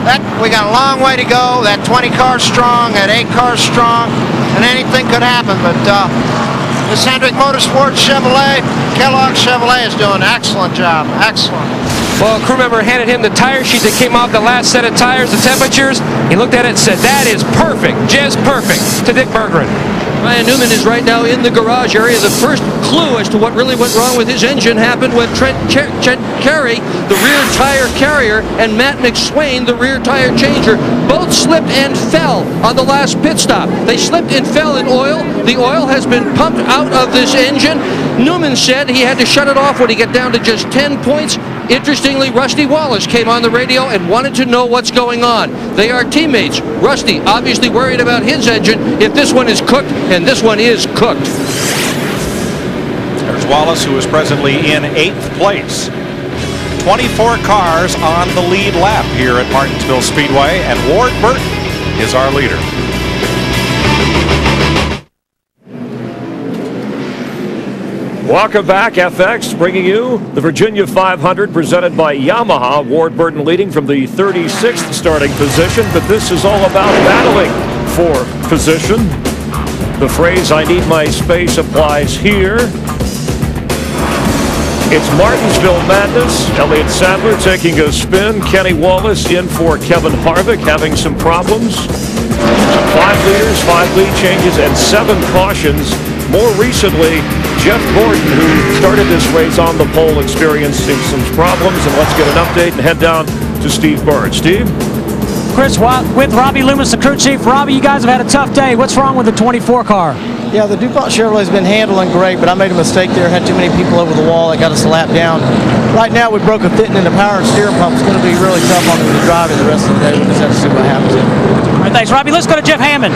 That We got a long way to go. That 20 car's strong, that 8 car's strong, and anything could happen. But uh, this Hendrick Motorsports Chevrolet, Kellogg Chevrolet is doing an excellent job. Excellent. Well, crew member handed him the tire sheet that came off the last set of tires, the temperatures. He looked at it and said, that is perfect, just perfect, to Dick Berggren. Ryan Newman is right now in the garage area. The first clue as to what really went wrong with his engine happened when Trent, Ch- Trent Carey, the rear tire carrier, and Matt McSwain, the rear tire changer, both slipped and fell on the last pit stop. They slipped and fell in oil. The oil has been pumped out of this engine. Newman said he had to shut it off when he got down to just 10 points. Interestingly, Rusty Wallace came on the radio and wanted to know what's going on. They are teammates. Rusty obviously worried about his engine if this one is cooked, and this one is cooked. There's Wallace, who is presently in eighth place. 24 cars on the lead lap here at Martinsville Speedway, and Ward Burton is our leader. Welcome back, FX, bringing you the Virginia 500 presented by Yamaha. Ward Burton leading from the 36th starting position, but this is all about battling for position. The phrase, I need my space, applies here. It's Martinsville Madness. Elliott Sadler taking a spin. Kenny Wallace in for Kevin Harvick, having some problems. Five leaders, five lead changes, and seven cautions. More recently, Jeff Gordon, who started this race on the pole, experiencing some problems. And let's get an update and head down to Steve Byrnes. Steve? Chris Watt with Robbie Loomis, the crew chief. Robbie, you guys have had a tough day. What's wrong with the 24 car? Yeah, the DuPont Chevrolet's been handling great, but I made a mistake there. Had too many people over the wall. That got us a lap down. Right now, we broke a fitting in the power and steering pump. It's going to be really tough on them to drive it the rest of the day. We just have to see what happens. All right, thanks, Robbie. Let's go to Jeff Hammond.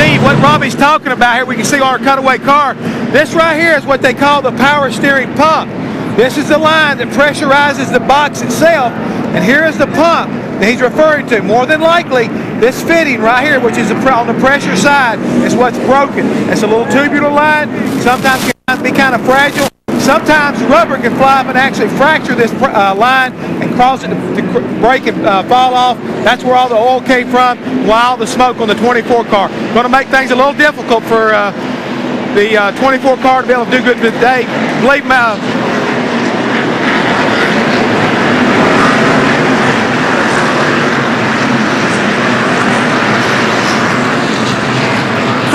Steve, what Robbie's talking about here, we can see our cutaway car. This right here is what they call the power steering pump. This is the line that pressurizes the box itself, and here is the pump that he's referring to. More than likely, this fitting right here, which is on the pressure side, is what's broken. It's a little tubular line. Sometimes can be kind of fragile. Sometimes rubber can fly up and actually fracture this uh, line and cause it to, to break and uh, fall off. That's where all the oil came from, while the smoke on the 24 car. Going to make things a little difficult for uh, the uh, 24 car to be able to do good today. Believe me,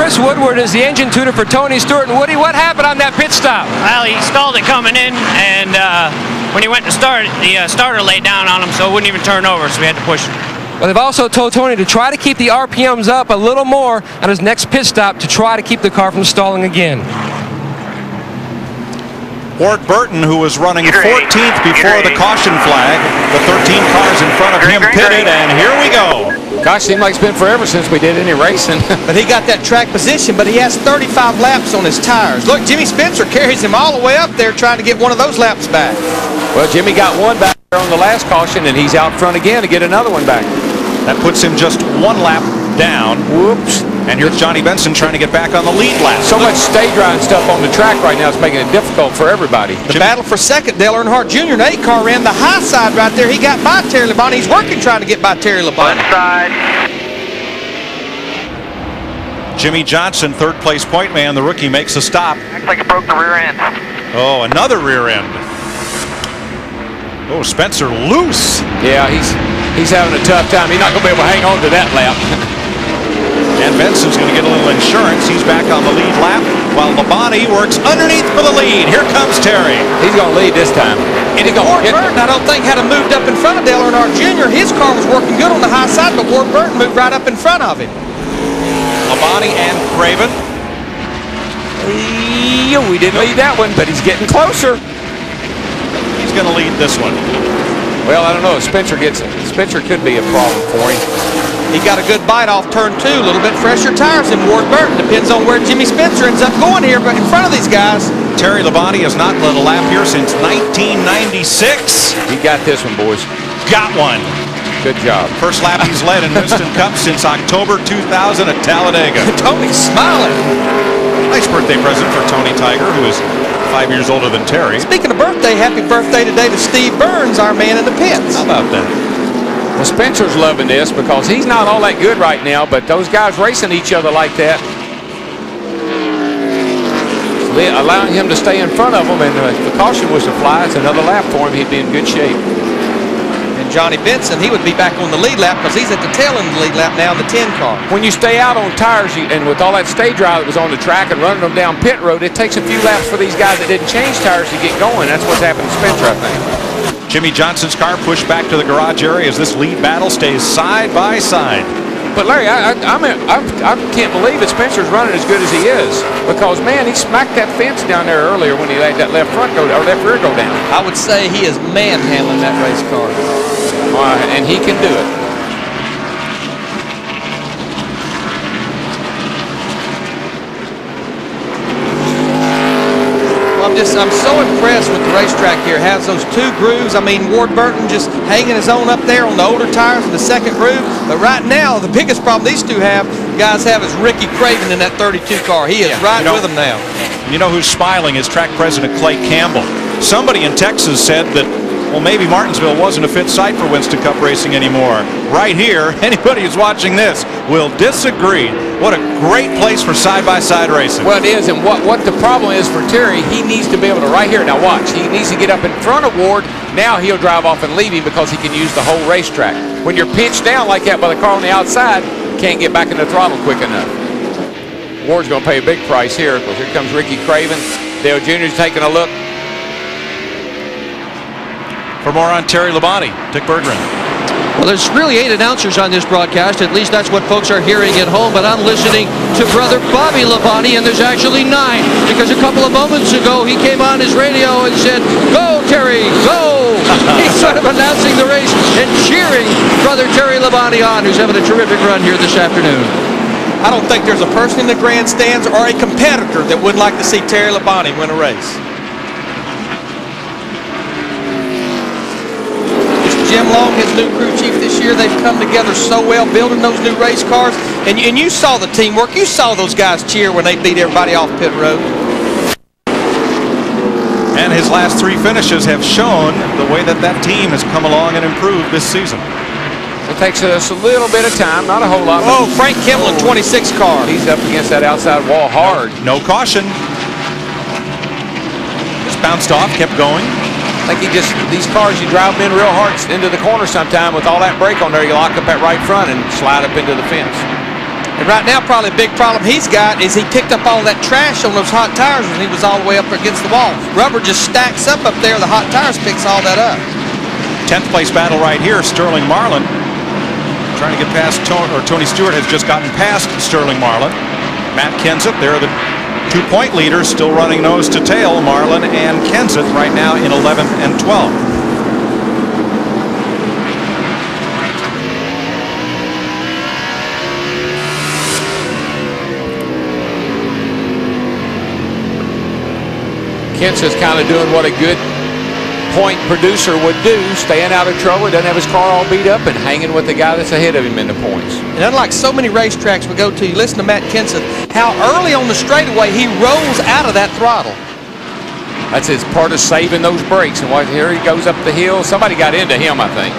Chris Woodward is the engine tuner for Tony Stewart. And Woody, what happened on that pit stop? Well, he stalled it coming in, and uh, when he went to start, the uh, starter laid down on him, so it wouldn't even turn over, so we had to push it. Well, they've also told Tony to try to keep the RPMs up a little more on his next pit stop to try to keep the car from stalling again. Ward Burton, who was running 14th before the caution flag. The 13 cars in front of him pitted, and here we go. Gosh, seems like it's been forever since we did any racing. but he got that track position, but he has 35 laps on his tires. Look, Jimmy Spencer carries him all the way up there trying to get one of those laps back. Well, Jimmy got one back there on the last caution, and he's out front again to get another one back. That puts him just one lap down. Whoops. And here's Johnny Benson trying to get back on the lead lap. So much stage dry and stuff on the track right now is making it difficult for everybody. The battle for second, Dale Earnhardt Jr. and A car ran the high side right there. He got by Terry Labonte. He's working trying to get by Terry Labonte. Left side. Jimmie Johnson, third place point man. The rookie makes a stop. Looks like it broke the rear end. Oh, another rear end. Oh, Spencer loose. Yeah, he's he's having a tough time. He's not going to be able to hang on to that lap. and Benson's going to get a little insurance. He's back on the lead lap while Labonte works underneath for the lead. Here comes Terry. He's going to lead this time. And Ward Burton, I don't think, had moved up in front of Dale Earnhardt Jr. His car was working good on the high side, but Ward Burton moved right up in front of him. Labonte and Craven. we didn't lead that one, but he's getting closer. He's going to lead this one. Well, I don't know. Spencer gets it. Spencer could be a problem for him. He got a good bite off turn two, a little bit fresher tires than Ward Burton. Depends on where Jimmy Spencer ends up going here, but in front of these guys. Terry Labonte has not led a lap here since 1996. He got this one, boys. Got one. Good job. First lap he's led in Winston Cup since October 2000 at Talladega. Tony's smiling. Nice birthday present for Tony Tiger, who is five years older than Terry. Speaking of birthday, happy birthday today to Steve Byrnes, our man in the pits. How about that? Well, Spencer's loving this because he's not all that good right now, but those guys racing each other like that, allowing him to stay in front of them, and uh, if the caution was to fly, it's another lap for him. He'd be in good shape. And Johnny Benson, he would be back on the lead lap because he's at the tail end of the lead lap now in the 10 car. When you stay out on tires, you, and with all that stage drive that was on the track and running them down pit road, it takes a few laps for these guys that didn't change tires to get going. That's what's happened to Spencer, I think. Jimmie Johnson's car pushed back to the garage area as this lead battle stays side by side. But Larry, I, I, I'm, I'm, I can't believe that Spencer's running as good as he is because man, he smacked that fence down there earlier when he let that left front go or left rear go down. I would say he is manhandling that race car, uh, and he can do it. I'm just I'm so impressed with the racetrack here. It has those two grooves. I mean, Ward Burton just hanging his own up there on the older tires in the second groove. But right now, the biggest problem these two have, guys have, is Ricky Craven in that 32 car. He is yeah, right you know, with them now. You know who's smiling is track president Clay Campbell. Somebody in Texas said that well, maybe Martinsville wasn't a fit site for Winston Cup racing anymore. Right here, anybody who's watching this will disagree. What a great place for side-by-side -side racing. Well, it is, and what, what the problem is for Terry, he needs to be able to, right here, now watch, he needs to get up in front of Ward. Now he'll drive off and leave him because he can use the whole racetrack. When you're pinched down like that by the car on the outside, can't get back in the throttle quick enough. Ward's going to pay a big price here because here comes Ricky Craven. Dale Jr.'s taking a look. For more on Terry Labonte, Dick Berggren. Well, there's really eight announcers on this broadcast. At least that's what folks are hearing at home. But I'm listening to brother Bobby Labonte, and there's actually nine because a couple of moments ago he came on his radio and said, "Go, Terry, go!" He's sort of announcing the race and cheering brother Terry Labonte on, who's having a terrific run here this afternoon. I don't think there's a person in the grandstands or a competitor that would like to see Terry Labonte win a race. Jim Long, his new crew chief this year, they've come together so well building those new race cars. And, and you saw the teamwork. You saw those guys cheer when they beat everybody off pit road. And his last three finishes have shown the way that that team has come along and improved this season. It takes us a little bit of time, not a whole lot. Oh, Frank Kimmel 26 car. He's up against that outside wall hard. No, no caution. Just bounced off, kept going. Like he just, these cars, you drive them in real hard into the corner sometime with all that brake on there, you lock up that right front and slide up into the fence. And right now, probably a big problem he's got is he picked up all that trash on those hot tires when he was all the way up against the wall. Rubber just stacks up up there. The hot tires picks all that up. 10th place battle right here. Sterling Marlin trying to get past Tony, or Tony Stewart has just gotten past Sterling Marlin. Matt Kenseth, there are the Two point leaders still running nose to tail. Marlin and Kenseth right now in 11th and 12th. Kenseth's kind of doing what a good point producer would do, staying out of trouble, doesn't have his car all beat up, and hanging with the guy that's ahead of him in the points. And unlike so many racetracks we go to, you listen to Matt Kenseth, how early on the straightaway he rolls out of that throttle. That's his part of saving those brakes. And watch, here he goes up the hill. Somebody got into him, I think.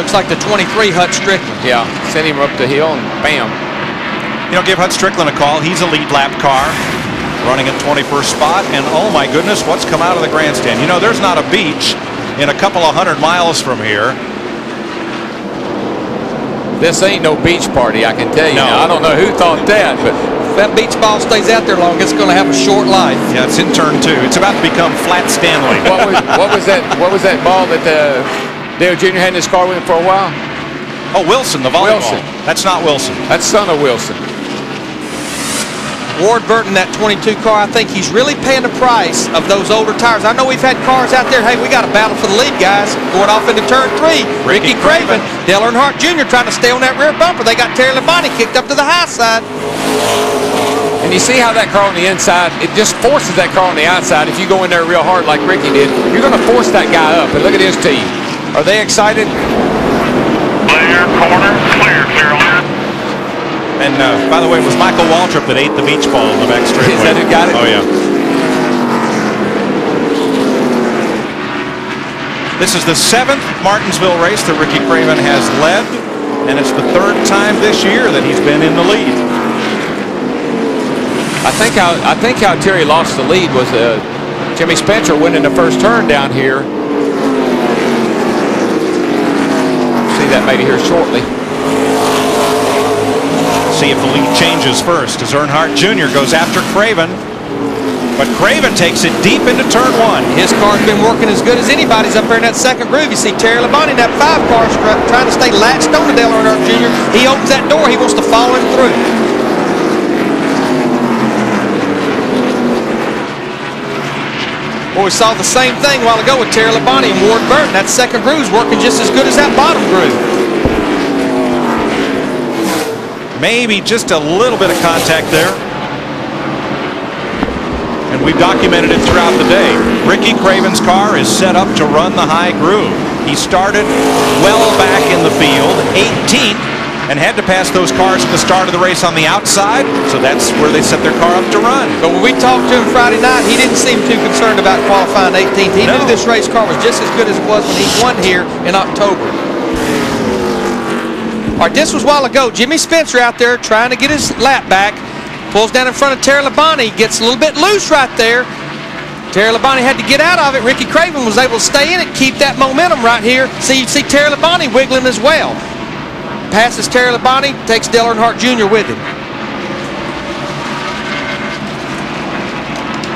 Looks like the 23 Hut Stricklin. Yeah, sent him up the hill and bam. You know, give Hut Stricklin a call. He's a lead lap car running at 21st spot. And oh my goodness, what's come out of the grandstand? You know, there's not a beach in a couple of hundred miles from here. This ain't no beach party, I can tell you. No. Now, I don't know who thought that, but that beach ball stays out there long, it's going to have a short life. Yeah, it's in turn two. It's about to become Flat Stanley. what was, what was that? What was that ball that uh, Dale Jr. had in his car with him for a while? Oh, Wilson, the volleyball. Wilson. That's not Wilson. That's son of Wilson. Ward Burton, that 22 car, I think he's really paying the price of those older tires. I know we've had cars out there, hey, we got a battle for the lead, guys. Going off into turn three. Ricky, Craven, Dale Earnhardt Jr. trying to stay on that rear bumper. They got Terry Labonte kicked up to the high side. And you see how that car on the inside, it just forces that car on the outside. If you go in there real hard like Ricky did, you're going to force that guy up. And look at his team. Are they excited? Clear corner, clear, clear on that. And uh, by the way, it was Michael Waltrip that ate the beach ball in the back straightaway. Is that who got it? Oh, yeah. This is the seventh Martinsville race that Ricky Craven has led, and it's the third time this year that he's been in the lead. I think how I think how Terry lost the lead was uh, Jimmy Spencer winning the first turn down here. See that maybe here shortly. See if the lead changes first as Earnhardt Jr. goes after Craven. But Craven takes it deep into turn one. His car's been working as good as anybody's up there in that second groove. You see Terry Labonte in that five car stri- trying to stay latched on to Dale Earnhardt Jr. He opens that door, he wants to follow him through. Well, we saw the same thing a while ago with Terry Labonte and Ward Burton. That second groove's working just as good as that bottom groove. Maybe just a little bit of contact there. And we've documented it throughout the day. Ricky Craven's car is set up to run the high groove. He started well back in the field, 18th, and had to pass those cars at the start of the race on the outside, so that's where they set their car up to run. But when we talked to him Friday night, he didn't seem too concerned about qualifying 18th. He No. knew this race car was just as good as it was when he won here in October. All right, this was a while ago. Jimmy Spencer out there trying to get his lap back. Pulls down in front of Terry Labonte. Gets a little bit loose right there. Terry Labonte had to get out of it. Ricky Craven was able to stay in it, keep that momentum right here. See, you see Terry Labonte wiggling as well. Passes Terry Labonte, takes Dale Earnhardt Jr. with him.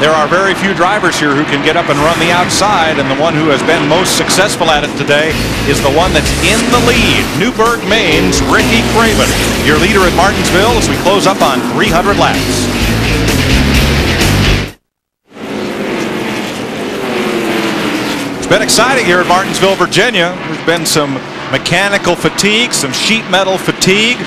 There are very few drivers here who can get up and run the outside, and the one who has been most successful at it today is the one that's in the lead, Newburgh, Maine's Ricky Craven, your leader at Martinsville as we close up on 300 laps. It's been exciting here at Martinsville, Virginia. There's been some mechanical fatigue, some sheet metal fatigue.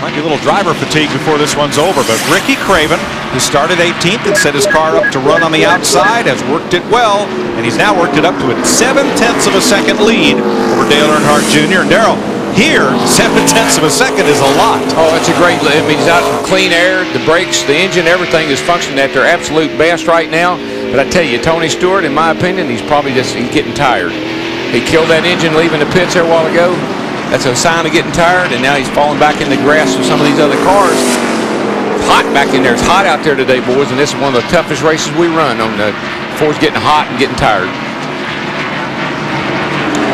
Might be a little driver fatigue before this one's over, but Ricky Craven, who started 18th and set his car up to run on the outside, has worked it well, and he's now worked it up to a seven-tenths of a second lead over Dale Earnhardt Jr. And Darrell, here, seven-tenths of a second is a lot. Oh, it's a great. I mean, he's out in clean air. The brakes, the engine, everything is functioning at their absolute best right now. But I tell you, Tony Stewart, in my opinion, he's probably just he's getting tired. He killed that engine leaving the pits there a while ago. That's a sign of getting tired, and now he's falling back in the grass with some of these other cars. Hot back in there. It's hot out there today, boys, and this is one of the toughest races we run on the Ford's getting hot and getting tired.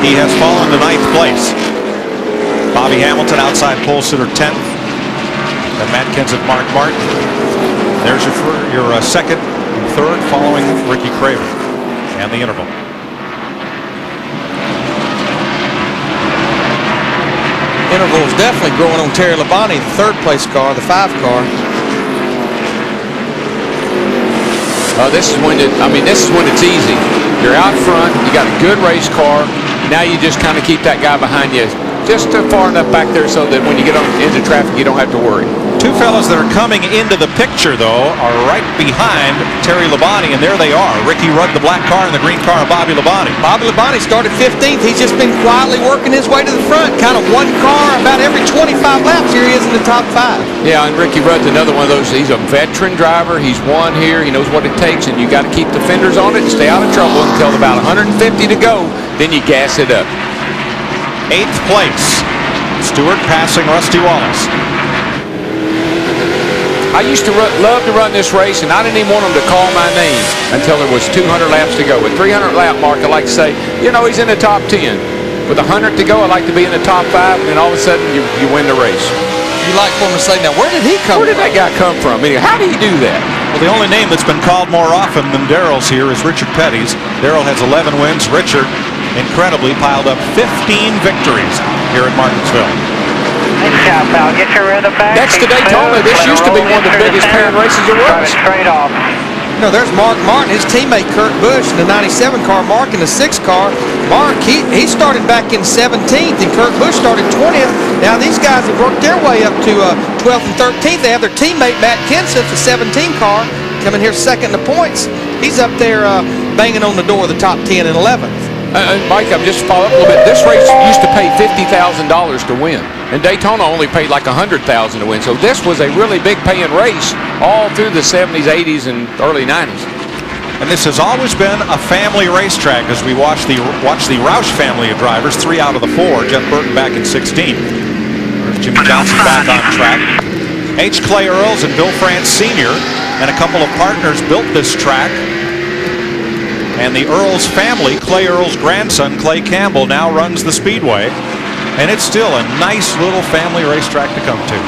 He has fallen to ninth place. Bobby Hamilton outside pole sitter 10th. And Matt Kenseth, Mark Martin. There's your, your uh, second and third following Ricky Craven and the interval. Interval is definitely growing on Terry Labonte, the third place car, the five car. Uh, this is when it, I mean, this is when it's easy. You're out front. You got a good race car. Now you just kind of keep that guy behind you just far enough back there so that when you get on, into traffic, you don't have to worry. Two fellas that are coming into the picture, though, are right behind Terry Labonte, and there they are. Ricky Rudd, the black car, and the green car, and Bobby Labonte. Bobby Labonte started 15th. He's just been quietly working his way to the front. Kind of one car about every 25 laps. Here he is in the top five. Yeah, and Ricky Rudd's another one of those. He's a veteran driver. He's won here. He knows what it takes, and you got to keep the fenders on it and stay out of trouble until about 150 to go. Then you gas it up. Eighth place. Stewart passing Rusty Wallace. I used to love to run this race, and I didn't even want them to call my name until there was 200 laps to go. With 300 lap mark, I like to say, you know, he's in the top 10. With 100 to go, I like to be in the top five, and then all of a sudden, you, you win the race. You like for him to say, now, where did he come Where did that guy come from? I how did he do that? Well, the only name that's been called more often than Darrell's here is Richard Petty's. Darrell has 11 wins. Richard, incredibly, piled up 15 victories here at Martinsville. Nice job, pal. Get your rhythm back. Next to Daytona, this used to be one of the biggest pairing races there Drive was. it straight off. You know, there's Mark Martin, his teammate Kurt Busch in the 97 car, Mark in the 6 car. Mark, he, he started back in 17th, and Kurt Busch started 20th. Now, these guys have worked their way up to uh, 12th and 13th. They have their teammate Matt Kenseth, the 17 car, coming here second in the points. He's up there uh, banging on the door of the top 10 and 11th. Uh, uh, Mike, I'm just follow up a little bit. This race used to pay fifty thousand dollars to win, and Daytona only paid like a hundred thousand to win. So this was a really big paying race all through the 70s, 80s, and early 90s. And this has always been a family racetrack as we watch the watch the Roush family of drivers, three out of the four. Jeff Burton back in 16. There's Jimmie Johnson back on track. H. Clay Earles and Bill France Sr. and a couple of partners built this track. And the Earles family, Clay Earles' grandson, Clay Campbell, now runs the Speedway. And it's still a nice little family racetrack to come to.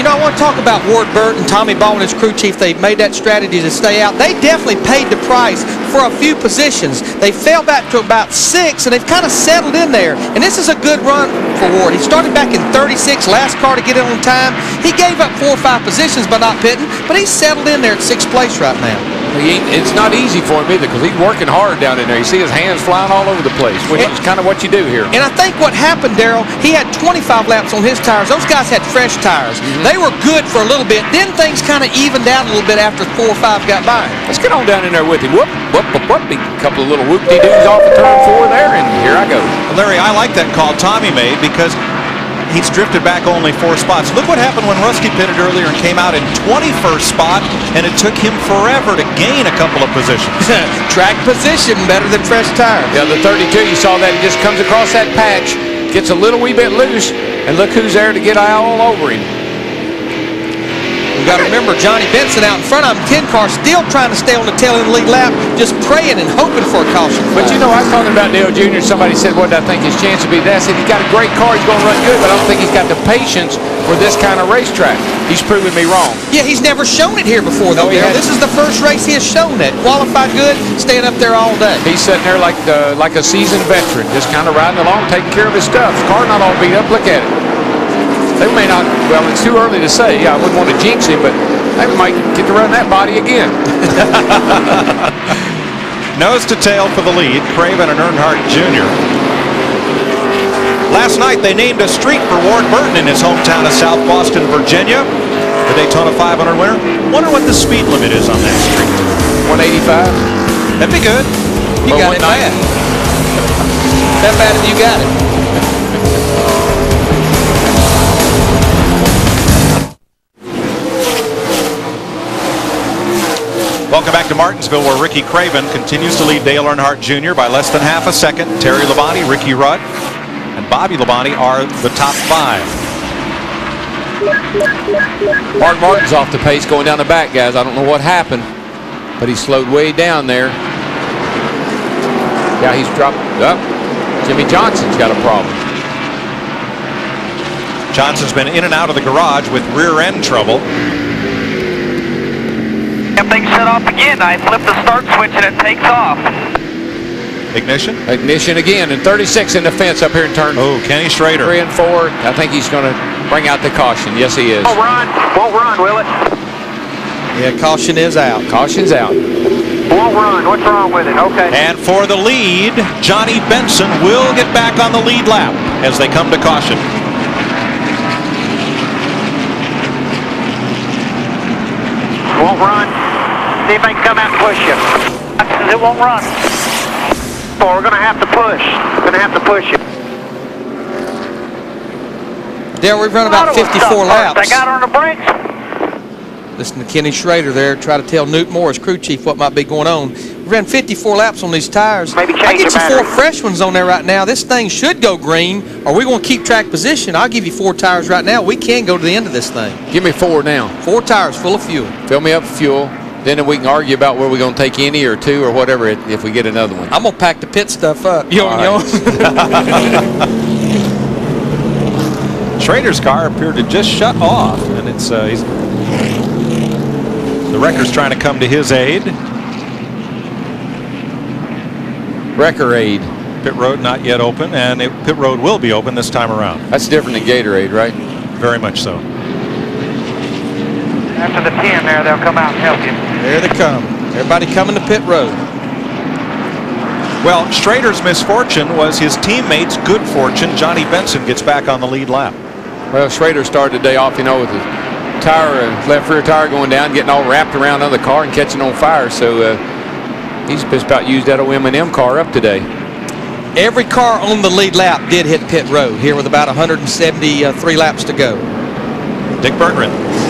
You, know, I want to talk about Ward Burton, Tommy Baldwin, his crew chief. They've made that strategy to stay out. They definitely paid the price for a few positions. They fell back to about six, and they've kind of settled in there. And this is a good run for Ward. He started back in 36, last car to get in on time. He gave up four or five positions by not pitting, but he's settled in there at sixth place right now. He ain't, it's not easy for him either because he's working hard down in there. You see his hands flying all over the place, which is kind of what you do here. And I think what happened, Darrell, he had 25 laps on his tires. Those guys had fresh tires. Mm-hmm. They were good for a little bit. Then things kind of evened out a little bit after four or five got by. Let's get on down in there with him. Whoop, whoop, whoop, whoop. A couple of little whoop-de-doos off of turn four there, and here I go. Larry, I like that call Tommy made because he's drifted back only four spots. Look what happened when Rusty pitted earlier and came out in 21st spot, and it took him forever to gain a couple of positions. Track position better than fresh tire. Yeah, the 32, you saw that. He just comes across that patch, gets a little wee bit loose, and look who's there to get all over him. You got to remember Johnny Benson out in front of him, 10 car, still trying to stay on the tail end of the lead lap, just praying and hoping for a caution. But you know, I was talking about Dale Jr. Somebody said, what did I think his chance would be? That I said, he's got a great car. He's going to run good, but I don't think he's got the patience for this kind of racetrack. He's proven me wrong. Yeah, he's never shown it here before, though. No, Darrell. this is the first race he has shown that. Qualified good, staying up there all day. He's sitting there like the, like a seasoned veteran, just kind of riding along, taking care of his stuff. Car not all beat up. Look at it. They may not. Well, it's too early to say. Yeah, I wouldn't want to jinx him, but they might get to run that body again. Nose to tail for the lead, Craven and Earnhardt Jr. Last night they named a street for Ward Burton in his hometown of South Boston, Virginia. The Daytona 500 winner. Wonder what the speed limit is on that street. 185. That'd be good. You Well, got it bad. That bad if you got it. Welcome back to Martinsville, where Ricky Craven continues to lead Dale Earnhardt Jr. by less than half a second. Terry Labonte, Ricky Rudd, and Bobby Labonte are the top five. Mark Martin's off the pace going down the back, guys. I don't know what happened, but he slowed way down there. Yeah, he's dropped up. Jimmie Johnson's got a problem. Johnson's been in and out of the garage with rear end trouble. Everything shut off again. I flip the start switch and it takes off. Ignition? Ignition again, and 36 in the fence up here in turn. Oh, Kenny Schrader. Three and four. I think he's going to bring out the caution. Yes, he is. Won't run. Won't run, will it? Yeah, caution is out. Caution's out. Won't run. What's wrong with it? Okay. And for the lead, Johnny Benson will get back on the lead lap as they come to caution. Won't run. See if they can come out and push you. It won't run. So we're going to have to push. We're going to have to push you. Dale, we've run about 54 laps. first. They got on the brakes. Listen to Kenny Schrader there try to tell Newt Morris, crew chief, what might be going on. We ran 54 laps on these tires. Maybe I change get the you four battery. fresh ones on there right now. This thing should go green. Are we going to keep track position? I'll give you four tires right now. We can go to the end of this thing. Give me four now. Four tires full of fuel. Fill me up with fuel. Then we can argue about where we're going to take any or two or whatever if we get another one. I'm going to pack the pit stuff up. Yo, All yo. Schrader's car appeared to just shut off, and it's uh, he's the wrecker's trying to come to his aid. Wrecker aid. Pit road not yet open, and it, pit road will be open this time around. That's different than Gatorade, right? Very much so. After the 10 there, they'll come out and help you. There they come. Everybody coming to pit road. Well, Schrader's misfortune was his teammate's good fortune. Johnny Benson gets back on the lead lap. Well, Schrader started the day off, you know, with his tire, uh, left rear tire going down, getting all wrapped around another car and catching on fire. So uh, he's just about used that old M&M car up today. Every car on the lead lap did hit pit road here with about 173 laps to go. Dick Berggren.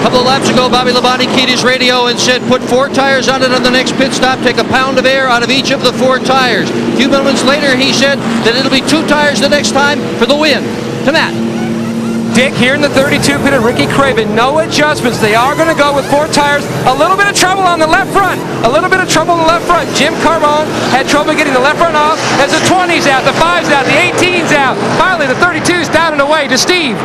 A couple of laps ago, Bobby Labonte keyed his radio and said, put four tires on it on the next pit stop, take a pound of air out of each of the four tires. A few moments later, he said that it'll be two tires the next time for the win. To Matt. Dick here in the 32 pit of Ricky Craven. No adjustments. They are going to go with four tires. A little bit of trouble on the left front. A little bit of trouble on the left front. Jim Carbone had trouble getting the left front off as the 20's out, the 5's out, the 18's out. Finally, the 32's down and away to Steve.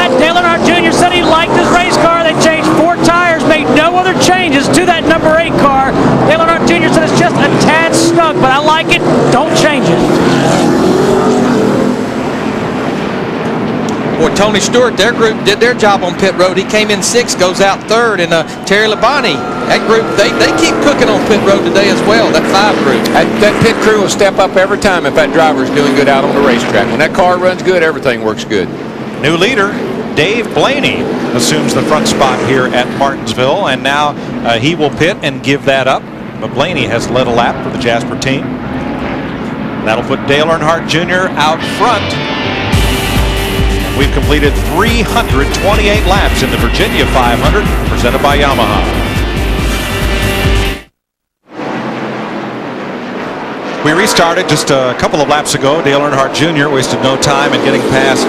Matt Earnhardt Jr. said he liked his race car. They changed four tires, made no other changes to that number eight car. Dale Earnhardt Jr. said it's just a tad snug, but I like it. Don't change it. Boy, Tony Stewart, their group did their job on pit road. He came in sixth, goes out third, and uh, Terry Labonte, that group, they, they keep cooking on pit road today as well, that five group. That, that pit crew will step up every time if that driver's doing good out on the racetrack. When that car runs good, everything works good. New leader, Dave Blaney, assumes the front spot here at Martinsville, and now uh, he will pit and give that up. But Blaney has led a lap for the Jasper team. That'll put Dale Earnhardt Jr. out front. We've completed 328 laps in the Virginia 500, presented by Yamaha. We restarted just a couple of laps ago. Dale Earnhardt Jr. wasted no time in getting past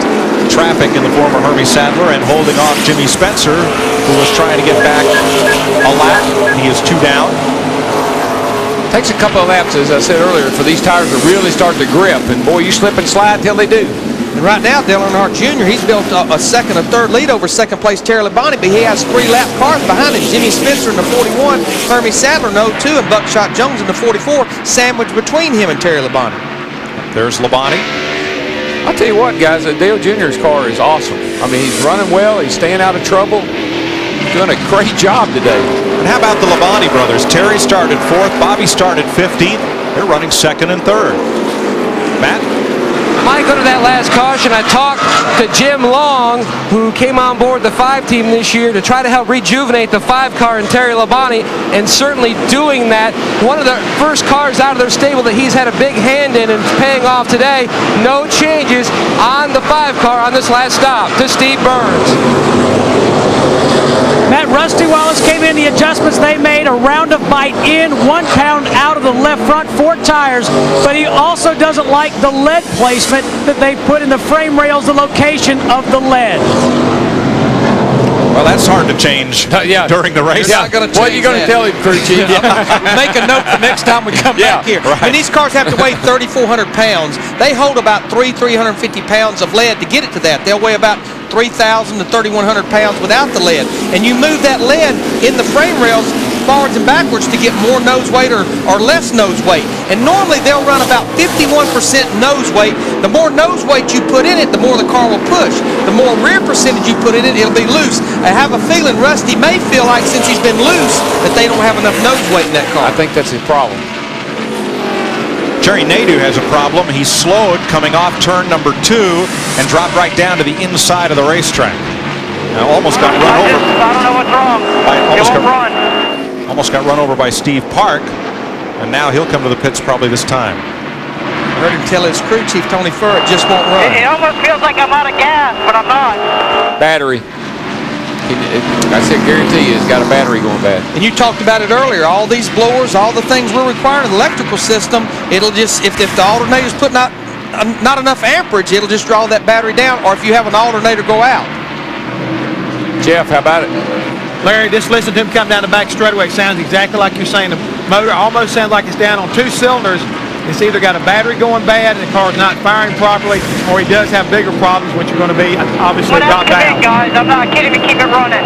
traffic in the former Hermie Sadler and holding off Jimmy Spencer, who was trying to get back a lap. He is two down. Takes a couple of laps, as I said earlier, for these tires to really start to grip. And boy, you slip and slide till they do. And right now, Dale Earnhardt Jr., he's built a, a second, a third lead over second place Terry Labonte, but he has three lap cars behind him. Jimmy Spencer in the 41, Hermie Sadler in 02, and Buckshot Jones in the 44, sandwiched between him and Terry Labonte. There's Labonte. I'll tell you what, guys, Dale Jr.'s car is awesome. I mean, he's running well. He's staying out of trouble. Doing a great job today. And how about the Labonte brothers? Terry started fourth, Bobby started 15th. They're running second and third. Matt? Go to that last caution. I talked to Jim Long, who came on board the five team this year to try to help rejuvenate the five car in Terry Labonte, and certainly doing that. One of the first cars out of their stable that he's had a big hand in and paying off today. No changes on the five car on this last stop to Steve Byrnes. Matt Rusty Wallace came in. The adjustments they made a round of bite in, one pound out of the left front, four tires. But he also doesn't like the lead placement that they put in the frame rails, the location of the lead. Well, that's hard to change uh, during the race. You're not gonna What are you going to tell him, crew chief? Make a note the next time we come Yeah, back here. right. And these cars have to weigh 3,400 pounds. They hold about three, 350 pounds of lead to get it to that. They'll weigh about 3,000 to 3,100 pounds without the lead. And you move that lead in the frame rails, forwards and backwards to get more nose weight or, or less nose weight. And normally they'll run about 51% nose weight. The more nose weight you put in it, the more the car will push. The more rear percentage you put in it, it'll be loose. I have a feeling Rusty may feel like since he's been loose that they don't have enough nose weight in that car. I think that's his problem. Jerry Nadeau has a problem. He slowed coming off turn number two and dropped right down to the inside of the racetrack. Now almost got run over. I don't know what's wrong. By, It almost, won't got, run. Almost got run over by Steve Park, and now he'll come to the pits probably this time. I heard him tell his crew chief Tony Furr it just won't run. It, it almost feels like I'm out of gas, but I'm not. Battery. It- it- I said, guarantee you, it's got a battery going bad. And you talked about it earlier. All these blowers, all the things we're requiring of the electrical system, it'll just if, if the alternator's putting out uh, not enough amperage, it'll just draw that battery down. Or if you have an alternator go out. Jeff, how about it? Larry, just listen to him come down the back straightaway. It sounds exactly like you're saying. The motor almost sounds like it's down on two cylinders. It's either got a battery going bad and the car's not firing properly, or he does have bigger problems, which are going to be obviously What else not come guys? I'm not kidding. We keep it running.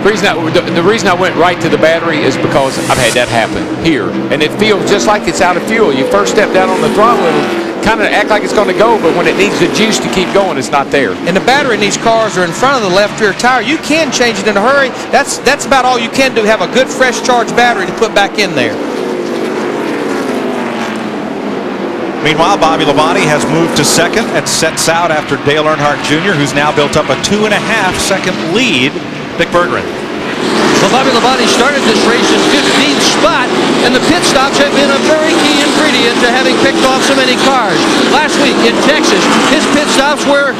The reason, I, the, the reason I went right to the battery is because I've had that happen here. And it feels just like it's out of fuel. You first step down on the throttle, it'll kind of act like it's going to go, but when it needs the juice to keep going, it's not there. And the battery in these cars are in front of the left rear tire. You can change it in a hurry. That's that's about all you can do. Have a good fresh charged battery to put back in there. Meanwhile, Bobby Labonte has moved to second and sets out after Dale Earnhardt Jr., who's now built up a two and a half second lead. Dick Berggren. Well, Bobby Labonte started this race in 15th spot, and the pit stops have been a very key ingredient to having picked off so many cars. Last week in Texas, his pit stops were,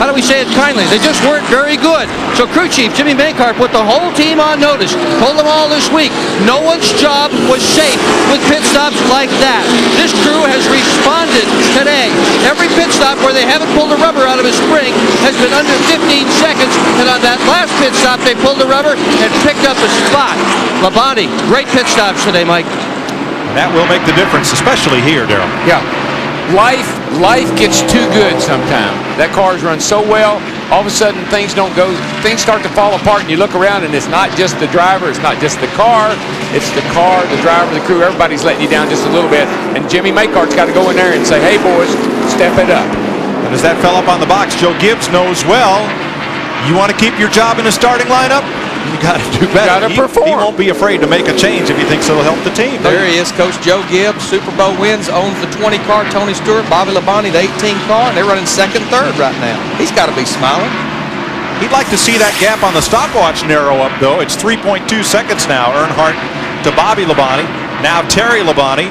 how do we say it kindly, they just weren't very good. So crew chief Jimmy Makar put the whole team on notice, told them all this week, no one's job was safe with pit stops like that. This crew has responded today. Every pit stop where they haven't pulled the rubber out of a spring has been under 15 seconds, and on that last pit stop, they pulled the rubber and picked up a spot. Labonte, great pit stops today, Mike. That will make the difference, especially here, Darrell. Yeah. Life, life gets too good sometimes. That car's run so well, all of a sudden things don't go, things start to fall apart, and you look around, and it's not just the driver, it's not just the car, it's the car, the driver, the crew. Everybody's letting you down just a little bit, and Jimmy Makar's got to go in there and say, "Hey, boys, step it up." And as that fell up on the box, Joe Gibbs knows well, you want to keep your job in the starting lineup, you got to do better. gotta He- perform. He won't be afraid to make a change if he thinks it'll help the team. There he is, Coach Joe Gibbs, Super Bowl wins, owns the 20 car. Tony Stewart, Bobby Labonte, the 18 car, and they're running second, third right now. He's got to be smiling. He'd like to see that gap on the stopwatch narrow up, though. It's 3.2 seconds now. Earnhardt to Bobby Labonte. Now Terry Labonte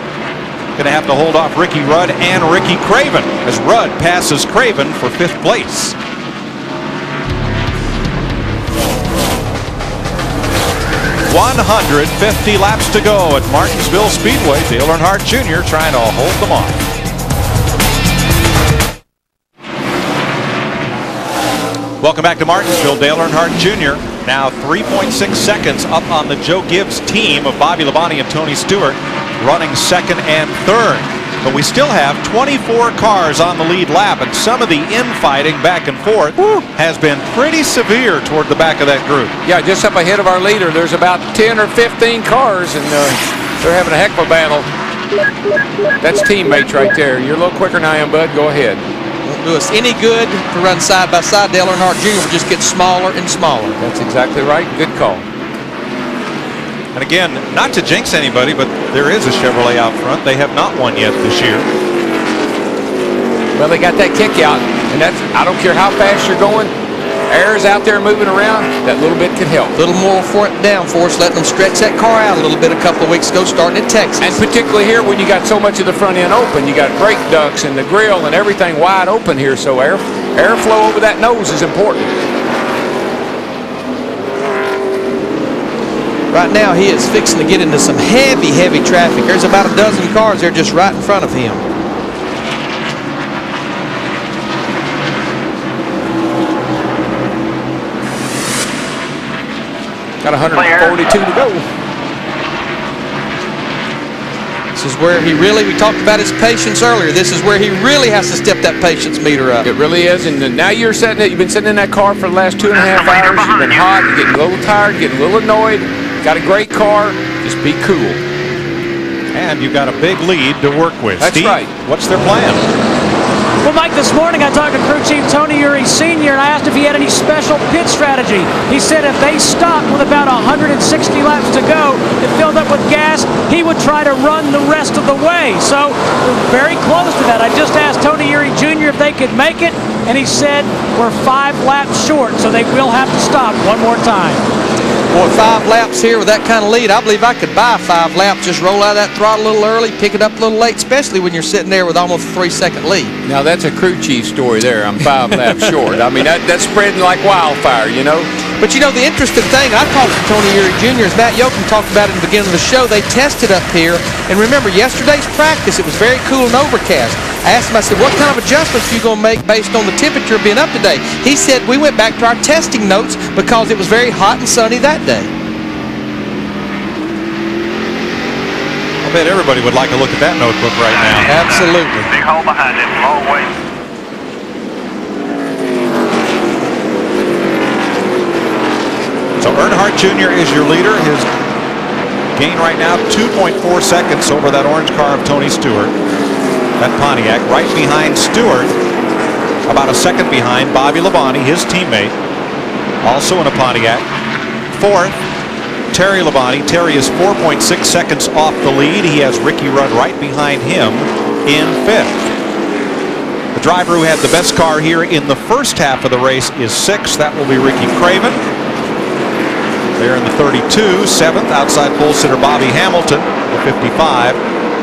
going to have to hold off Ricky Rudd and Ricky Craven as Rudd passes Craven for fifth place. One hundred fifty laps to go at Martinsville Speedway. Dale Earnhardt Jr. trying to hold them off. Welcome back to Martinsville. Dale Earnhardt Jr. now 3.6 seconds up on the Joe Gibbs team of Bobby Labonte and Tony Stewart running second and third. But we still have 24 cars on the lead lap, and some of the infighting back and forth has been pretty severe toward the back of that group. Yeah, just up ahead of our leader, there's about 10 or 15 cars, and uh, they're having a heck of a battle. That's teammates right there. You're a little quicker than I am, bud. Go ahead. Won't do us any good to run side by side. Dale Earnhardt Jr. will just get smaller and smaller. That's exactly right. Good call. And again, not to jinx anybody, but there is a Chevrolet out front. They have not won yet this year. Well, they got that kick out, and that's, I don't care how fast you're going, air's out there moving around, that little bit could help. A little more front downforce, letting them stretch that car out a little bit a couple of weeks ago, starting in Texas. And particularly here when you got so much of the front end open, you got brake ducts and the grill and everything wide open here, so air airflow over that nose is important. Right now, he is fixing to get into some heavy, heavy traffic. There's about a dozen cars there just right in front of him. Got 142 to go. This is where he really, we talked about his patience earlier. This is where he really has to step that patience meter up. It really is, and now you're sitting. You've been sitting in that car for the last two and a half hours. You've been hot, you're getting a little tired, getting a little annoyed. Got a great car. Just be cool. And you've got a big lead to work with. That's Steve, right. What's their plan? Well, Mike, this morning I talked to crew chief Tony Eury Sr. and I asked if he had any special pit strategy. He said if they stopped with about 160 laps to go, it filled up with gas, he would try to run the rest of the way. So we're very close to that. I just asked Tony Eury Jr. if they could make it, and he said we're five laps short, so they will have to stop one more time. Boy, five laps here with that kind of lead, I believe I could buy five laps. Just roll out of that throttle a little early, pick it up a little late, especially when you're sitting there with almost a three-second lead. Now that's a crew chief story there. I'm five laps short. I mean that, that's spreading like wildfire, you know. But you know, the interesting thing, I talked to Tony Eury Jr., as Matt Yocum talked about it at the beginning of the show, they tested up here. And remember, yesterday's practice, it was very cool and overcast. I asked him, I said, what kind of adjustments are you going to make based on the temperature being up today? He said, we went back to our testing notes because it was very hot and sunny that day. I bet everybody would like to look at that notebook right now. Absolutely. Big hole behind him, long way. So Earnhardt Jr. is your leader. His gain right now 2.4 seconds over that orange car of Tony Stewart. That Pontiac right behind Stewart. About a second behind Bobby Labonte, his teammate. Also in a Pontiac. Fourth, Terry Labonte. Terry is 4.6 seconds off the lead. He has Ricky Rudd right behind him in fifth. The driver who had the best car here in the first half of the race is sixth. That will be Ricky Craven. There in the 32, seventh outside pole sitter Bobby Hamilton, the 55.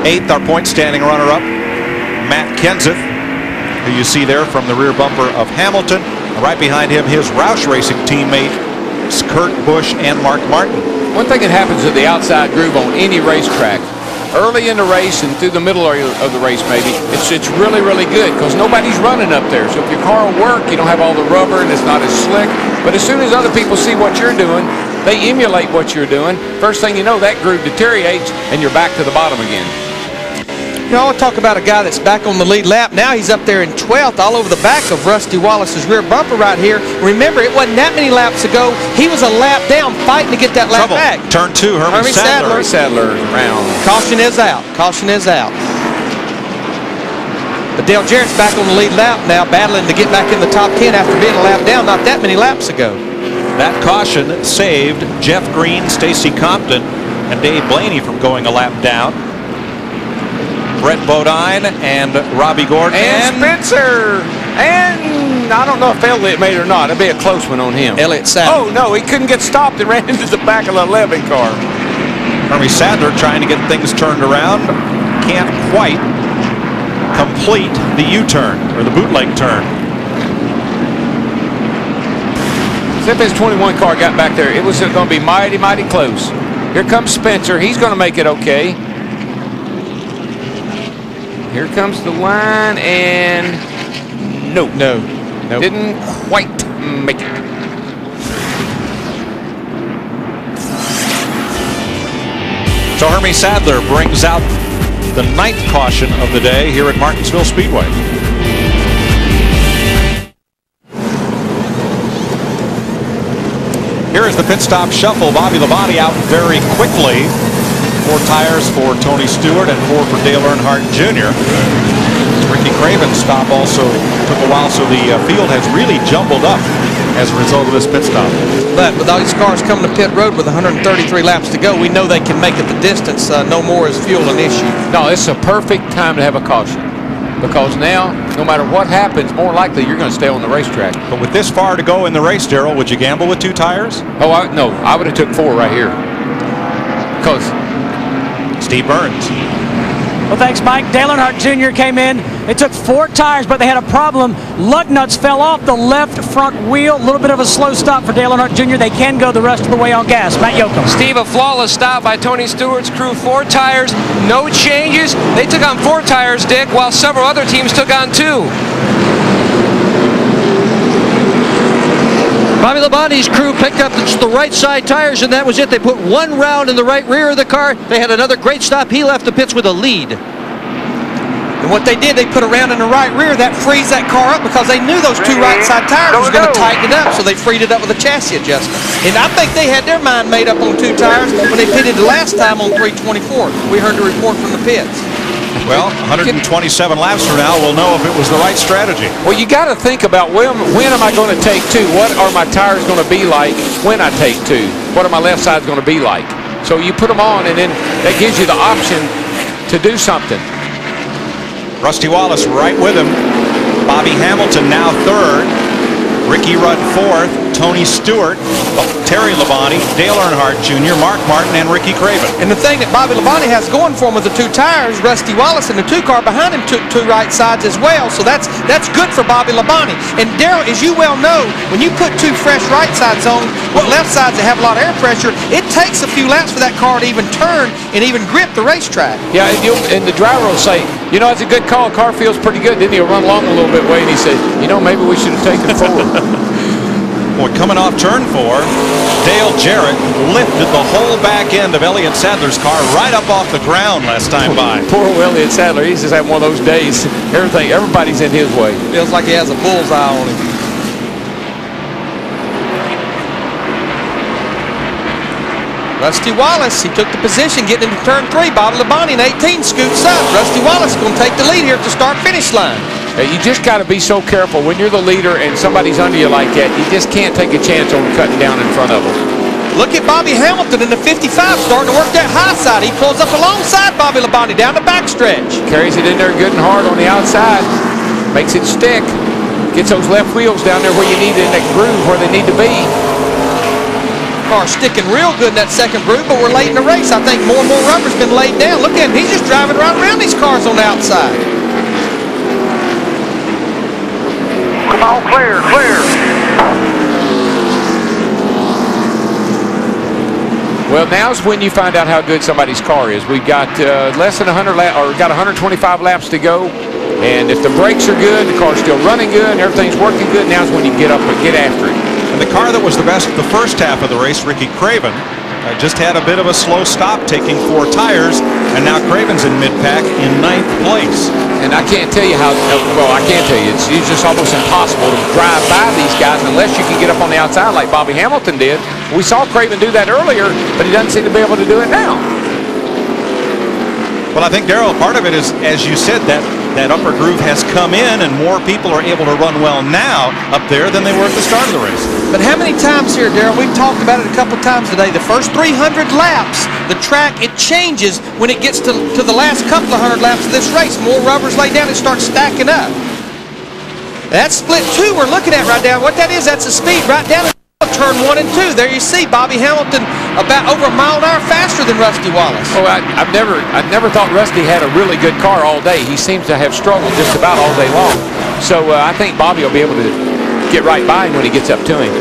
Eighth, our point standing runner-up, Matt Kenseth, who you see there from the rear bumper of Hamilton. Right behind him, his Roush Racing teammate, Kurt Busch and Mark Martin. One thing that happens at the outside groove on any racetrack, early in the race and through the middle of the race maybe, it's it's really, really good because nobody's running up there. So if your car will work, you don't have all the rubber and it's not as slick. But as soon as other people see what you're doing, they emulate what you're doing. First thing you know, that groove deteriorates and you're back to the bottom again. You know, I want to talk about a guy that's back on the lead lap. Now he's up there in 12th, all over the back of Rusty Wallace's rear bumper right here. Remember, it wasn't that many laps ago. He was a lap down, fighting to get that lap Trouble. back. Turn two, Herman, Herman Sadler. Sadler. Sadler round. Caution is out. Caution is out. But Dale Jarrett's back on the lead lap now, battling to get back in the top 10 after being a lap down not that many laps ago. That caution saved Jeff Green, Stacy Compton, and Dave Blaney from going a lap down. Brett Bodine and Robby Gordon. And Spencer. And I don't know if Elliott made it or not. It'd be a close one on him. Elliott Sadler. Oh, no, he couldn't get stopped and ran into the back of the 11 car. Hermie Sadler trying to get things turned around. Can't quite complete the U-turn or the bootleg turn. If his 21 car got back there, it was going to be mighty, mighty close. Here comes Spencer. He's going to make it okay. Here comes the line, and no, no, Nope. didn't quite make it. So Hermie Sadler brings out the ninth caution of the day here at Martinsville Speedway. Here is the pit stop shuffle. Bobby Labonte out very quickly. Four tires for Tony Stewart and four for Dale Earnhardt Jr. Ricky Craven's stop also took a while, so the uh, field has really jumbled up as a result of this pit stop. But with all these cars coming to pit road with 133 laps to go, we know they can make it the distance. Uh, no more is fuel an issue. No, it's a perfect time to have a caution. Because now, no matter what happens, more likely you're going to stay on the racetrack. But with this far to go in the race, Darrell, would you gamble with two tires? Oh, I, no, I would have took four right here. Because Steve Byrnes. Well, thanks, Mike. Dale Earnhardt Jr. came in. It took four tires, but they had a problem. Lug nuts fell off the left front wheel. A little bit of a slow stop for Dale Earnhardt Jr. They can go the rest of the way on gas. Matt Yocum. Steve, a flawless stop by Tony Stewart's crew. Four tires, no changes. They took on four tires, Dick, while several other teams took on two. Bobby Labonte's crew picked up the, the right side tires, and that was it. They put one round in the right rear of the car. They had another great stop. He left the pits with a lead. And what they did, they put around in the right rear. That frees that car up because they knew those two right side tires was going to tighten it up, so they freed it up with a chassis adjustment. And I think they had their mind made up on two tires when they pitted the last time on 324. We heard the report from the pits. Well, 127 laps from now, we'll know if it was the right strategy. Well, you got to think about when, when am I going to take two? What are my tires going to be like when I take two? What are my left sides going to be like? So you put them on, and then that gives you the option to do something. Rusty Wallace right with him. Bobby Hamilton now third. Ricky Rudd fourth. Tony Stewart, Terry Labonte, Dale Earnhardt Jr., Mark Martin, and Ricky Craven. And the thing that Bobby Labonte has going for him with the two tires, Rusty Wallace and the two car behind him took two right sides as well. So that's that's good for Bobby Labonte. And Darrell, as you well know, when you put two fresh right sides on what left sides that have a lot of air pressure, it takes a few laps for that car to even turn and even grip the racetrack. Yeah, and, and the driver will say, you know, it's a good call. Car feels pretty good. Then he'll run along a little bit way, and he said, you know, maybe we should have taken forward. Boy, coming off turn four, Dale Jarrett lifted the whole back end of Elliott Sadler's car right up off the ground last time by. Poor Elliott Sadler. He's just having one of those days. Everything, everybody's in his way. Feels like he has a bullseye on him. Rusty Wallace, he took the position getting into turn three. Bobby Labonte in 18 scoots up. Rusty Wallace is going to take the lead here at the start-finish line. Uh, you just got to be so careful when you're the leader and somebody's under you like that. You just can't take a chance on cutting down in front of them. Look at Bobby Hamilton in the 55 starting to work that high side. He pulls up alongside Bobby Labonte down the backstretch. Carries it in there good and hard on the outside. Makes it stick. Gets those left wheels down there where you need it in that groove where they need to be. Car sticking real good in that second groove, but we're late in the race. I think more and more rubber's been laid down. Look at him. He's just driving right around these cars on the outside. Come on, clear, clear. Well, now's when you find out how good somebody's car is. We've got uh, less than 100 laps, or got 125 laps to go. And if the brakes are good, the car's still running good, and everything's working good, now's when you get up and get after it. And the car that was the best the first half of the race, Ricky Craven, uh, just had a bit of a slow stop, taking four tires, and now Craven's in mid-pack in ninth place. And I can't tell you how, well, I can't tell you. It's, it's just almost impossible to drive by these guys unless you can get up on the outside like Bobby Hamilton did. We saw Craven do that earlier, but he doesn't seem to be able to do it now. Well, I think, Darrell, part of it is, as you said, that, that upper groove has come in and more people are able to run well now up there than they were at the start of the race. But how many times here, Darrell, we've talked about it a couple times today, the first 300 laps, the track, it changes when it gets to, to the last couple of hundred laps of this race. More rubber's laid down, it starts stacking up. That's split two we're looking at right now. What that is, that's the speed right down turn one and two. There you see Bobby Hamilton about over a mile an hour faster than Rusty Wallace. Oh, I, I've never, I've never thought Rusty had a really good car all day. He seems to have struggled just about all day long. So uh, I think Bobby will be able to get right by him when he gets up to him.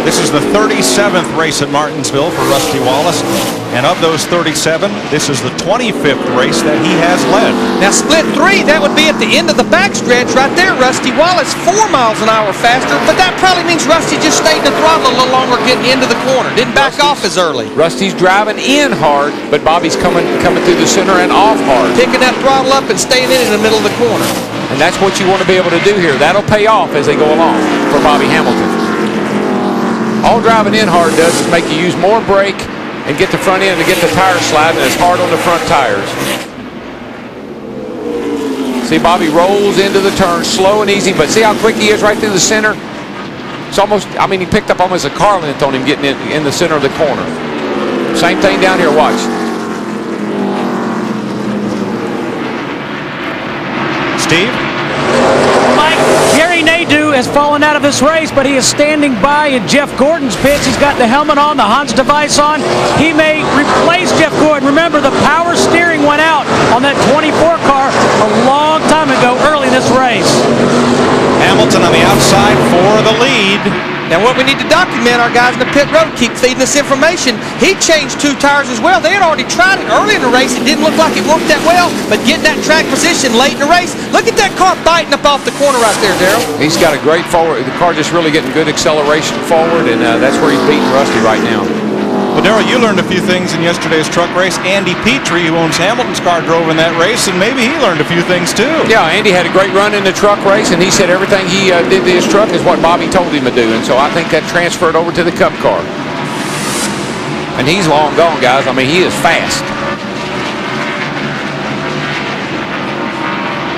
This is the 37th race at Martinsville for Rusty Wallace. And of those 37, this is the 25th race that he has led. Now, split three, that would be at the end of the backstretch right there. Rusty Wallace, four miles an hour faster, but that probably means Rusty just stayed in the throttle a little longer getting into the corner. Didn't back Rusty's, off as early. Rusty's driving in hard, but Bobby's coming coming through the center and off hard. Picking that throttle up and staying in in the middle of the corner. And that's what you want to be able to do here. That'll pay off as they go along for Bobby Hamilton. All driving in hard does is make you use more brake and get the front end to get the tires sliding as hard on the front tires. See, Bobby rolls into the turn slow and easy, but see how quick he is right through the center? It's almost, I mean, he picked up almost a car length on him getting in, in the center of the corner. Same thing down here, watch. Steve? Mike, Jerry Nadeau has fallen out of this race, but he is standing by in Jeff Gordon's pits. He's got the helmet on, the Hans device on. He may replace Jeff Gordon. Remember, the power steering went out on that 24 car a long time ago early in this race. Hamilton on the outside for the lead. Now what we need to document, our guys in the pit road keep feeding us information. He changed two tires as well. They had already tried it early in the race. It didn't look like it worked that well, but getting that track position late in the race, look at that car biting up off the corner right there, Darrell. He's got a great forward. The car just really getting good acceleration forward, and uh, that's where he's beating Rusty right now. Well, Darrell, you learned a few things in yesterday's truck race. Andy Petree, who owns Hamilton's car, drove in that race, and maybe he learned a few things too. Yeah, Andy had a great run in the truck race, and he said everything he uh, did to his truck is what Bobby told him to do, and so I think that transferred over to the Cup car. And he's long gone, guys. I mean, he is fast.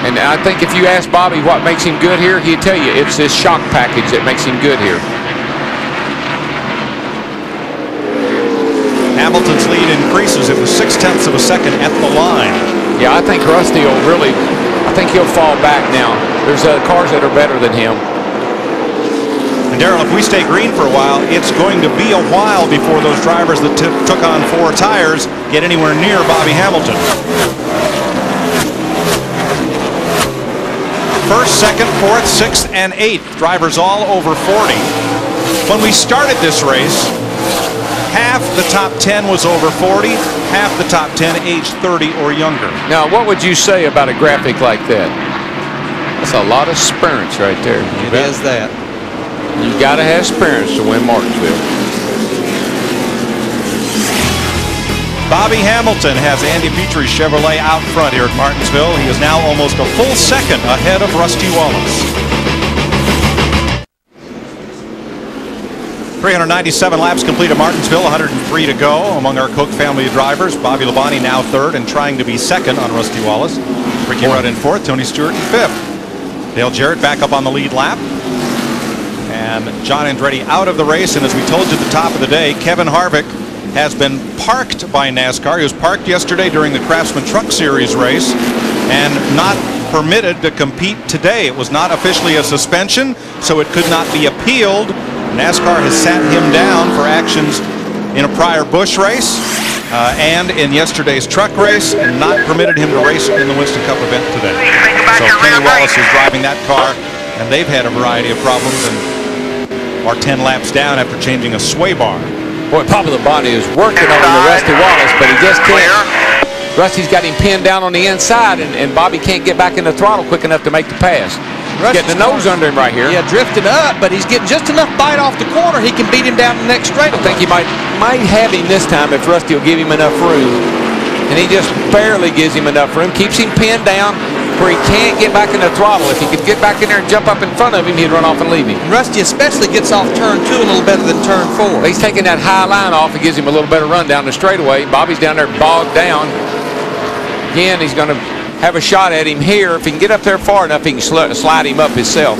And I think if you ask Bobby what makes him good here, he'd tell you it's this shock package that makes him good here. Hamilton's lead increases. It was six tenths of a second at the line. Yeah, I think Rusty will really, I think he'll fall back now. There's uh, cars that are better than him. And Darrell, if we stay green for a while, it's going to be a while before those drivers that took on four tires get anywhere near Bobby Hamilton. First, second, fourth, sixth, and eighth. Drivers all over 40. When we started this race, half the top 10 was over 40, half the top 10 aged 30 or younger. Now, what would you say about a graphic like that? That's a lot of sprints right there. It is that. You got to have sprints to win Martinsville. Bobby Hamilton has Andy Petree's Chevrolet out front here at Martinsville. He is now almost a full second ahead of Rusty Wallace. 397 laps complete at Martinsville, 103 to go among our Cook family of drivers. Bobby Labonte now third and trying to be second on Rusty Wallace. Ricky Rudd in fourth, Tony Stewart in fifth. Dale Jarrett back up on the lead lap. And John Andretti out of the race. And as we told you at the top of the day, Kevin Harvick has been parked by NASCAR. He was parked yesterday during the Craftsman Truck Series race and not permitted to compete today. It was not officially a suspension, so it could not be appealed. NASCAR has sat him down for actions in a prior Busch race uh, and in yesterday's truck race and not permitted him to race in the Winston Cup event today. So Kenny Wallace is driving that car and they've had a variety of problems and are 10 laps down after changing a sway bar. Boy, Bobby Labonte is working on the Rusty Wallace, but he just can't. Rusty's got him pinned down on the inside, and, and Bobby can't get back in the throttle quick enough to make the pass. He's getting the nose under him right here. Yeah, drifting up, but he's getting just enough bite off the corner. He can beat him down the next straight. I think he might might have him this time if Rusty will give him enough room. And he just barely gives him enough room, keeps him pinned down where he can't get back in the throttle. If he could get back in there and jump up in front of him, he'd run off and leave him. Rusty especially gets off turn two a little better than turn four. He's taking that high line off. It gives him a little better run down the straightaway. Bobby's down there bogged down. Again, he's going to have a shot at him here. If he can get up there far enough, he can sl slide him up himself.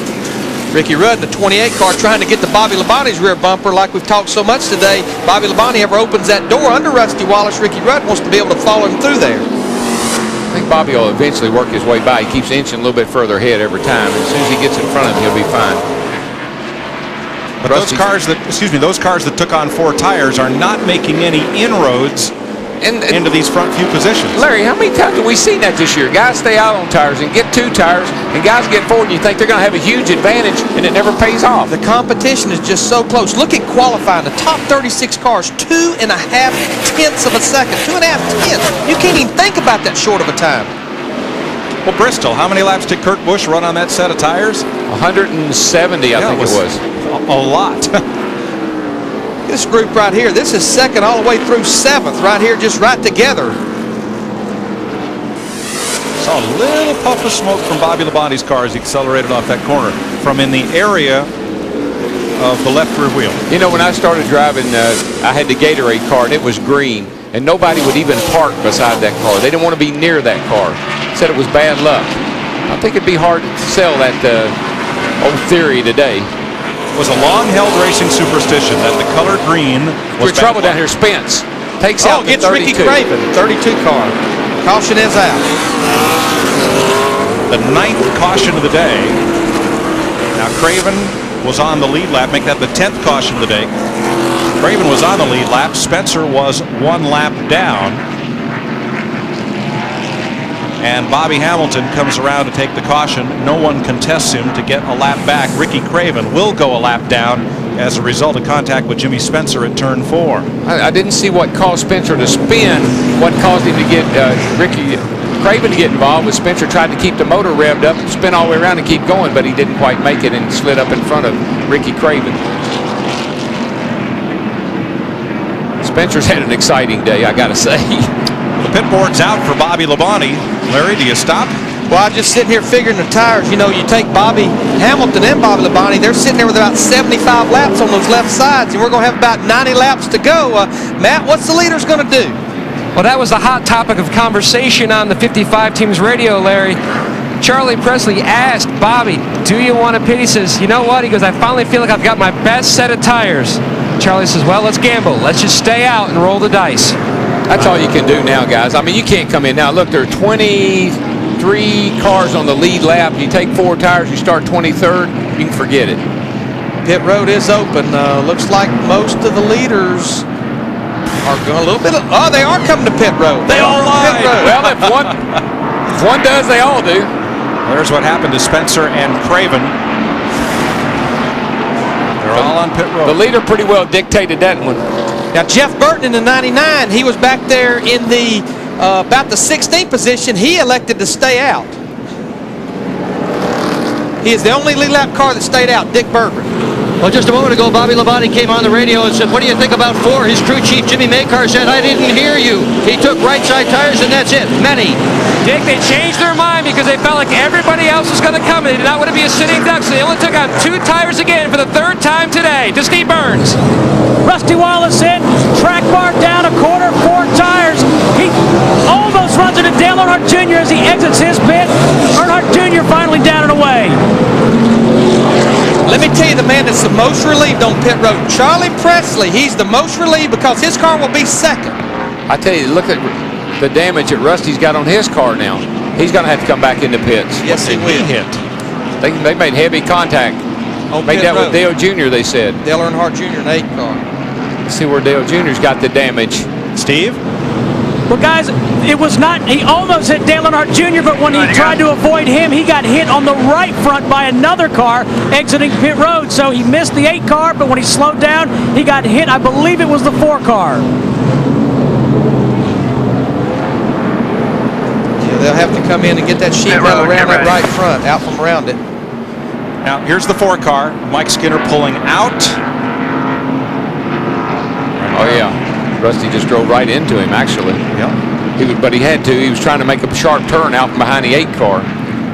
Ricky Rudd in the 28 car trying to get the Bobby Labonte's rear bumper like we've talked so much today. Bobby Labonte ever opens that door under Rusty Wallace, Ricky Rudd wants to be able to follow him through there. I think Bobby will eventually work his way by. He keeps inching a little bit further ahead every time. As soon as he gets in front of him, he'll be fine. But those cars that, excuse me, those cars that took on four tires are not making any inroads and, and, into these front few positions. Larry, how many times have we seen that this year? Guys stay out on tires and get two tires, and guys get forward, and you think they're going to have a huge advantage, and it never pays off. The competition is just so close. Look at qualifying. The top 36 cars, two and a half tenths of a second. Two and a half tenths. You can't even think about that short of a time. Well, Bristol, how many laps did Kurt Busch run on that set of tires? 170, I Yeah, think it it was. A, a lot. This group right here, this is second all the way through seventh, right here, just right together. Saw a little puff of smoke from Bobby Labonte's car as he accelerated off that corner from in the area of the left rear wheel. You know, when I started driving, uh, I had the Gatorade car, and it was green, and nobody would even park beside that car. They didn't want to be near that car. Said it was bad luck. I think it'd be hard to sell that uh, old theory today. It was a long-held racing superstition that the color green was We're trouble down here. Spence takes oh, out gets Ricky Craven, 32 car. Caution is out. The ninth caution of the day. Now Craven was on the lead lap, make that the 10th caution of the day. Craven was on the lead lap. Spencer was one lap down. And Bobby Hamilton comes around to take the caution. No one contests him to get a lap back. Ricky Craven will go a lap down as a result of contact with Jimmy Spencer at turn four. I, I didn't see what caused Spencer to spin. What caused him to get uh, Ricky Craven to get involved was Spencer tried to keep the motor revved up, spin all the way around and keep going, but he didn't quite make it and slid up in front of Ricky Craven. Spencer's had an exciting day, I got to say. The pit board's out for Bobby Labonte. Larry, do you stop? Well, I'm just sitting here figuring the tires. You know, you take Bobby Hamilton and Bobby Labonte, they're sitting there with about 75 laps on those left sides, and we're going to have about 90 laps to go. Uh, Matt, what's the leaders going to do? Well, that was the hot topic of conversation on the 55 teams radio, Larry. Charley Pressley asked Bobby, do you want to pit? He says, you know what? He goes, I finally feel like I've got my best set of tires. Charley says, well, let's gamble. Let's just stay out and roll the dice. That's all you can do now, guys. I mean, you can't come in now. Look, there are 23 cars on the lead lap. You take four tires, you start 23rd, you can forget it. Pit road is open. Uh, looks like most of the leaders are going a little bit. Of, oh, they are coming to pit road. They all are. Pit road. Well, if one, if one does, they all do. There's what happened to Spencer and Craven. They're all on pit road. The leader pretty well dictated that one. Now Jeff Burton in the 99, he was back there in the uh, about the 16th position. He elected to stay out. He is the only lead lap car that stayed out, Dick Berggren. Well, just a moment ago, Bobby Labonte came on the radio and said, what do you think about four? His crew chief, Jimmy Makar, said, I didn't hear you. He took right side tires and that's it. Many. Dick, they changed their mind because they felt like everybody else was going to come. They did not want to be a sitting duck, so they only took out two tires again for the third time today to Steve Byrnes. Rusty Wallace in, track bar down a quarter, four tires. He almost runs into Dale Earnhardt Jr. as he exits his pit. Earnhardt Jr. finally down and away. Let me tell you the man that's the most relieved on pit road, Charley Pressley. He's the most relieved because his car will be second. I tell you, look at the damage that Rusty's got on his car now. He's going to have to come back into pits. Yes, he will. hit. They, they made heavy contact. On Made that road. with Dale Jr., they said. Dale Earnhardt Jr. in eight car. Let's see where Dale Jr.'s got the damage. Steve? Well, guys, it was not, he almost hit Dale Earnhardt Jr., but when he tried to avoid him, he got hit on the right front by another car exiting pit road. So he missed the eight car, but when he slowed down, he got hit. I believe it was the four car. Yeah, they'll have to come in and get that sheet Pit metal road, around get that right front, out from around it. Now, here's the four car. Mike Skinner pulling out. Oh, yeah. Rusty just drove right into him, actually. Yeah. He was, but he had to. He was trying to make a sharp turn out from behind the eight car.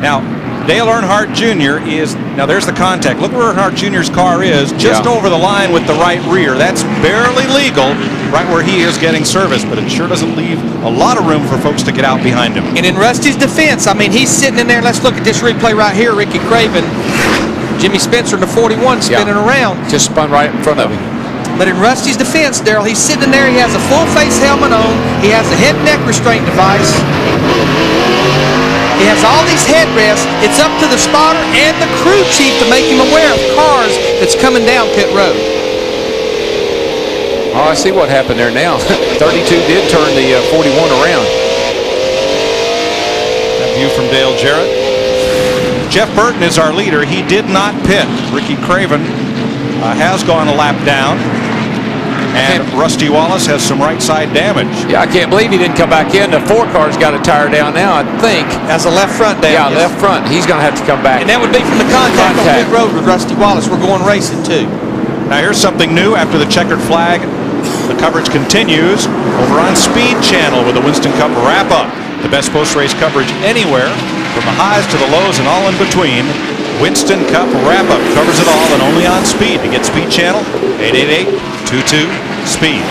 Now, Dale Earnhardt Jr. is, now there's the contact. Look where Earnhardt Jr.'s car is, just Yeah. over the line with the right rear. That's barely legal, right where he is getting service, but it sure doesn't leave a lot of room for folks to get out behind him. And in Rusty's defense, I mean, he's sitting in there. Let's look at this replay right here. Ricky Craven, Jimmy Spencer in the 41 spinning around. Just spun right in front of him. But in Rusty's defense, Darrell, he's sitting there. He has a full face helmet on. He has a head neck restraint device. He has all these headrests. It's up to the spotter and the crew chief to make him aware of cars that's coming down pit road. Oh, I see what happened there now. 32 did turn the uh, 41 around. That view from Dale Jarrett. Jeff Burton is our leader. He did not pit. Ricky Craven uh, has gone a lap down. And Rusty Wallace has some right side damage. Yeah, I can't believe he didn't come back in. The four car's got a tire down now, I think. Has a left front down. Yeah, yes. left front. He's going to have to come back. And that would be from the contact, Contact. on pit road with Rusty Wallace. We're going racing too. Now here's something new after the checkered flag. The coverage continues over on Speed Channel with the Winston Cup wrap up. The best post race coverage anywhere, from the highs to the lows and all in between. Winston Cup wrap up covers it all and only on Speed. To get Speed Channel, 888-22 Speed.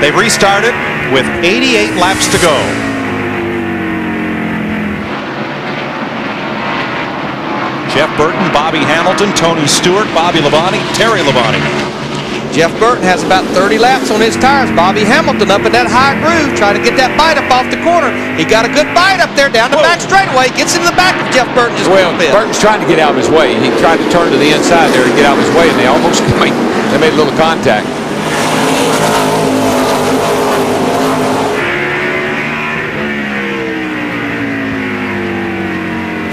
They've restarted with 88 laps to go. Jeff Burton, Bobby Hamilton, Tony Stewart, Bobby Labonte, Terry Labonte. Jeff Burton has about 30 laps on his tires. Bobby Hamilton up in that high groove trying to get that bite up off the corner. He got a good bite up there down the back straightaway. Gets into the back of Jeff Burton just Well, a little bit. Burton's trying to get out of his way. He tried to turn to the inside there and get out of his way, and they almost made, they made a little contact.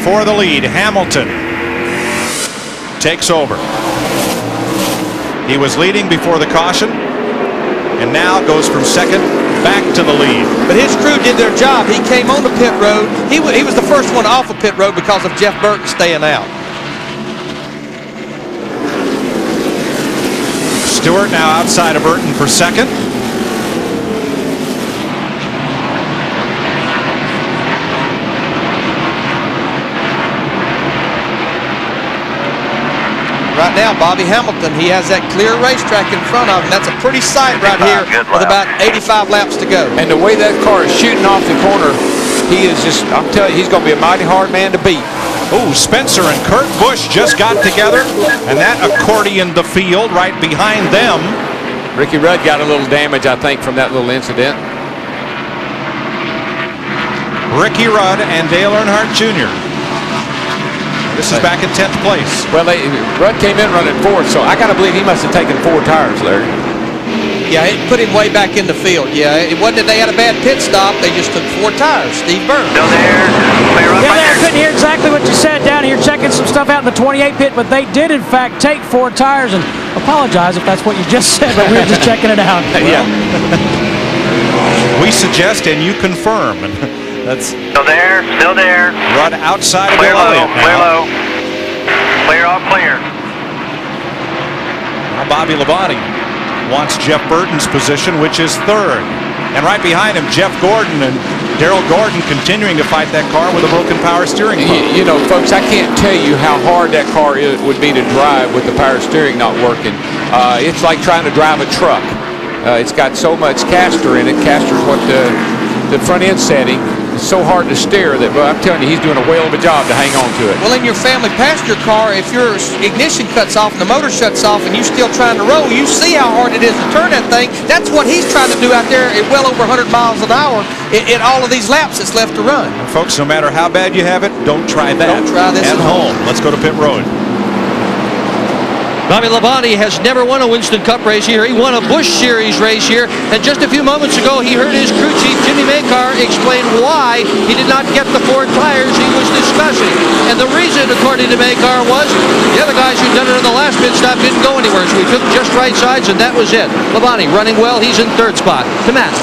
For the lead, Hamilton takes over. He was leading before the caution and now goes from second back to the lead. But his crew did their job. He came on the pit road. He, he was the first one off of pit road because of Jeff Burton staying out. Stewart now outside of Burton for second. Right now, Bobby Hamilton, he has that clear racetrack in front of him. That's a pretty sight right here with about 85 laps to go. And the way that car is shooting off the corner, he is just, I'm telling you, he's going to be a mighty hard man to beat. Oh, Spencer and Kurt Busch just got together, and that accordioned the field right behind them. Ricky Rudd got a little damage, I think, from that little incident. Ricky Rudd and Dale Earnhardt Jr. This is back in 10th place. Well, they, Rudd came in running fourth, so I got to believe he must have taken four tires, Larry. Yeah, it put him way back in the field. Yeah, it wasn't that they had a bad pit stop. They just took four tires. Steve Byrnes. Still there. Yeah, right there, I couldn't hear exactly what you said down here, checking some stuff out in the 28 pit, but they did, in fact, take four tires, and apologize if that's what you just said, but we were just checking it out. yeah. We suggest and you confirm. And that's Still there. Still there. Run outside of Clear Bill low. Elliott Clear low. Clear off clear. Now Bobby Labonte wants Jeff Burton's position, which is third. And right behind him, Jeff Gordon and Darrell Gordon continuing to fight that car with a broken power steering You, you know, folks, I can't tell you how hard that car is, would be to drive with the power steering not working. Uh, it's like trying to drive a truck. Uh, it's got so much caster in it. Caster's what the, the front end setting. It's so hard to steer that, but I'm telling you, he's doing a whale of a job to hang on to it. Well, in your family passenger car, if your ignition cuts off and the motor shuts off and you're still trying to roll, you see how hard it is to turn that thing. That's what he's trying to do out there at well over 100 miles an hour in, in all of these laps that's left to run. And folks, no matter how bad you have it, don't try that. Don't try this at at home. Let's go to pit road. Bobby Labonte has never won a Winston Cup race here. He won a Busch Series race here. And just a few moments ago, he heard his crew chief, Jimmy Makar, explain why he did not get the four tires he was discussing. And the reason, according to Makar, was the other guys who'd done it on the last pit stop didn't go anywhere. So he took just right sides, and that was it. Labonte running well. He's in third spot. To Matt.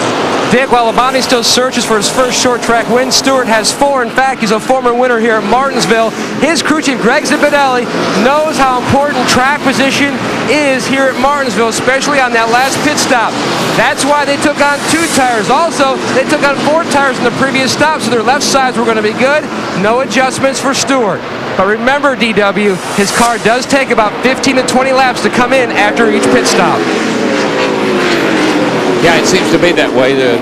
While Labonte still searches for his first short track win, Stewart has four. In fact, he's a former winner here at Martinsville. His crew chief, Greg Zipadelli, knows how important track position is here at Martinsville, especially on that last pit stop. That's why they took on two tires. Also, they took on four tires in the previous stop, so their left sides were going to be good. No adjustments for Stewart. But remember, DW, his car does take about 15 to 20 laps to come in after each pit stop. Yeah, it seems to be that way. The,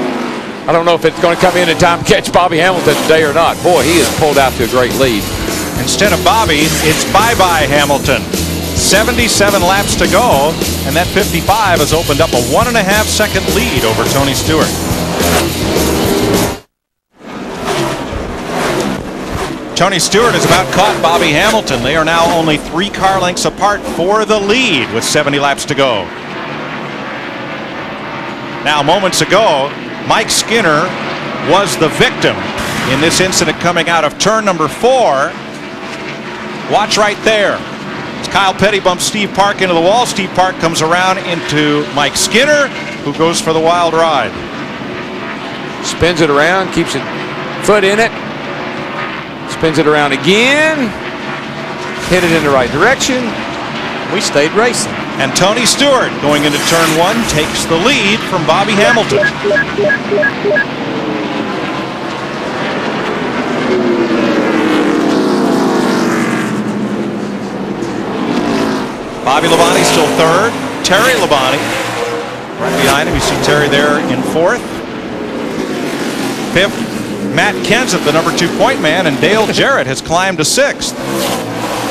I don't know if it's going to come in in time to catch Bobby Hamilton today or not. Boy, he has pulled out to a great lead. Instead of Bobby, it's bye-bye Hamilton. 77 laps to go, and that 55 has opened up a one and a half second lead over Tony Stewart. Tony Stewart has about caught Bobby Hamilton. They are now only three car lengths apart for the lead with 70 laps to go. Now, moments ago, Mike Skinner was the victim in this incident coming out of turn number four. Watch right there. Kyle Petty bumps Steve Park into the wall. Steve Park comes around into Mike Skinner, who goes for the wild ride. Spins it around, keeps it foot in it. Spins it around again. Hit it in the right direction. We stayed racing. And Tony Stewart, going into turn one, takes the lead from Bobby Hamilton. Bobby Labonte still third. Terry Labonte right behind him. You see Terry there in fourth. Fifth, Matt Kenseth, the number two point man, and Dale Jarrett has climbed to sixth.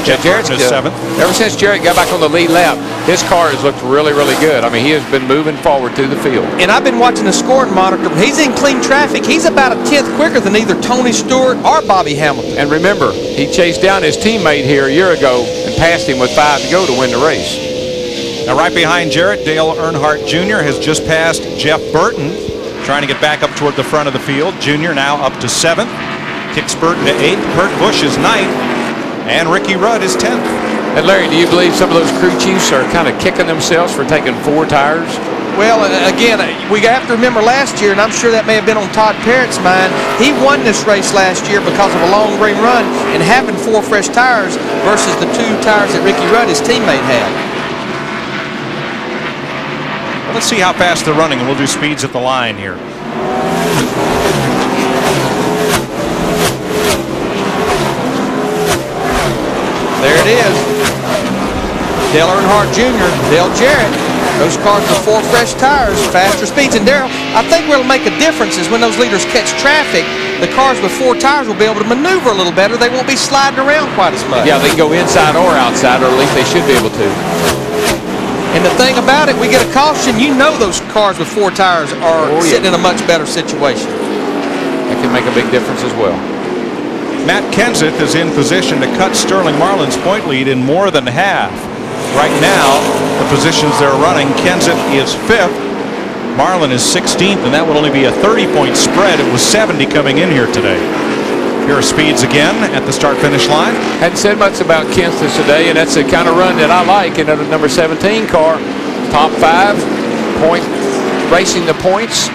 Jeff Jarrett's Burton is good. seventh. Ever since Jarrett got back on the lead lap, his car has looked really, really good. I mean, he has been moving forward through the field. And I've been watching the scoring monitor. He's in clean traffic. He's about a tenth quicker than either Tony Stewart or Bobby Hamilton. And remember, he chased down his teammate here a year ago and passed him with five to go to win the race. Now, right behind Jarrett, Dale Earnhardt Jr. has just passed Jeff Burton, trying to get back up toward the front of the field. Jr. now up to seventh, kicks Burton to eighth. Kurt Busch is ninth, and Ricky Rudd is tenth. And Larry, do you believe some of those crew chiefs are kind of kicking themselves for taking four tires? Well, uh, again, we have to remember last year, and I'm sure that may have been on Todd Parrott's mind. He won this race last year because of a long green run and having four fresh tires versus the two tires that Ricky Rudd, his teammate, had. Let's see how fast they're running, and we'll do speeds at the line here. There it is. Dale Earnhardt Jr., Dale Jarrett. Those cars with four fresh tires, faster speeds. And Darrell, I think what'll make a difference is when those leaders catch traffic, the cars with four tires will be able to maneuver a little better. They won't be sliding around quite as much. Yeah, they can go inside or outside, or at least they should be able to. And the thing about it, we get a caution, you know those cars with four tires are Oh, yeah. sitting in a much better situation. That can make a big difference as well. Matt Kenseth is in position to cut Sterling Marlin's point lead in more than half. Right now, the positions they're running, Kenseth is fifth, Marlin is 16th, and that would only be a 30-point spread. It was 70 coming in here today. Here are speeds again at the start-finish line. Hadn't said much about Kenseth today, and that's the kind of run that I like in a number 17 car. Top five, point, racing the points.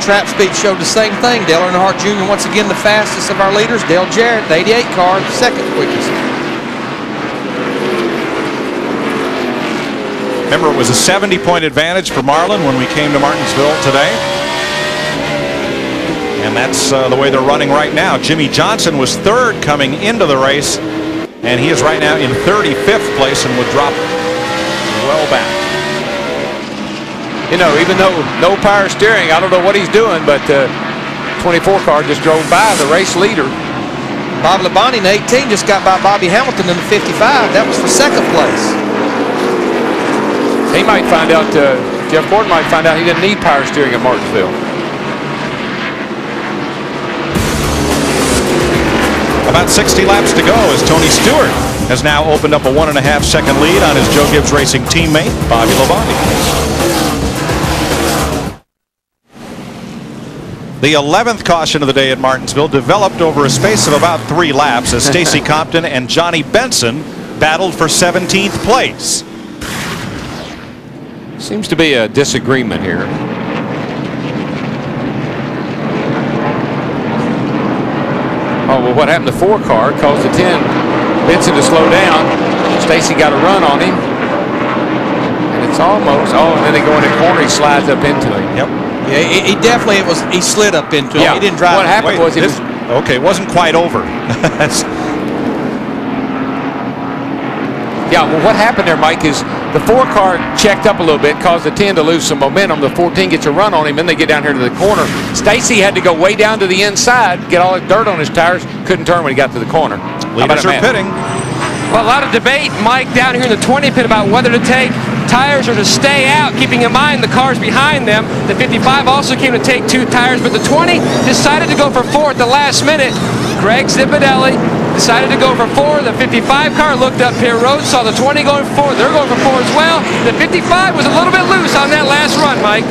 Trap speed showed the same thing. Dale Earnhardt Jr. once again the fastest of our leaders. Dale Jarrett, the 88 car, second quickest. Remember, it was a 70-point advantage for Marlin when we came to Martinsville today. And that's uh, the way they're running right now. Jimmie Johnson was third coming into the race, and he is right now in 35th place and would drop well back. You know, even though no power steering, I don't know what he's doing, but uh, 24 car just drove by the race leader. Bob Labonte in 18 just got by Bobby Hamilton in the 55. That was for second place. He might find out, uh, Jeff Gordon might find out he didn't need power steering at Martinsville. About 60 laps to go as Tony Stewart has now opened up a one and a half second lead on his Joe Gibbs Racing teammate, Bobby Labonte. The 11th caution of the day at Martinsville developed over a space of about three laps as Stacy Compton and Johnny Benson battled for 17th place. Seems to be a disagreement here. Oh, well, what happened to four car caused the 10 Benson to slow down. Stacy got a run on him. And it's almost, oh, and then they go in the corner, he slides up into him. Yep. Yeah, he, he definitely it was. He slid up into him. Yeah. He didn't drive. What happened Wait, was he this- was Okay, it wasn't quite over. Yeah, well, what happened there, Mike, is the four car checked up a little bit, caused the 10 to lose some momentum. The 14 gets a run on him, then they get down here to the corner. Stacy had to go way down to the inside, get all the dirt on his tires, couldn't turn when he got to the corner. How about Leaders are pitting. Well, a lot of debate, Mike, down here in the 20 pit about whether to take tires are to stay out, keeping in mind the cars behind them. The 55 also came to take two tires, but the 20 decided to go for four at the last minute. Greg Zipadelli decided to go for four. The 55 car looked up pit road, saw the 20 going for four. They're going for four as well. The 55 was a little bit loose on that last run, Mike.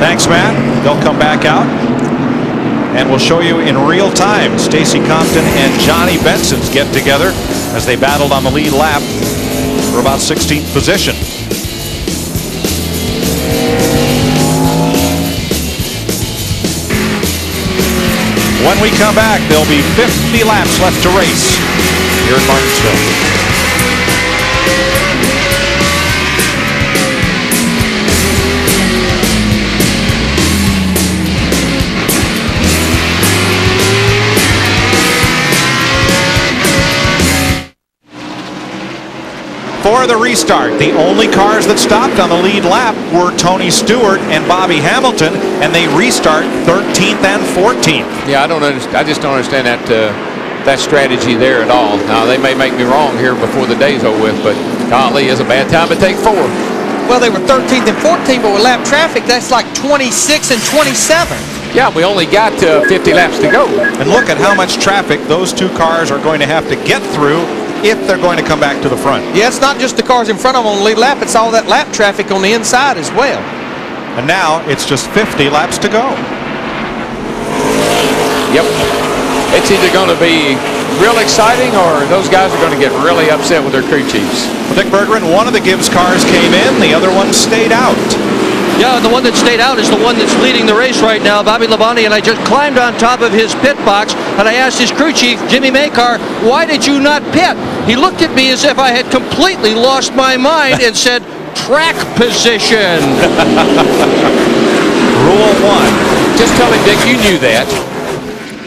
Thanks, Matt. They'll come back out. And we'll show you in real time Stacy Compton and Johnny Benson's get together as they battled on the lead lap for about 16th position. When we come back, there'll be 50 laps left to race here in Martinsville. For the restart, the only cars that stopped on the lead lap were Tony Stewart and Bobby Hamilton, and they restart 13th and 14th. Yeah, I don't understand. I just don't understand that uh, that strategy there at all. Now they may make me wrong here before the day's over with, but golly, is a bad time to take four. Well, they were 13th and 14th, but with lap traffic, that's like 26 and 27. Yeah, we only got uh, 50 laps to go. And look at how much traffic those two cars are going to have to get through if they're going to come back to the front. Yeah, it's not just the cars in front of them on the lead lap, it's all that lap traffic on the inside as well. And now it's just 50 laps to go. Yep. It's either going to be real exciting or those guys are going to get really upset with their crew chiefs. Dick Berggren, one of the Gibbs cars came in, the other one stayed out. Yeah, the one that stayed out is the one that's leading the race right now, Bobby Labonte, and I just climbed on top of his pit box, and I asked his crew chief, Jimmy Makar, why did you not pit? He looked at me as if I had completely lost my mind and said, track position. Rule one. Just tell him, Dick, you knew that.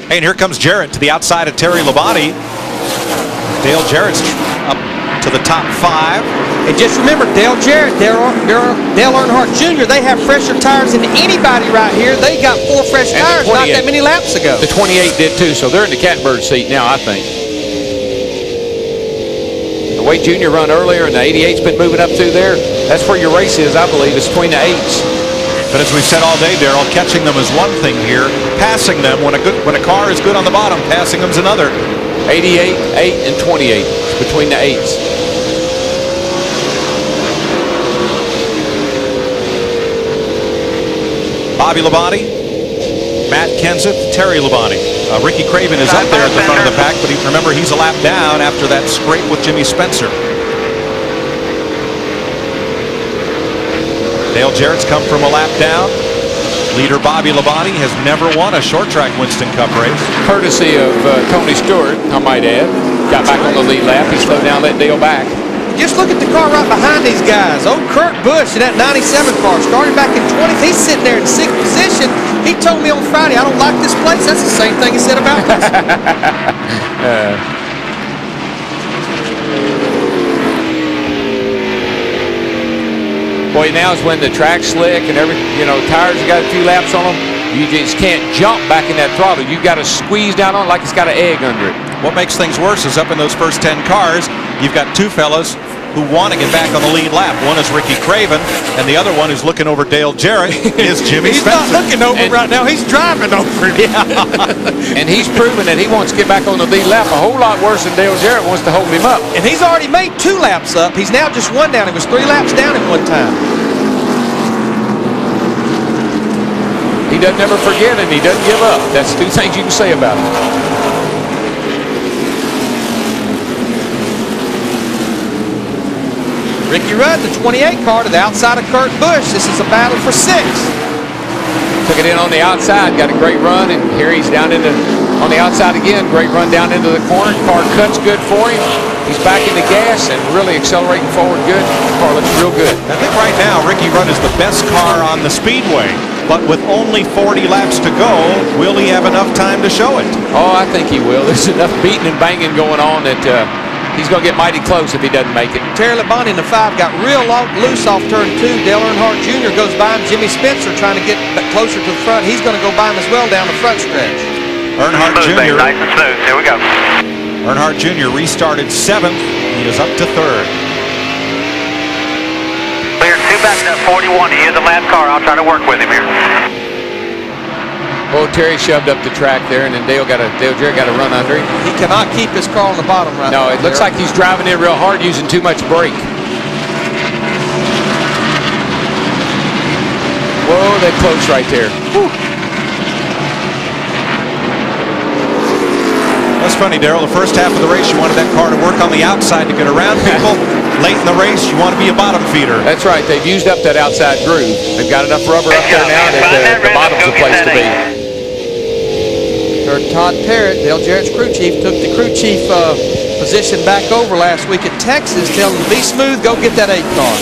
Hey, and here comes Jarrett to the outside of Terry Labonte. Dale Jarrett's up to the top five. And just remember, Dale Jarrett, Dale, Dale, Dale Earnhardt Jr., they have fresher tires than anybody right here. They got four fresh And tires not that many laps ago. The 28 did too, so they're in the catbird seat now, I think. The way Junior run earlier and the 88's been moving up through there, that's where your race is, I believe. It's between the eights. But as we've said all day, Darrell, catching them is one thing here. Passing them, when a good when a car is good on the bottom, passing them's another. 88, 8, and 28 between the eights. Bobby Labonte, Matt Kenseth, Terry Labonte. Uh, Ricky Craven is up there at the front of the pack, but he, remember he's a lap down after that scrape with Jimmy Spencer. Dale Jarrett's come from a lap down. Leader Bobby Labonte has never won a short track Winston Cup race. Courtesy of uh, Tony Stewart, I might add. Got back on the lead lap. He slowed down, let Dale back. Just look at the car right behind these guys. Old Kurt Busch in that 97 car started back in 20th. He's sitting there in sixth position. He told me on Friday, I don't like this place. That's the same thing he said about us. Uh, Boy, now is when the track's slick and every, you know, tires have got a few laps on them. You just can't jump back in that throttle. You've got to squeeze down on it like it's got an egg under it. What makes things worse is up in those first 10 cars, you've got two fellas who want to get back on the lead lap. One is Ricky Craven, and the other one who's looking over Dale Jarrett is Jimmy He's Spencer. not looking over right now. He's driving over him. And he's proven that he wants to get back on the lead lap a whole lot worse than Dale Jarrett wants to hold him up. And he's already made two laps up. He's now just one down. He was three laps down at one time. He doesn't ever forget and he doesn't give up. That's two things you can say about him. Ricky Rudd, the 28 car to the outside of Kurt Busch. This is a battle for six. Took it in on the outside, got a great run, and here he's down into on the outside again. Great run down into the corner. Car cuts good for him. He's back in the gas and really accelerating forward good. Car looks real good. I think right now Ricky Rudd is the best car on the speedway, but with only 40 laps to go, will he have enough time to show it? Oh, I think he will. There's enough beating and banging going on that uh, he's going to get mighty close if he doesn't make it. Terry Labonte in the five got real long, loose off turn two. Dale Earnhardt Jr. goes by him. Jimmy Spencer trying to get closer to the front. He's going to go by him as well down the front stretch. Earnhardt Smooth, Jr. Nice and smooth. Here we go. Earnhardt Jr. restarted seventh. He is up to third. Clear two back to 41. He is the last car. I'll try to work with him here. Well, Terry shoved up the track there, and then Dale got a Dale Jarrett got a run under him. He cannot keep his car on the bottom right No, now. it looks like he's driving it real hard, using too much brake. Whoa, that close right there. That's funny, Darrell. The first half of the race, you wanted that car to work on the outside to get around people. Late in the race, you want to be a bottom feeder. That's right. They've used up that outside groove. They've got enough rubber up there now that uh, the bottom's the place to be. Third Todd Parrott, Dale Jarrett's crew chief, took the crew chief uh, position back over last week at Texas, telling him, be smooth, go get that eight car.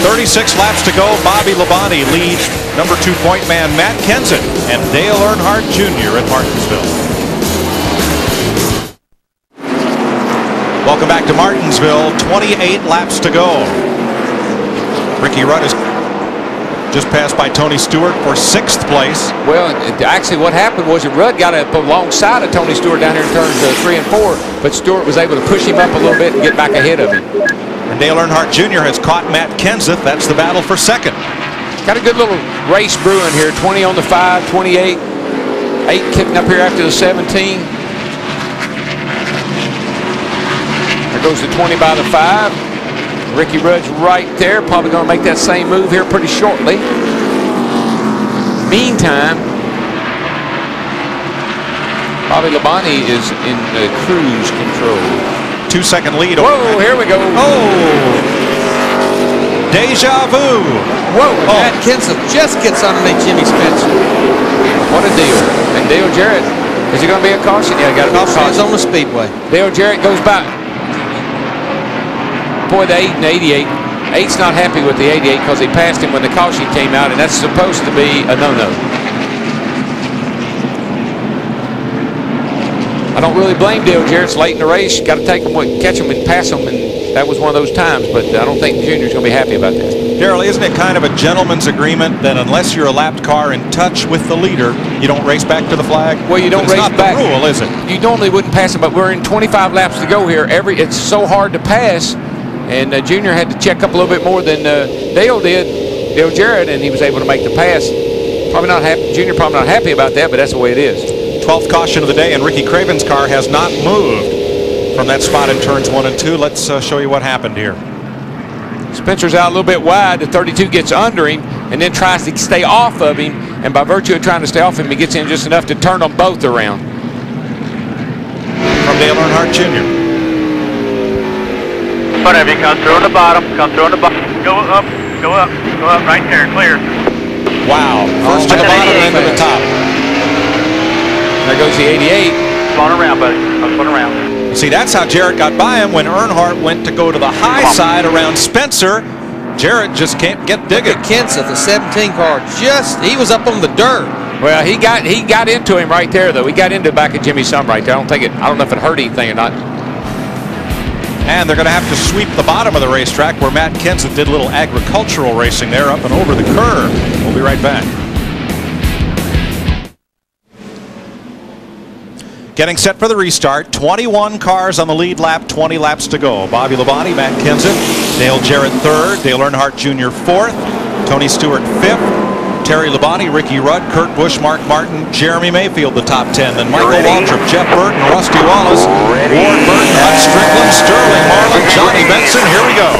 Thirty-six laps to go. Bobby Labonte leads number two point man Matt Kenseth and Dale Earnhardt Jr. at Martinsville. Welcome back to Martinsville. 28 laps to go. Ricky Rudd is just passed by Tony Stewart for sixth place. Well, actually, what happened was that Rudd got up alongside of Tony Stewart down here in turns uh, three and four, but Stewart was able to push him up a little bit and get back ahead of him. And Dale Earnhardt Jr. has caught Matt Kenseth. That's the battle for second. Got a good little race brewing here. 20 on the 5, 28. 8 kicking up here after the 17. There goes the 20 by the 5. Ricky Rudd's right there. Probably going to make that same move here pretty shortly. Meantime, Bobby Labonte is in the cruise control. Two second lead. Whoa, here we go. Oh! Deja vu. Whoa. And Matt Kenseth just gets underneath Jimmy Spencer. What a deal. And Dale Jarrett Is he going to be a caution? Yeah, got to be a Caution is caution. on the speedway. Dale Jarrett goes back. Boy, the 8 and 88. 8's not happy with the 88 because he passed him when the caution came out, and that's supposed to be a no-no. I don't really blame Dale Jarrett. It's late in the race. Got to take him, catch him, and pass him, and that was one of those times. But I don't think Junior's going to be happy about that. Darrell, isn't it kind of a gentleman's agreement that unless you're a lapped car in touch with the leader, you don't race back to the flag? Well, you don't it's race not back. the rule, is it? You normally wouldn't pass him, but we're in 25 laps to go here. Every it's so hard to pass, and uh, Junior had to check up a little bit more than uh, Dale did, Dale Jarrett, and he was able to make the pass. Probably not happy. Junior probably not happy about that, but that's the way it is. 12th caution of the day, and Ricky Craven's car has not moved from that spot in turns one and two. Let's uh, show you what happened here. Spencer's out a little bit wide. The 32 gets under him and then tries to stay off of him. And by virtue of trying to stay off him, he gets in just enough to turn them both around. From Dale Earnhardt Jr. Whatever, you come through on the bottom, come through on the bottom. Go up, go up, go up, right there, clear. Wow. First to the bottom, then to the top. There goes the 88. Spun around, buddy. I'm spun around. See, that's how Jarrett got by him when Earnhardt went to go to the high side around Spencer. Jarrett just can't get digging. Kenseth, the 17 car, just he was up on the dirt. Well, he got he got into him right there, though. He got into the back of Jimmy Sum right there. I don't think it. I don't know if it hurt anything or not. And they're going to have to sweep the bottom of the racetrack where Matt Kenseth did a little agricultural racing there up and over the curve. We'll be right back. Getting set for the restart. 21 cars on the lead lap, 20 laps to go. Bobby Labonte, Matt Kenseth, Dale Jarrett third, Dale Earnhardt Jr. fourth, Tony Stewart fifth, Terry Labonte, Ricky Rudd, Kurt Busch, Mark Martin, Jeremy Mayfield, the top 10. Then Michael Waltrip, Jeff Burton, Rusty Wallace, Ward Burton, Hut Stricklin, Sterling Marlin, Johnny Benson. Here we go.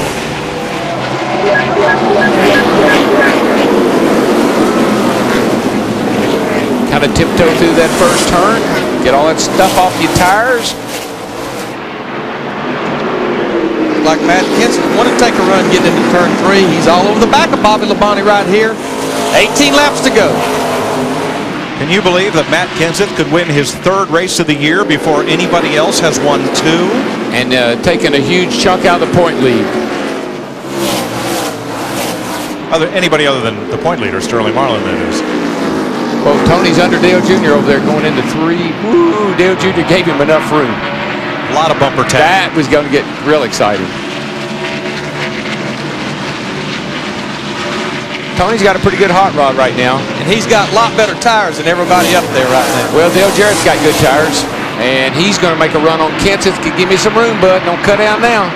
Kind of tiptoe through that first turn. Get all that stuff off your tires. Like Matt Kenseth Want to take a run getting into turn three. He's all over the back of Bobby Labonte right here. 18 laps to go. Can you believe that Matt Kenseth could win his third race of the year before anybody else has won two? And uh, taking a huge chunk out of the point lead. Other, anybody other than the point leader, Sterling Marlin, that is. Well, Tony's under Dale Jr. over there going into three. Woo! Dale Jr. gave him enough room. A lot of bumper tap. That was going to get real exciting. Tony's got a pretty good hot rod right now. And he's got a lot better tires than everybody up there right now. Well, Dale Jarrett's got good tires, and he's going to make a run on Kenseth. Give me some room, bud. Don't cut out now.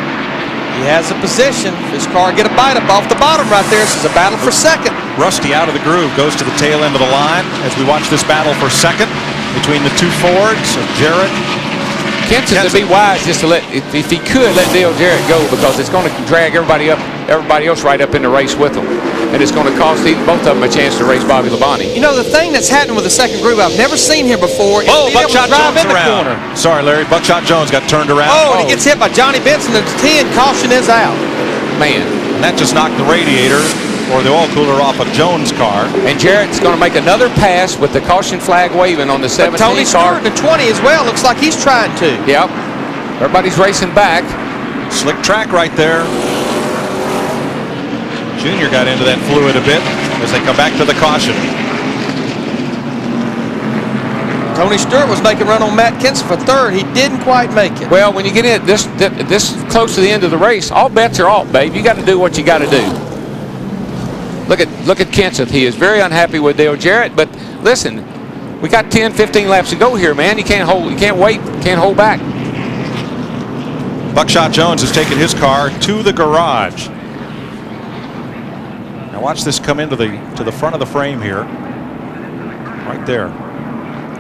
He has a position. This car get a bite up off the bottom right there. This is a battle for second. Rusty out of the groove goes to the tail end of the line as we watch this battle for second between the two Fords of Jarrett. Kenseth would be wise just to let, if, if he could, let Dale Jarrett go because it's going to drag everybody up, everybody else right up in the race with them, and it's going to cost either, both of them a chance to race Bobby Labonte. You know, the thing that's happening with the second group, I've never seen here before. Oh, being able to Buckshot drive Jones in the around. corner. Sorry, Larry. Buckshot Jones got turned around. Oh, and he gets hit by Johnny Benson at 10. Caution is out. Man. And that just knocked the radiator or the oil cooler off of Jones' car. And Jarrett's going to make another pass with the caution flag waving on the But 17 Tony car. Stewart the 20 as well. Looks like he's trying to. Yep. Everybody's racing back. Slick track right there. Junior got into that fluid a bit as they come back to the caution. Tony Stewart was making a run on Matt Kenseth for third. He didn't quite make it. Well, when you get in this this close to the end of the race, all bets are off, babe. You got to do what you got to do. Look at look at Kenseth. He is very unhappy with Dale Jarrett, but listen, we got 10, 15 laps to go here, man. You can't hold, you can't wait, can't hold back. Buckshot Jones has taken his car to the garage. Now watch this come into the to the front of the frame here. Right there.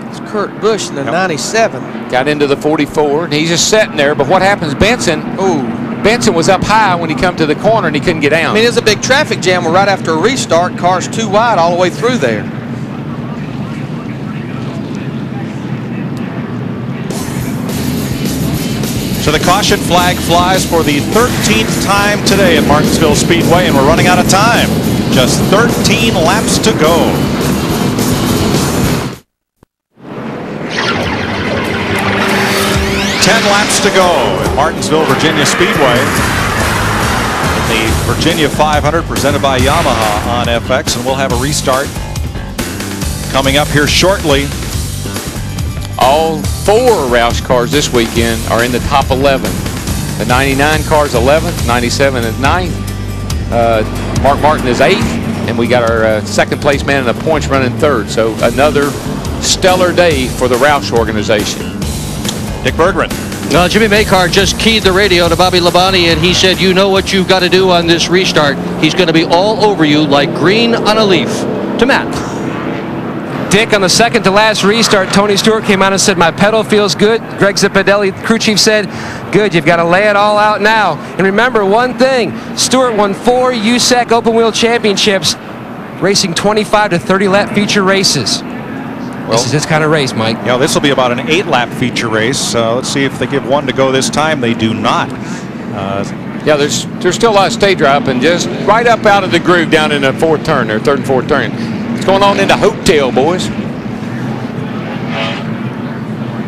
It's Kurt Busch in the 97. Got into the 44, and he's just sitting there. But what happens, Benson? Ooh. Benson was up high when he come to the corner, and he couldn't get down. I mean, it was a big traffic jam right after a restart. Cars too wide all the way through there. So the caution flag flies for the 13th time today at Martinsville Speedway, and we're running out of time. Just 13 laps to go. 10 laps to go at Martinsville, Virginia Speedway. In the Virginia 500 presented by Yamaha on FX, and we'll have a restart coming up here shortly. All four Roush cars this weekend are in the top 11. The 99 car's 11th, 97 is 9th. Uh, Mark Martin is 8th, and we got our uh, second place man in the points running third. So another stellar day for the Roush organization. Dick Berggren. Well, Jimmy Makar just keyed the radio to Bobby Labonte, and he said, you know what you've got to do on this restart. He's going to be all over you like green on a leaf. To Matt. Dick, on the second to last restart, Tony Stewart came out and said, my pedal feels good. Greg Zipadelli, crew chief, said, good, you've got to lay it all out now. And remember one thing, Stewart won four USAC open wheel championships, racing 25 to 30 lap feature races. Well, this is this kind of race, Mike. Yeah, this will be about an eight lap feature race. Uh, let's see if they give one to go this time. They do not. Uh, yeah, there's there's still a lot of stay drop and just right up out of the groove down in the fourth turn there, third and fourth turn. What's going on in the hotel, boys?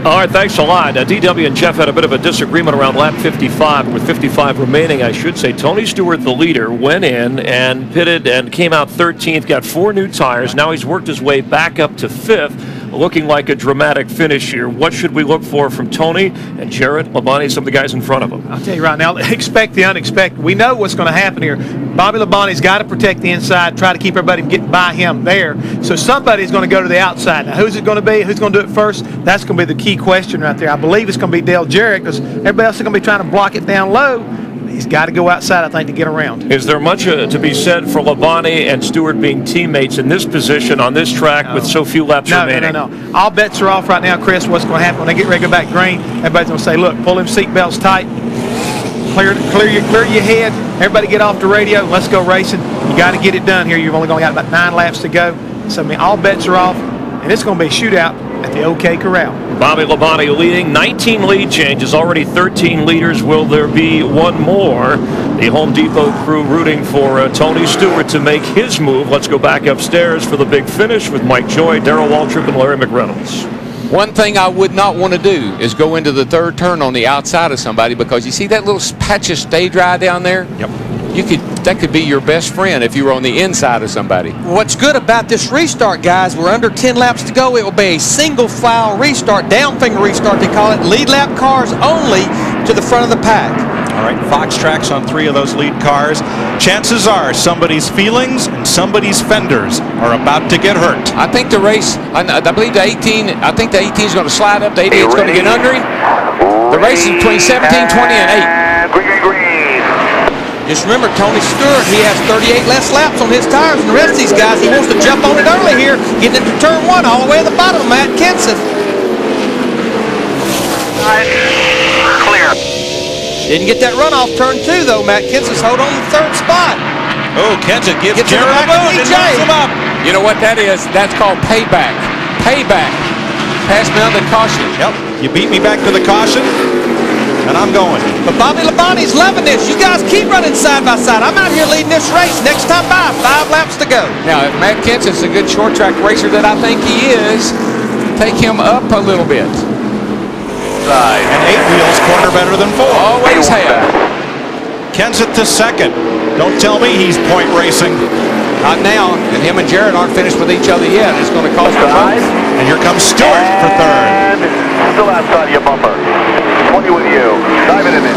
All right, thanks a lot. Uh, DW and Jeff had a bit of a disagreement around lap 55. With 55 remaining, I should say, Tony Stewart, the leader, went in and pitted and came out 13th, got four new tires. Now he's worked his way back up to fifth looking like a dramatic finish here. What should we look for from Tony and Jarrett Labonte, some of the guys in front of them? I'll tell you right now, expect the unexpected. We know what's going to happen here. Bobby Labonte's got to protect the inside, try to keep everybody getting by him there. So somebody's going to go to the outside. Now, who's it going to be? Who's going to do it first? That's going to be the key question right there. I believe it's going to be Dale Jarrett because everybody else is going to be trying to block it down low he's got to go outside, I think, to get around. Is there much uh, to be said for Labonte and Stewart being teammates in this position on this track no. with so few laps no, remaining? No, no, no. All bets are off right now, Chris. What's going to happen when they get ready to go back green? Everybody's going to say, look, pull them seatbelts tight. Clear, clear, your, clear your head. Everybody get off the radio. Let's go racing. You got to get it done here. You've only got about nine laps to go. So, I mean, all bets are off, and it's going to be a shootout at the OK Corral. Bobby Labonte leading, 19 lead changes, already 13 leaders. Will there be one more? The Home Depot crew rooting for uh, Tony Stewart to make his move. Let's go back upstairs for the big finish with Mike Joy, Darrell Waltrip, and Larry McReynolds. One thing I would not want to do is go into the third turn on the outside of somebody because you see that little patch of stay dry down there? Yep you could that could be your best friend if you were on the inside of somebody. What's good about this restart, guys, we're under 10 laps to go. It will be a single file restart, down finger restart, they call it. Lead lap cars only to the front of the pack. All right, Fox tracks on three of those lead cars. Chances are somebody's feelings and somebody's fenders are about to get hurt. I think the race, I, I believe the 18, I think the 18 is going to slide up, the 88 is going to get under him. The race is between 17, 20, and 8. Green, green. Just remember, Tony Stewart, he has 38 less laps on his tires than the rest of these guys. He wants to jump on it early here, getting into turn one all the way at the bottom, Matt Kenseth. Clear. Didn't get that runoff turn two, though. Matt Kenseth's hold on the third spot. Oh, Kenseth gives Gets Jarrett a boot and moves him up. You know what that is? That's called payback. Payback. Pass me on the caution. Yep. You beat me back to the caution and I'm going. But Bobby Labonte's loving this. You guys keep running side by side. I'm out here leading this race. Next time by, five laps to go. Now, if Matt Kenseth's a good short track racer that I think he is, take him up a little bit. Side. And eight wheels corner better than four. Always have. Kenseth to second. Don't tell me he's point racing. Not now, and him and Jarrett aren't finished with each other yet. It's going to cost them both. And here comes Stewart for third. Still outside of your bumper. 20 with you. Dive it in it.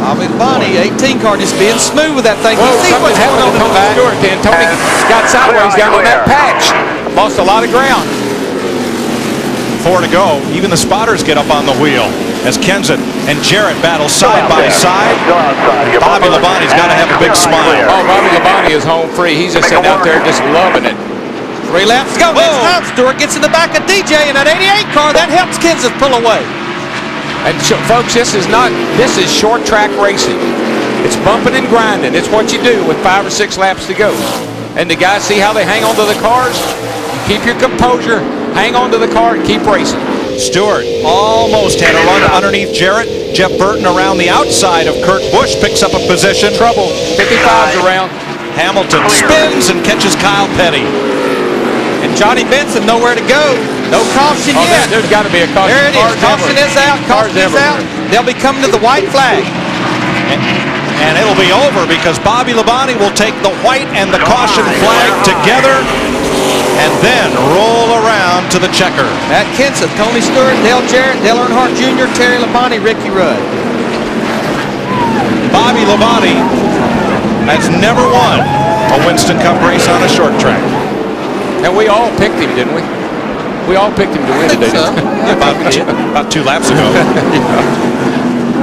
Bobby Labonte, 18 car, just being smooth with that thing. Whoa, he what's going on in the back. Stewart then. Tony got sideways down on that patch. Lost a lot of ground. Four to go. Even the spotters get up on the wheel as Kenseth and Jarrett battle side by side. Bobby Labonte's got to have a big smile. Oh, Bobby Labonte is home free. He's just sitting out there just loving it. Three laps to go. This time Stewart gets in the back of DJ in that 88 car. That helps Kenseth pull away. And so, folks, this is not, this is short track racing. It's bumping and grinding. It's what you do with five or six laps to go. And the guys see how they hang on to the cars. You keep your composure, hang on to the car, and keep racing. Stewart almost had a run underneath Jarrett. Jeff Burton around the outside of Kurt Busch picks up a position. Trouble. 55's around. Hamilton spins and catches Kyle Petty. And Johnny Benson nowhere to go. No caution Oh, yet. there, has got to be a caution. There it is. Car's Caution ever- is out. car's is out. They'll be coming to the white flag. And it'll be over because Bobby Labonte will take the white and the caution oh, flag together and then roll around to the checker. Matt Kenseth, Tony Stewart, Dale Jarrett, Dale Earnhardt Jr., Terry Labonte, Ricky Rudd. Bobby Labonte has never won a Winston Cup race on a short track. And we all picked him, didn't we? We all picked him to win today. didn't we? Yeah, about, about two laps ago.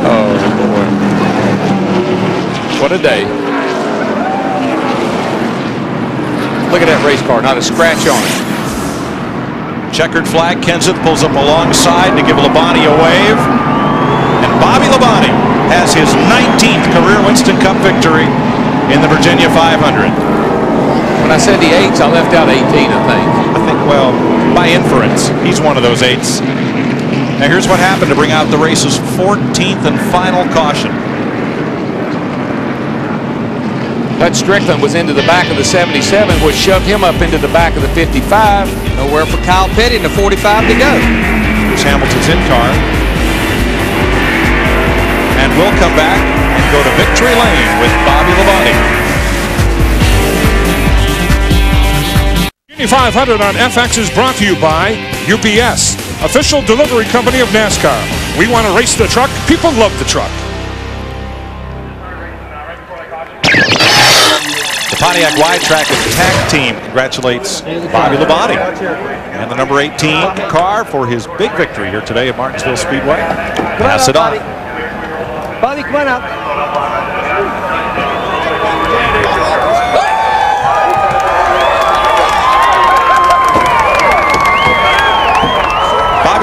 Oh, boy. What a day. Look at that race car, not a scratch on it. Checkered flag, Kenseth pulls up alongside to give Labonte a wave. And Bobby Labonte has his 19th career Winston Cup victory in the Virginia 500. When I said the eights, I left out 18, I think. I think, well, by inference, he's one of those eights. Now here's what happened to bring out the race's 14th and final caution. That Stricklin was into the back of the 77, which shoved him up into the back of the 55. Nowhere for Kyle Petty and the 45 to go. Here's Hamilton's in car. And we'll come back and go to victory lane with Bobby Labonte. Indy 500 on FX is brought to you by UPS, official delivery company of NASCAR. We want to race the truck. People love the truck. The Pontiac Wide Track Attack Team congratulates Bobby Labonte and the number 18 car for his big victory here today at Martinsville Speedway. Pass it on. Bobby, come on out.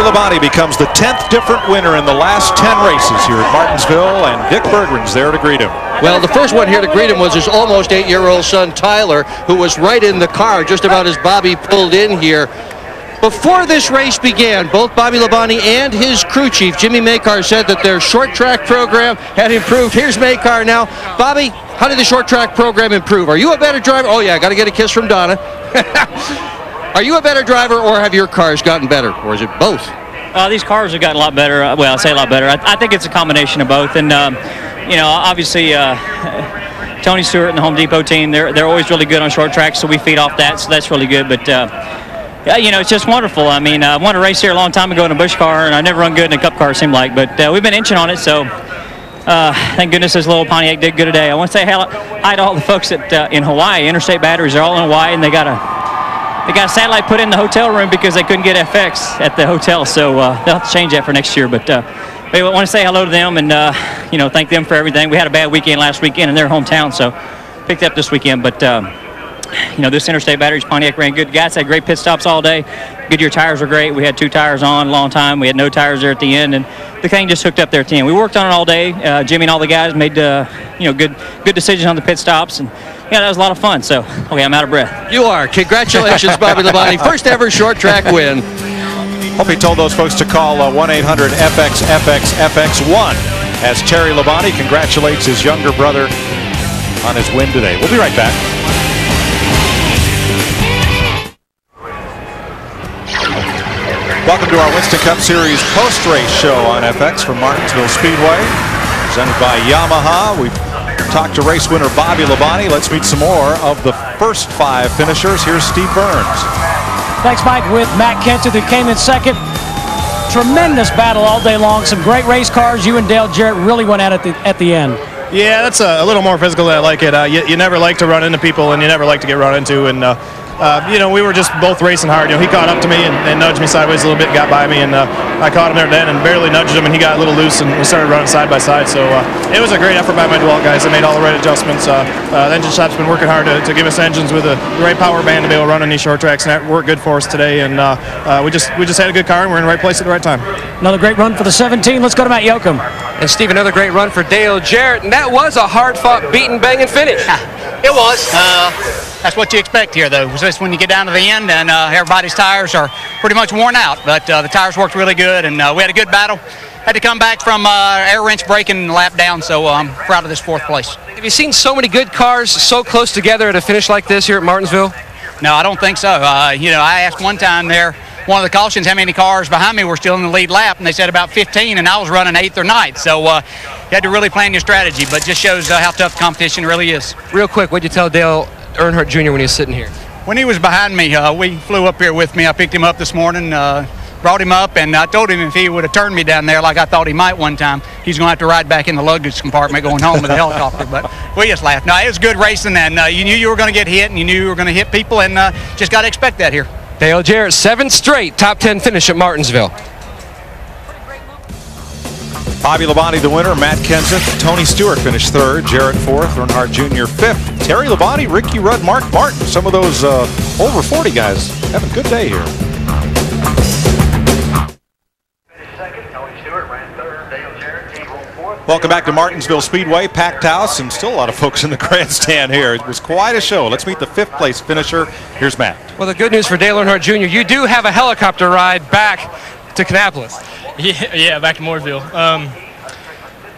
Labonte becomes the 10th different winner in the last 10 races here at Martinsville, and Dick Berggren's there to greet him. Well, the first one here to greet him was his almost eight-year-old son, Tyler, who was right in the car just about as Bobby pulled in here. Before this race began, both Bobby Labonte and his crew chief, Jimmy Makar, said that their short track program had improved. Here's Makar now. Bobby, how did the short track program improve? Are you a better driver? Oh, yeah, I got to get a kiss from Donna. Are you a better driver, or have your cars gotten better, or is it both? Uh, these cars have gotten a lot better. Uh, Well, I say a lot better. I, I think it's a combination of both. And, um, you know, obviously, uh, Tony Stewart and the Home Depot team, they're, always really good on short tracks, so we feed off that, so that's really good. But, uh, yeah, you know, it's just wonderful. I mean, I won a race here a long time ago in a Busch car, and I never run good in a Cup car, it seemed like. But uh, we've been inching on it, so uh, thank goodness this little Pontiac did good today. I want to say hi to all the folks at, uh, in Hawaii. Interstate Batteries are all in Hawaii, and they got a they got a satellite put in the hotel room because they couldn't get FX at the hotel, so uh, they'll have to change that for next year. But uh, want to say hello to them and uh, you know thank them for everything. We had a bad weekend last weekend in their hometown, so picked up this weekend. But um, you know this Interstate Batteries Pontiac ran good. Guys had great pit stops all day. Goodyear tires were great. We had two tires on a long time. We had no tires there at the end, and the thing just hooked up there at the end. We worked on it all day. Uh, Jimmy and all the guys made uh, you know good good decisions on the pit stops and. Yeah, that was a lot of fun. So, okay, I'm out of breath. You are. Congratulations, Bobby Labonte. First ever short track win. Hope he told those folks to call uh, 1-800-FX-FX-FX1 as Terry Labonte congratulates his younger brother on his win today. We'll be right back. Welcome to our Winston Cup Series post-race show on FX from Martinsville Speedway, presented by Yamaha. We've talked to race winner Bobby Labonte. Let's meet some more of the first five finishers. Here's Steve Byrnes. Thanks, Mike, with Matt Kenseth, who came in second. Tremendous battle all day long. Some great race cars. You and Dale Jarrett really went at it the, at the end. Yeah, that's a, a little more physical than I like it. Uh, you, you never like to run into people, and you never like to get run into. And uh, uh, you know, we were just both racing hard. You know, he caught up to me and, and nudged me sideways a little bit, got by me, and uh, I caught him there then and barely nudged him, and he got a little loose, and we started running side by side. So uh, it was a great effort by my DeWalt guys. They made all the right adjustments. Uh, uh, the engine shop's been working hard to, to give us engines with the right power band to be able to run on these short tracks, and that worked good for us today. And uh, uh, we just we just had a good car, and we're in the right place at the right time. Another great run for the 17. Let's go to Matt Yocum. And Steve, another great run for Dale Jarrett, and that was a hard-fought, beaten, banging finish. It was. That's what you expect here, though. Just when you get down to the end and uh, everybody's tires are pretty much worn out, but uh, the tires worked really good, and uh, we had a good battle. Had to come back from uh, air wrench breaking and lap down, so I'm proud of this fourth place. Have you seen so many good cars so close together at a finish like this here at Martinsville? No, I don't think so. Uh, you know, I asked one time there one of the cautions how many cars behind me were still in the lead lap, and they said about 15, and I was running eighth or ninth. So uh, you had to really plan your strategy, but just shows uh, how tough the competition really is. Real quick, what'd you tell Dale Earnhardt Jr. when he was sitting here? When he was behind me, uh, we flew up here with me. I picked him up this morning, uh, brought him up, and I told him if he would have turned me down there like I thought he might one time, he's going to have to ride back in the luggage compartment going home with a helicopter. But we just laughed. No, it was good racing, and uh, you knew you were going to get hit, and you knew you were going to hit people, and uh, just got to expect that here. Dale Jarrett, seventh straight top 10 finish at Martinsville. Bobby Labonte the winner, Matt Kenseth, Tony Stewart finished third, Jarrett fourth, Earnhardt Jr. fifth, Terry Labonte, Ricky Rudd, Mark Martin. Some of those uh, over 40 guys having a good day here. Welcome back to Martinsville Speedway, packed house, and still a lot of folks in the grandstand here. It was quite a show. Let's meet the fifth place finisher. Here's Matt. Well, the good news for Dale Earnhardt Jr., you do have a helicopter ride back to Kannapolis. Yeah, yeah, back to Mooresville. Um,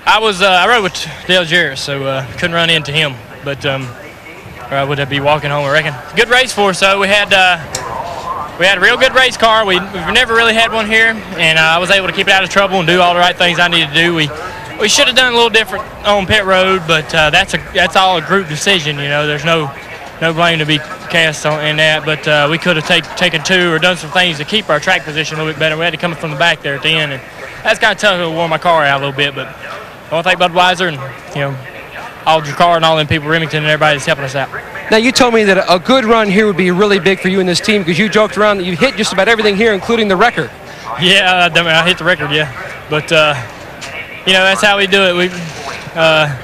I was uh, I rode with Dale Jarrett, so uh, couldn't run into him, but um, or I would have be walking home. I reckon. Good race for us. though. we had uh, we had a real good race car. We we've never really had one here, and I was able to keep it out of trouble and do all the right things I needed to do. We we should have done a little different on pit road, but uh, that's a that's all a group decision. You know, there's no no blame to be cast on in that. But uh, we could have take, taken two or done some things to keep our track position a little bit better. We had to come from the back there at the end, and that's kind of tough to warm my car out a little bit. But I want to thank Budweiser and you know Aldrich Car and all them people, Remington, and everybody that's helping us out. Now, you told me that a good run here would be really big for you and this team because you joked around that you hit just about everything here, including the record. Yeah, I, mean, I hit the record, yeah. But, uh, you know, that's how we do it. We, uh,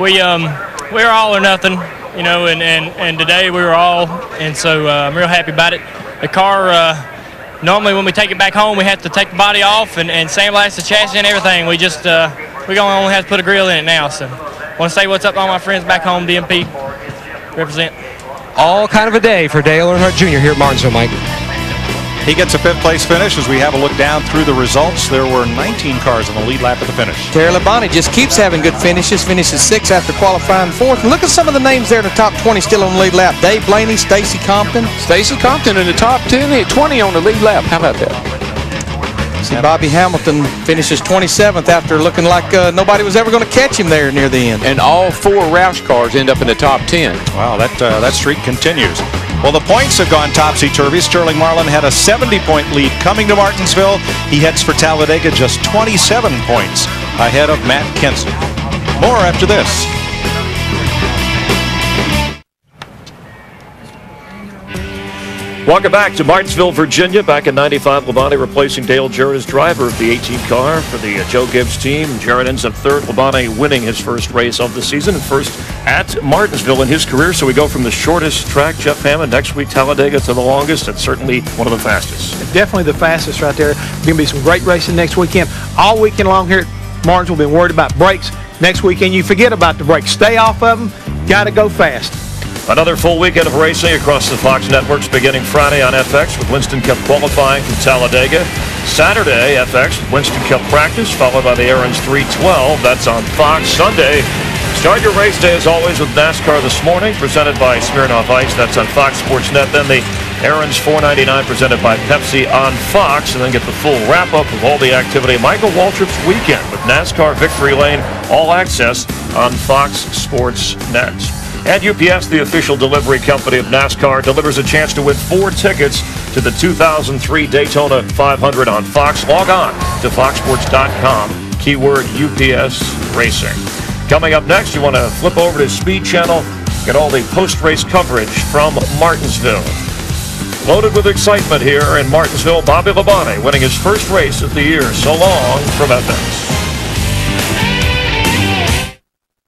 we, um, we're all or nothing, you know, and, and, and today we were all, and so uh, I'm real happy about it. The car, uh, normally when we take it back home, we have to take the body off and, and sandblast the chassis and everything. We just, uh, we gonna only have to put a grill in it now. So, want to say what's up to all my friends back home, DMP, represent. All kind of a day for Dale Earnhardt Jr. here at Martinsville, Mike. He gets a fifth place finish as we have a look down through the results. There were 19 cars on the lead lap at the finish. Terry Labonte just keeps having good finishes. Finishes sixth after qualifying fourth. And look at some of the names there in the top 20 still on the lead lap. Dave Blaney, Stacy Compton. Stacy Compton in the top 10, hit 20 on the lead lap. How about that? See, Bobby Hamilton finishes 27th after looking like uh, nobody was ever going to catch him there near the end. And all four Roush cars end up in the top 10. Wow, that uh, that streak continues. Well, the points have gone topsy-turvy. Sterling Marlin had a 70-point lead coming to Martinsville. He heads for Talladega just 27 points ahead of Matt Kenseth. More after this. Welcome back to Martinsville, Virginia. Back in 95, Labonte replacing Dale Jarrett as driver of the 18 car for the uh, Joe Gibbs team. Jarrett ends up third. Labonte winning his first race of the season and first at Martinsville in his career. So we go from the shortest track, Jeff Hammond, next week Talladega to the longest, and certainly one of the fastest. Definitely the fastest right there. Going to be some great racing next weekend. All weekend long here at Martinsville, been worried about brakes. Next weekend, you forget about the brakes. Stay off of them. Got to go fast. Another full weekend of racing across the Fox networks beginning Friday on FX with Winston Cup qualifying from Talladega. Saturday, FX Winston Cup practice, followed by the Aaron's 312. That's on Fox. Sunday, start your race day as always with NASCAR this morning, presented by Smirnoff Ice. That's on Fox Sports Net. Then the Aaron's 499 presented by Pepsi on Fox, and then get the full wrap up of all the activity. Michael Waltrip's weekend with NASCAR Victory Lane, all access on Fox Sports Net. And UPS, the official delivery company of NASCAR, delivers a chance to win four tickets to the 2003 Daytona 500 on Fox. Log on to foxsports.com, keyword UPS Racing. Coming up next, you want to flip over to Speed Channel, get all the post-race coverage from Martinsville. Loaded with excitement here in Martinsville, Bobby Labonte winning his first race of the year. So long from FX.